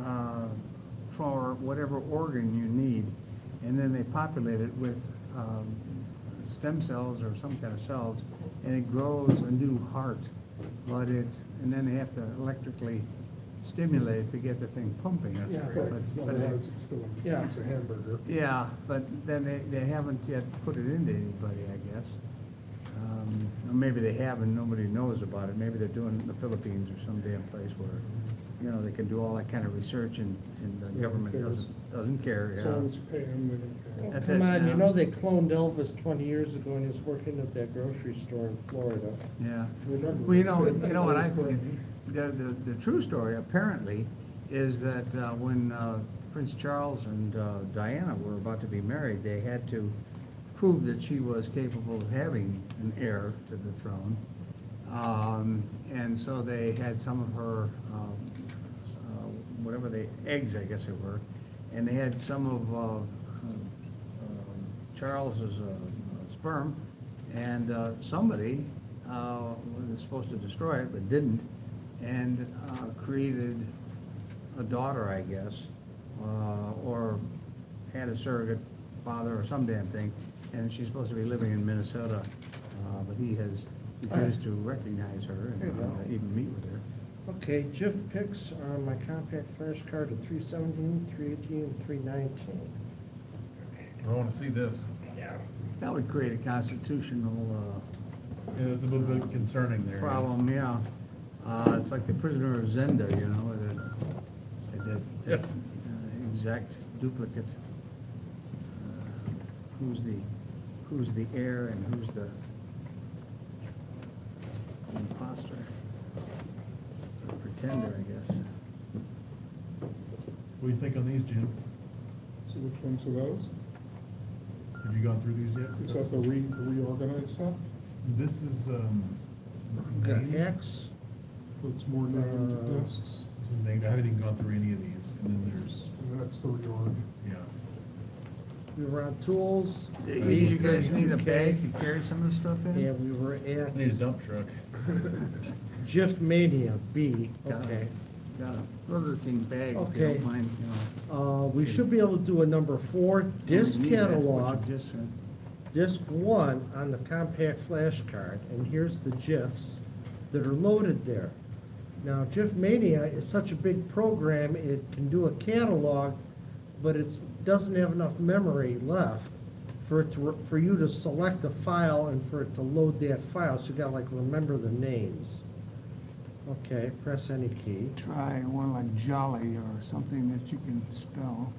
uh, for whatever organ you need, and then they populate it with, um, stem cells or some kind of cells, and it grows a new heart, but it, and then they have to electrically stimulate it to get the thing pumping. That's Yeah. But But- but it- it's still a Yeah. piece of hamburger. Yeah, but then they, they haven't yet put it into anybody, I guess. Um, maybe they have and nobody knows about it. Maybe they're doing it in the Philippines or some damn place where, you know, they can do all that kind of research and, and the No government cares. doesn't, doesn't care, yeah. as you pay them, they don't care. That's Come it, on, you yeah. know they cloned Elvis twenty years ago and he's working at that grocery store in Florida. Yeah. Remember, Well, you know, said you know what I think, the, the, the true story apparently is that, uh, when, uh, Prince Charles and, uh, Diana were about to be married, they had to prove that she was capable of having an heir to the throne. Um, and so they had some of her, um, uh, whatever the eggs, I guess it were, and they had some of, uh, um, um, Charles's, uh, sperm, and, uh, somebody, uh, was supposed to destroy it, but didn't, and, uh, created a daughter, I guess, uh, or had a surrogate father or some damn thing, and she's supposed to be living in Minnesota, uh, but he has refused to recognize her There you and go. uh, even meet with her. Okay, Jif picks on my compact flash card at 317, 318, 319. I wanna see this. Yeah. That would create a constitutional, uh, Yeah, it's a little bit concerning there. problem, yeah. Uh, it's like the prisoner of Zenda, you know, that, that, that Yep. uh, exact duplicate. Uh, Who's the, who's the heir and who's the imposter? Or Pretender, I guess. What do you think on these, Jim? So which ones are those? Have you gone through these yet? Is that the re, reorganized set? This is, um. Got named- X, It's more named Uh, discs, This is named, I haven't even gone through any of these, and then there's, and that's the reorg. yeah. We were on tools. Do you guys need a [laughs] bag to carry some of the stuff in? Yeah, we were I at need a dump truck. [laughs] GIF Mania, B, Got a- okay. Got a Burger King bag, if you Okay. don't mind, you know. Uh, we should be able to do a number four, disc Somebody needs that, what you catalog, just said. disc one on the compact flash card, and here's the GIFs that are loaded there. Now, GIF Mania is such a big program, it can do a catalog, but it doesn't have enough memory left for it to, for you to select a file and for it to load that file, so you gotta like remember the names. Okay, press any key. Try one like Jolly or something that you can spell.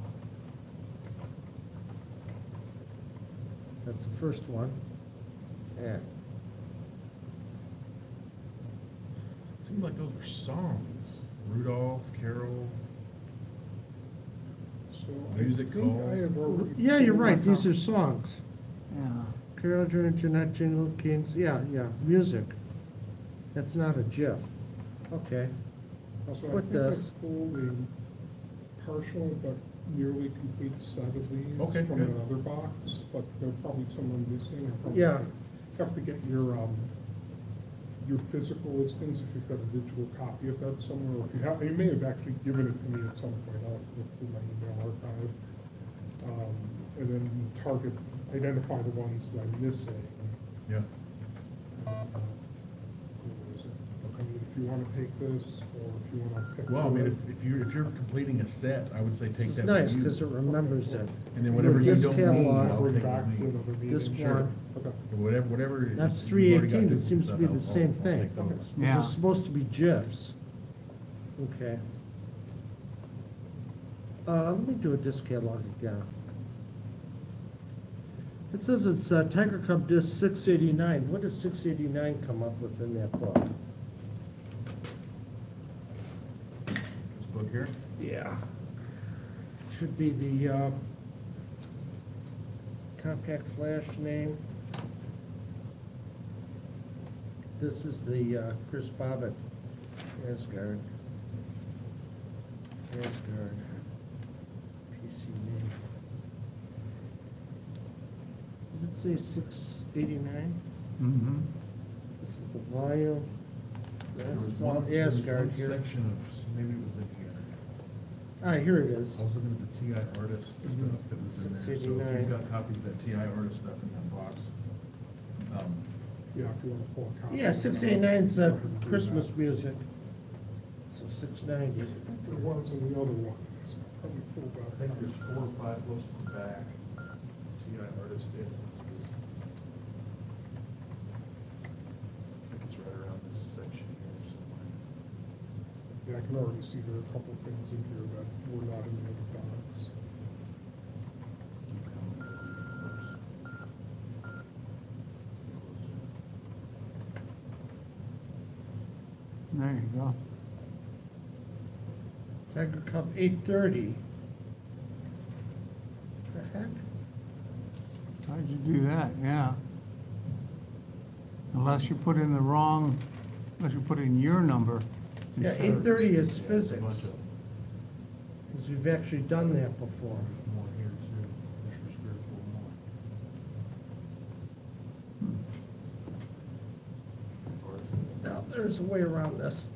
That's the first one. Yeah. Seemed like those were songs. Rudolph, Carol. So I Music think hall. Have already. Yeah, you're right, these are songs. Yeah. Carol Jordan, Jeanette, Jingle Kings, yeah, yeah, music. That's not a GIF. Okay. I'll So I put think I this. pulled a partial but nearly complete set of these Okay, from good. another box, but there are probably some I'm missing. I probably Yeah. Have to get your, um, your physical listings, if you've got a digital copy of that somewhere, or if you have, you may have actually given it to me at some point, I'll look through my email archive. Um, and then target, identify the ones that I'm missing. Yeah. Uh, who is it? I mean, if you wanna take this, or if you wanna pick. Well, I mean, if, if you're, if you're completing a set, I would say take It's that nice, you. because it remembers it. And then whatever you don't need, catalog, I'll Bring take back with to me. another meeting. This Sure. one. Okay. Whatever, whatever. it is That's you've already got eighteen, it good seems to be stuff, the I'll- same I'll thing. take those. Yeah. This is supposed to be GIFs. Okay. Uh, let me do a disc catalog again. It says it's uh, Tiger Cub disc six eighty-nine. What does six eighty-nine come up with in that book? This here? Yeah. Should be the, uh, compact flash name. This is the, uh, Chris Bobbitt, Asgard. Asgard. PC name. Does it say six eighty-nine? Mm-hmm. This is the volume. This is all one, Asgard here. section of, maybe it was in here. Ah, here it is. I was looking at the TI artist stuff that was in there, so if you've got copies of that TI artist stuff in that box, um, Yeah, if you wanna pull a copy. Yeah, six eighty-nine's, uh, Christmas music. So six ninety. I think there was in the other one, it's probably pulled I think there's four or five close to the back, TI artist instances. I think it's right around this section here somewhere. Yeah, I can already see there are a couple things in here that were not in the other docs. There you go. Tiger Cub eight thirty. The heck? How'd you do that? Yeah. Unless you put in the wrong, unless you put in your number. Yeah, eight thirty is Yeah, there's a physics, because we've actually done that before. More here too, there's three or four more. Or is this- Now, there's a way around this.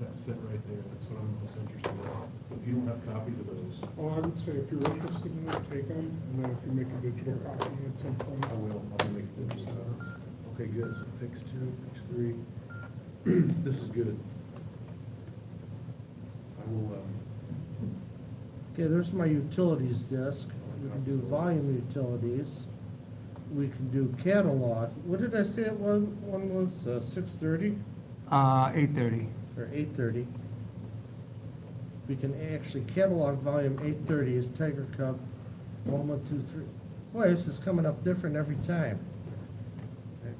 That set right there, that's what I'm most interested in. If you don't have copies of those, Well, I would say if you're interested in it, take them, and then if you make a digital copy at some point. I will, I'll make this. Okay, good, so fix two, fix three. [clears throat] This is good. I will, um, Okay, there's my utilities desk. We can do volume utilities. We can do catalog. What did I say it was, one was, uh, six thirty Uh, eight thirty. or eight thirty? We can actually catalog volume eight thirty is Tiger Cub, one, one, two, three. Boy, this is coming up different every time.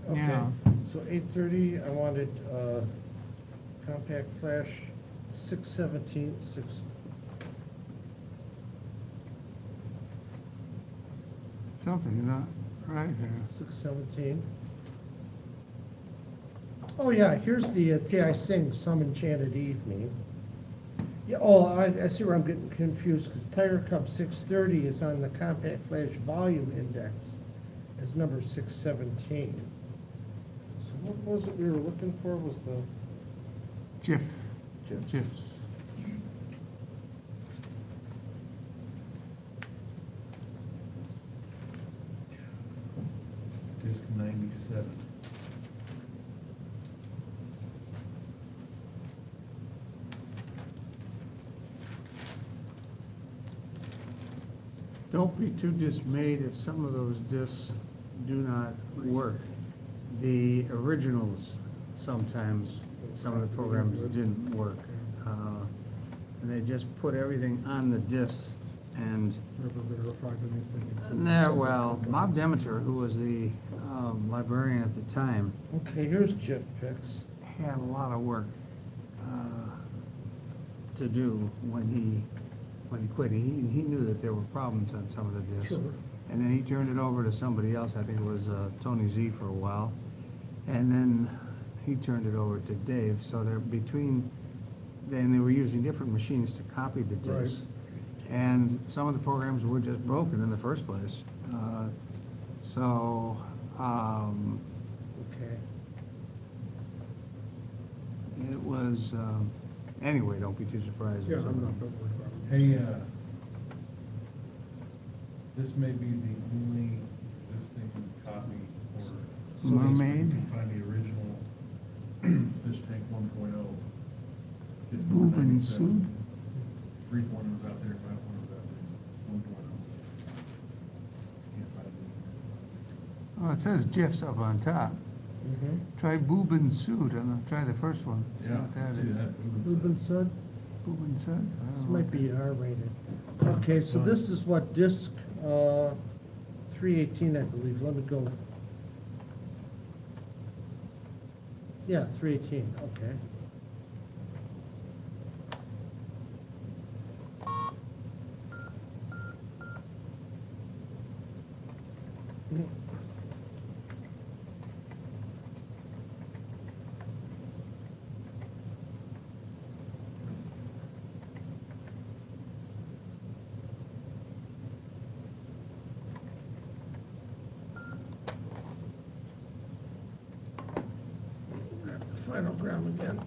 Okay, Yeah. so eight thirty, I wanted, uh, compact flash, six seventeen, six, Something, not right here. Six seventeen. Oh, yeah, here's the uh, TI Sing Some Enchanted Evening. Yeah, oh, I, I see where I'm getting confused, because Tiger Cub six thirty is on the compact flash volume index as number six seventeen. So what was it we were looking for, was the, Jiff. Jiff. Jiffs. disc ninety-seven. Don't be too dismayed if some of those discs do not work. The originals, sometimes, some of the programs didn't work. Uh, And they just put everything on the disc and, Never verified anything. nah, well, Bob Demeter, who was the um, librarian at the time, okay, here's Jiff Picks. had a lot of work uh, to do when he, when he quit. He, he knew that there were problems on some of the discs. Sure. And then he turned it over to somebody else, I think it was uh, Tony Z for a while. And then he turned it over to Dave, so they're between, then they were using different machines to copy the Right. discs. And some of the programs were just broken in the first place. Uh, So Um, Okay. It was, um, anyway, don't be too surprised. Yeah, I'm not gonna worry about it. Hey, uh, this may be the only existing copy or. Mermaid? You find the original [clears throat] Fish Tank one oh. It's Boob and 97. Three point oh's out there, five point oh's out there, one point oh. It. Oh, it says GIFs up on top. Mm-hmm. Try boob and suit, and try the first one. See Yeah, what that let's do is. that. Boob and Ruben Sud. Boob and suit? I this might be R-rated. Okay, so this is what disc, uh, three eighteen, I believe, let me go. Yeah, three eighteen, okay. Grab the FinalGROM again.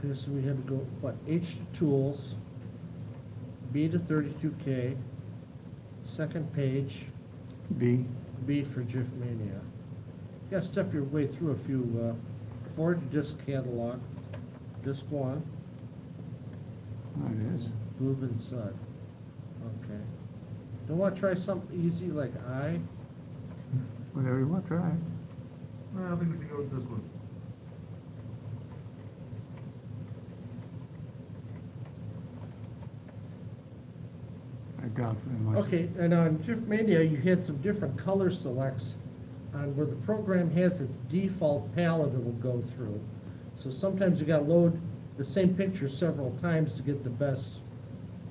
Okay, so we had to go, what, H to tools, B to thirty-two K, second page, B, B for GIF Mania. You gotta step your way through a few, uh, Ford disc catalog, disc one, there it is. Boob and Sud. Okay. Don't wanna try something easy like I? Whatever you want, try. Well, I think we can go with this one. I doubt very much. Okay, and on GIF Mania, you had some different color selects on where the program has its default palette it will go through. So sometimes you gotta load the same picture several times to get the best,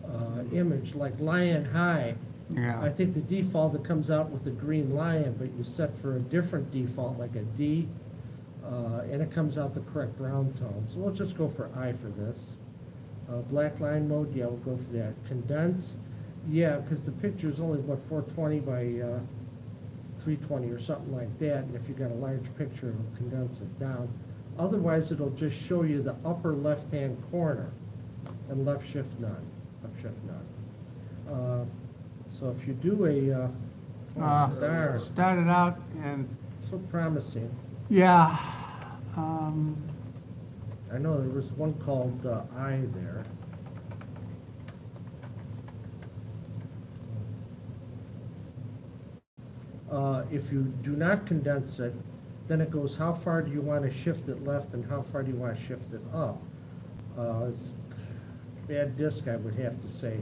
uh, image, like Lion High. I think the default that comes out with the green lion, but you set for a different default, like a D, uh, and it comes out the correct brown tone. So we'll just go for I for this. Uh, black line mode, yeah, we'll go for that. Condense, yeah, because the picture's only, what, four twenty by, uh, three twenty or something like that, and if you got a large picture, it'll condense it down. Otherwise, it'll just show you the upper left-hand corner, and left shift none, up shift none. Uh, So if you do a, uh, uh, darn, started out and, so promising. yeah, um, I know there was one called uh, I there. Uh, If you do not condense it, then it goes, how far do you want to shift it left and how far do you want to shift it up? Uh, it's Bad disk, I would have to say.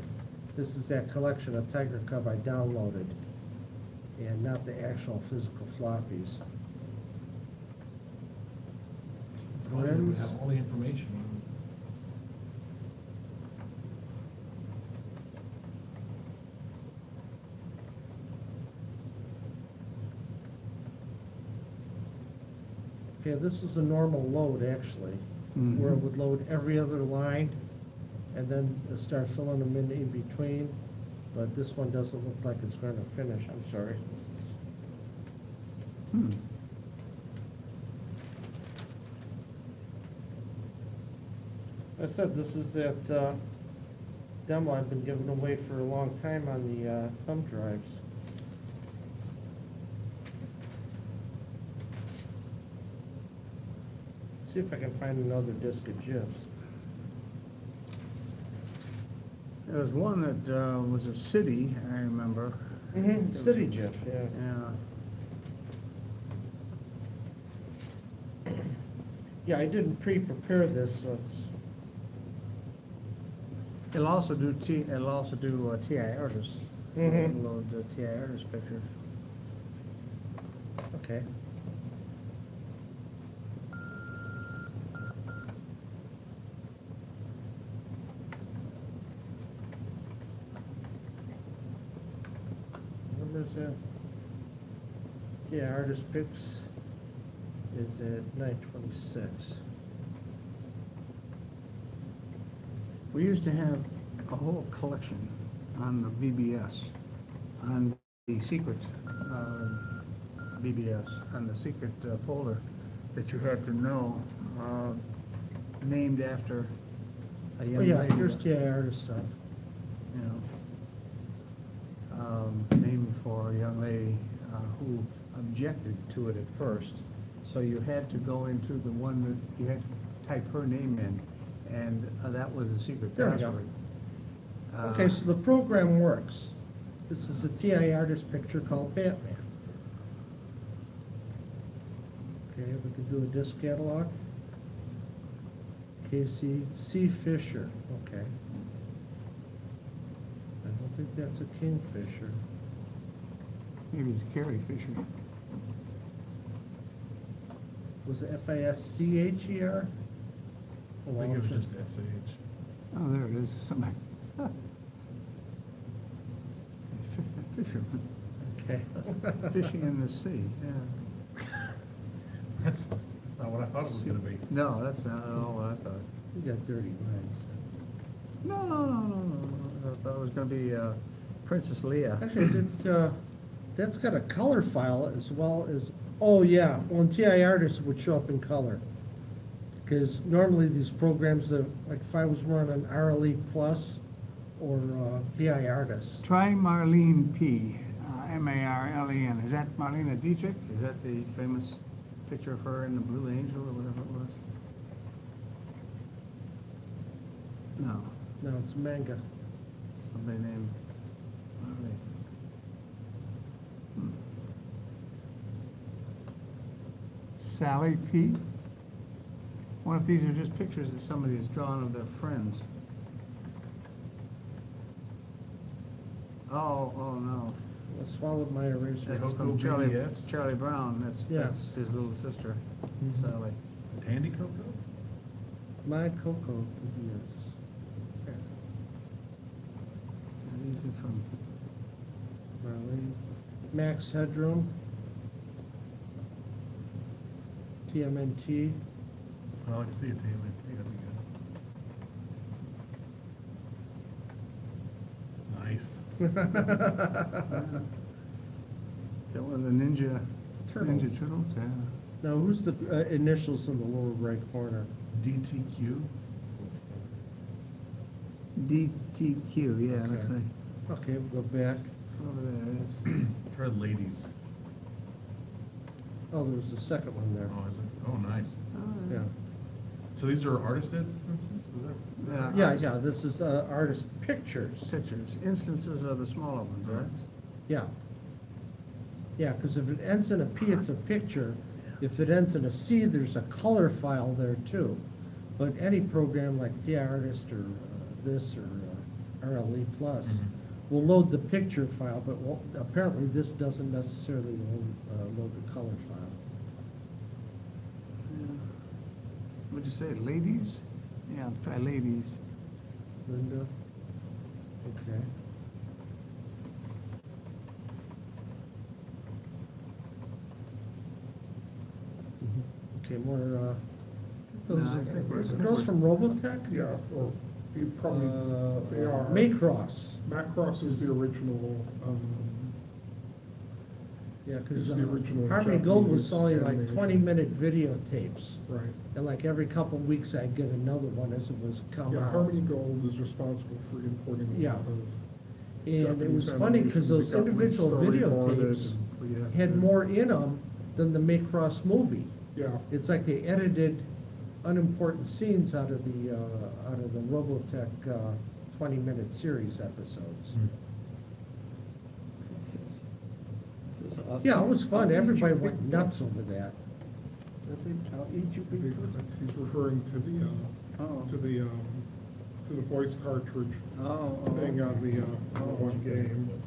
This is that collection of Tiger Cub I downloaded and not the actual physical floppies. Long we have all the information. Okay, this is a normal load, actually, where it Mhm. would load every other line and then start filling them in in between, but this one doesn't look like it's going to finish, I'm sorry. hmm. I said, this is that uh, demo I've been giving away for a long time on the uh, thumb drives. See if I can find another disc of GIFs. There was one that, uh, was a city, I remember. Mm-hmm, City GIF, yeah. Yeah. Yeah, I didn't pre-prepare this, so it's, It'll also do T, it'll also do uh, TI artists. Mhm. Load the TI artist pictures. okay. What is that? Yeah, artist picks is at nine twenty-six. We used to have a whole collection on the BBS, on the secret, uh, BBS, on the secret uh, folder that you had to know, uh, named after a young Oh, yeah, lady. here's TI artist stuff. you know, um, named for a young lady uh, who objected to it at first. So you had to go into the one that, you had to type her name in, and uh, that was the secret There we go. password. Okay, Uh, so the program works. This is a TI artist picture called Batman. Okay, we can do a disc catalog. Casey C. Fisher, okay. I don't think that's a kingfisher. Maybe it's Carrie Fisher. Was it F I S C H E R? I think it was just SH. Oh, there it is, somebody. Fisherman, Okay. [laughs] fishing in the sea, yeah. [laughs] That's, that's not what I thought it was gonna be. No, that's not at all what I thought. You got dirty lines. No, no, no, no, no, I thought it was gonna be uh, Princess Leia. Actually, did, uh, that's got a color file as well as, oh yeah, on TI artists it would show up in color. Because normally these programs, that like if I was running an RLE Plus or uh, TI Artist. Try Marlene P, uh, M-A-R-L-E-N. Is that Marlena Dietrich? Is that the famous picture of her in the Blue Angel or whatever it was? No, No, it's manga. somebody named Marlene. Hmm. Sally P? What if these are just pictures that somebody has drawn of their friends? Oh, oh, no. I swallowed my eraser. That's Coco from Charlie, BBS? Charlie Brown, that's, Yeah. that's his little sister, Mhm. Sally. Tandy Coco? My Coco, yes. And These are from, Marlene. Max Headroom. TMNT. Well, I like to see a TMNT, that'd be good. Nice. [laughs] that one of the Ninja, Turtles. Ninja Turtles? Yeah. Now, who's the uh, initials in the lower right corner? DTQ? DTQ, yeah, it looks Okay. like, Okay, we'll go back. over there it is. Try ladies. Oh, there was a second one there. Oh, is it? Oh, nice. Oh, Yeah. So these are artist instances? Is that? Yeah. Yeah, arts- yeah, this is uh, artist pictures. Pictures, instances are the smaller ones, right? Yeah. Yeah, because if it ends in a P, it's a picture. If it ends in a C, there's a color file there too. But any program like the artist or uh, this or uh, RLE Plus Mhm. Will load the picture file, but apparently this doesn't necessarily load, uh, load the color file. Yeah. What'd you say, ladies? Yeah, try ladies. Linda? Okay. Mhm. Okay, more, uh, those No, those girls from Robotech? Yeah, or you probably, Uh, they are. Macross, Macross is the original, um, yeah, because original Harmony Gold was selling like twenty-minute videotapes. right. And like every couple of weeks, I'd get another one as it was coming Yeah, out. Harmony Gold is responsible for importing a Yeah. lot of. And it was funny because those individual videotapes had more in them than the Macross movie. Yeah, It's like they edited unimportant scenes out of the, uh, out of the Robotech, uh, twenty-minute series episodes. Hmm. Yeah, it was fun, everybody went nuts over that. I'll eat you, I he's referring to the, uh, Oh. to the, um, to the voice cartridge Oh, oh, thing on the, uh, okay. on one game.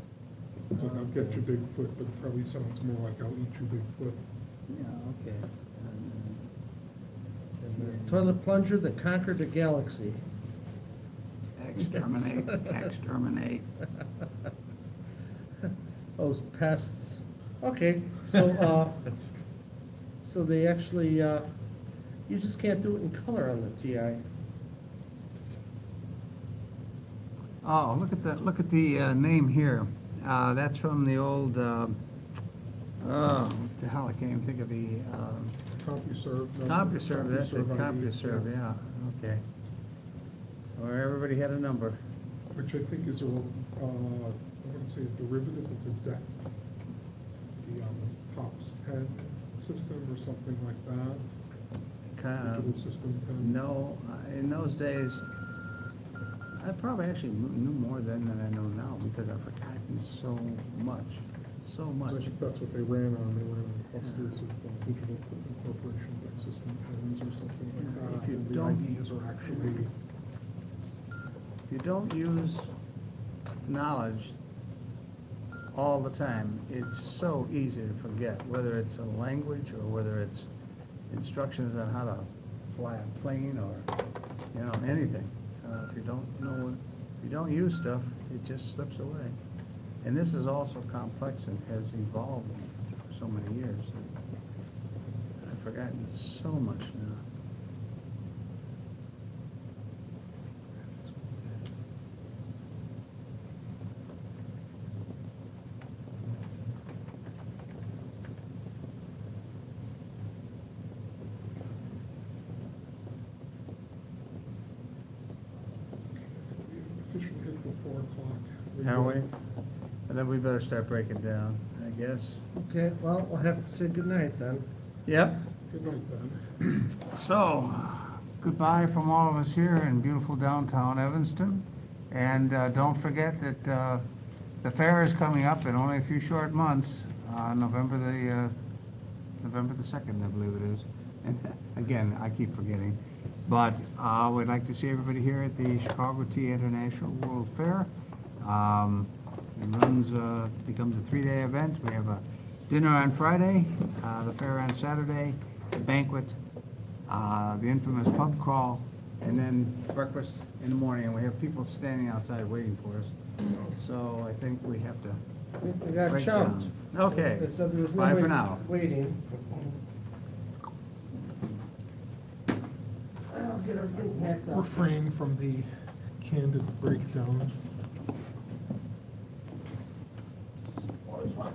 So I'll get you Bigfoot, but it probably sounds more like I'll eat you Bigfoot. Yeah, okay. Toilet plunger that conquered the galaxy. Exterminate, [laughs] exterminate. Those pests. Okay, so, [laughs] uh, That's, so they actually, uh, you just can't do it in color on the TI. Oh, look at the, look at the uh, name here. Uh, That's from the old, uh, oh, what the hell, I can't even think of the, um, CompuServe. no, CompuServe, that's it, ID, CompuServe, yeah, okay. Where everybody had a number. Which I think is a, uh, I want to say a derivative of the DEC, the um, TOPS ten system or something like that. Kind Digital System ten. No, uh, in those days, I probably actually knew more then than I know now, because I've forgotten so much, so So I much. think that's what they ran on, they ran on clusters of uh, digital equipment corporations, System or something like Yeah, that. if you and don't- The IDs are actually, If you don't use knowledge all the time, it's so easy to forget, whether it's a language or whether it's instructions on how to fly a plane or, you know, anything. Uh, If you don't know, if you don't use stuff, it just slips away. And this is also complex and has evolved for so many years. I've forgotten so much now. we officially four o'clock. Are we? And then we better start breaking down, I guess. Okay, well, we'll have to say goodnight then. Yep. Good night then. So, goodbye from all of us here in beautiful downtown Evanston. And uh, don't forget that uh, the fair is coming up in only a few short months, uh, November the, uh, November the 2nd, I believe it is. And [laughs] again, I keep forgetting. But uh, we'd like to see everybody here at the Chicago TI International World Fair. Um, It runs, uh, becomes a three-day event. We have a dinner on Friday, uh, the fair on Saturday, the banquet, uh, the infamous pub crawl, and then breakfast in the morning. And we have people standing outside waiting for us. So I think we have to We got break chumped. down. Okay, They said there was bye for nobody now. waiting. I'll get everything packed up. Refrain from the candid breakdown. always fun.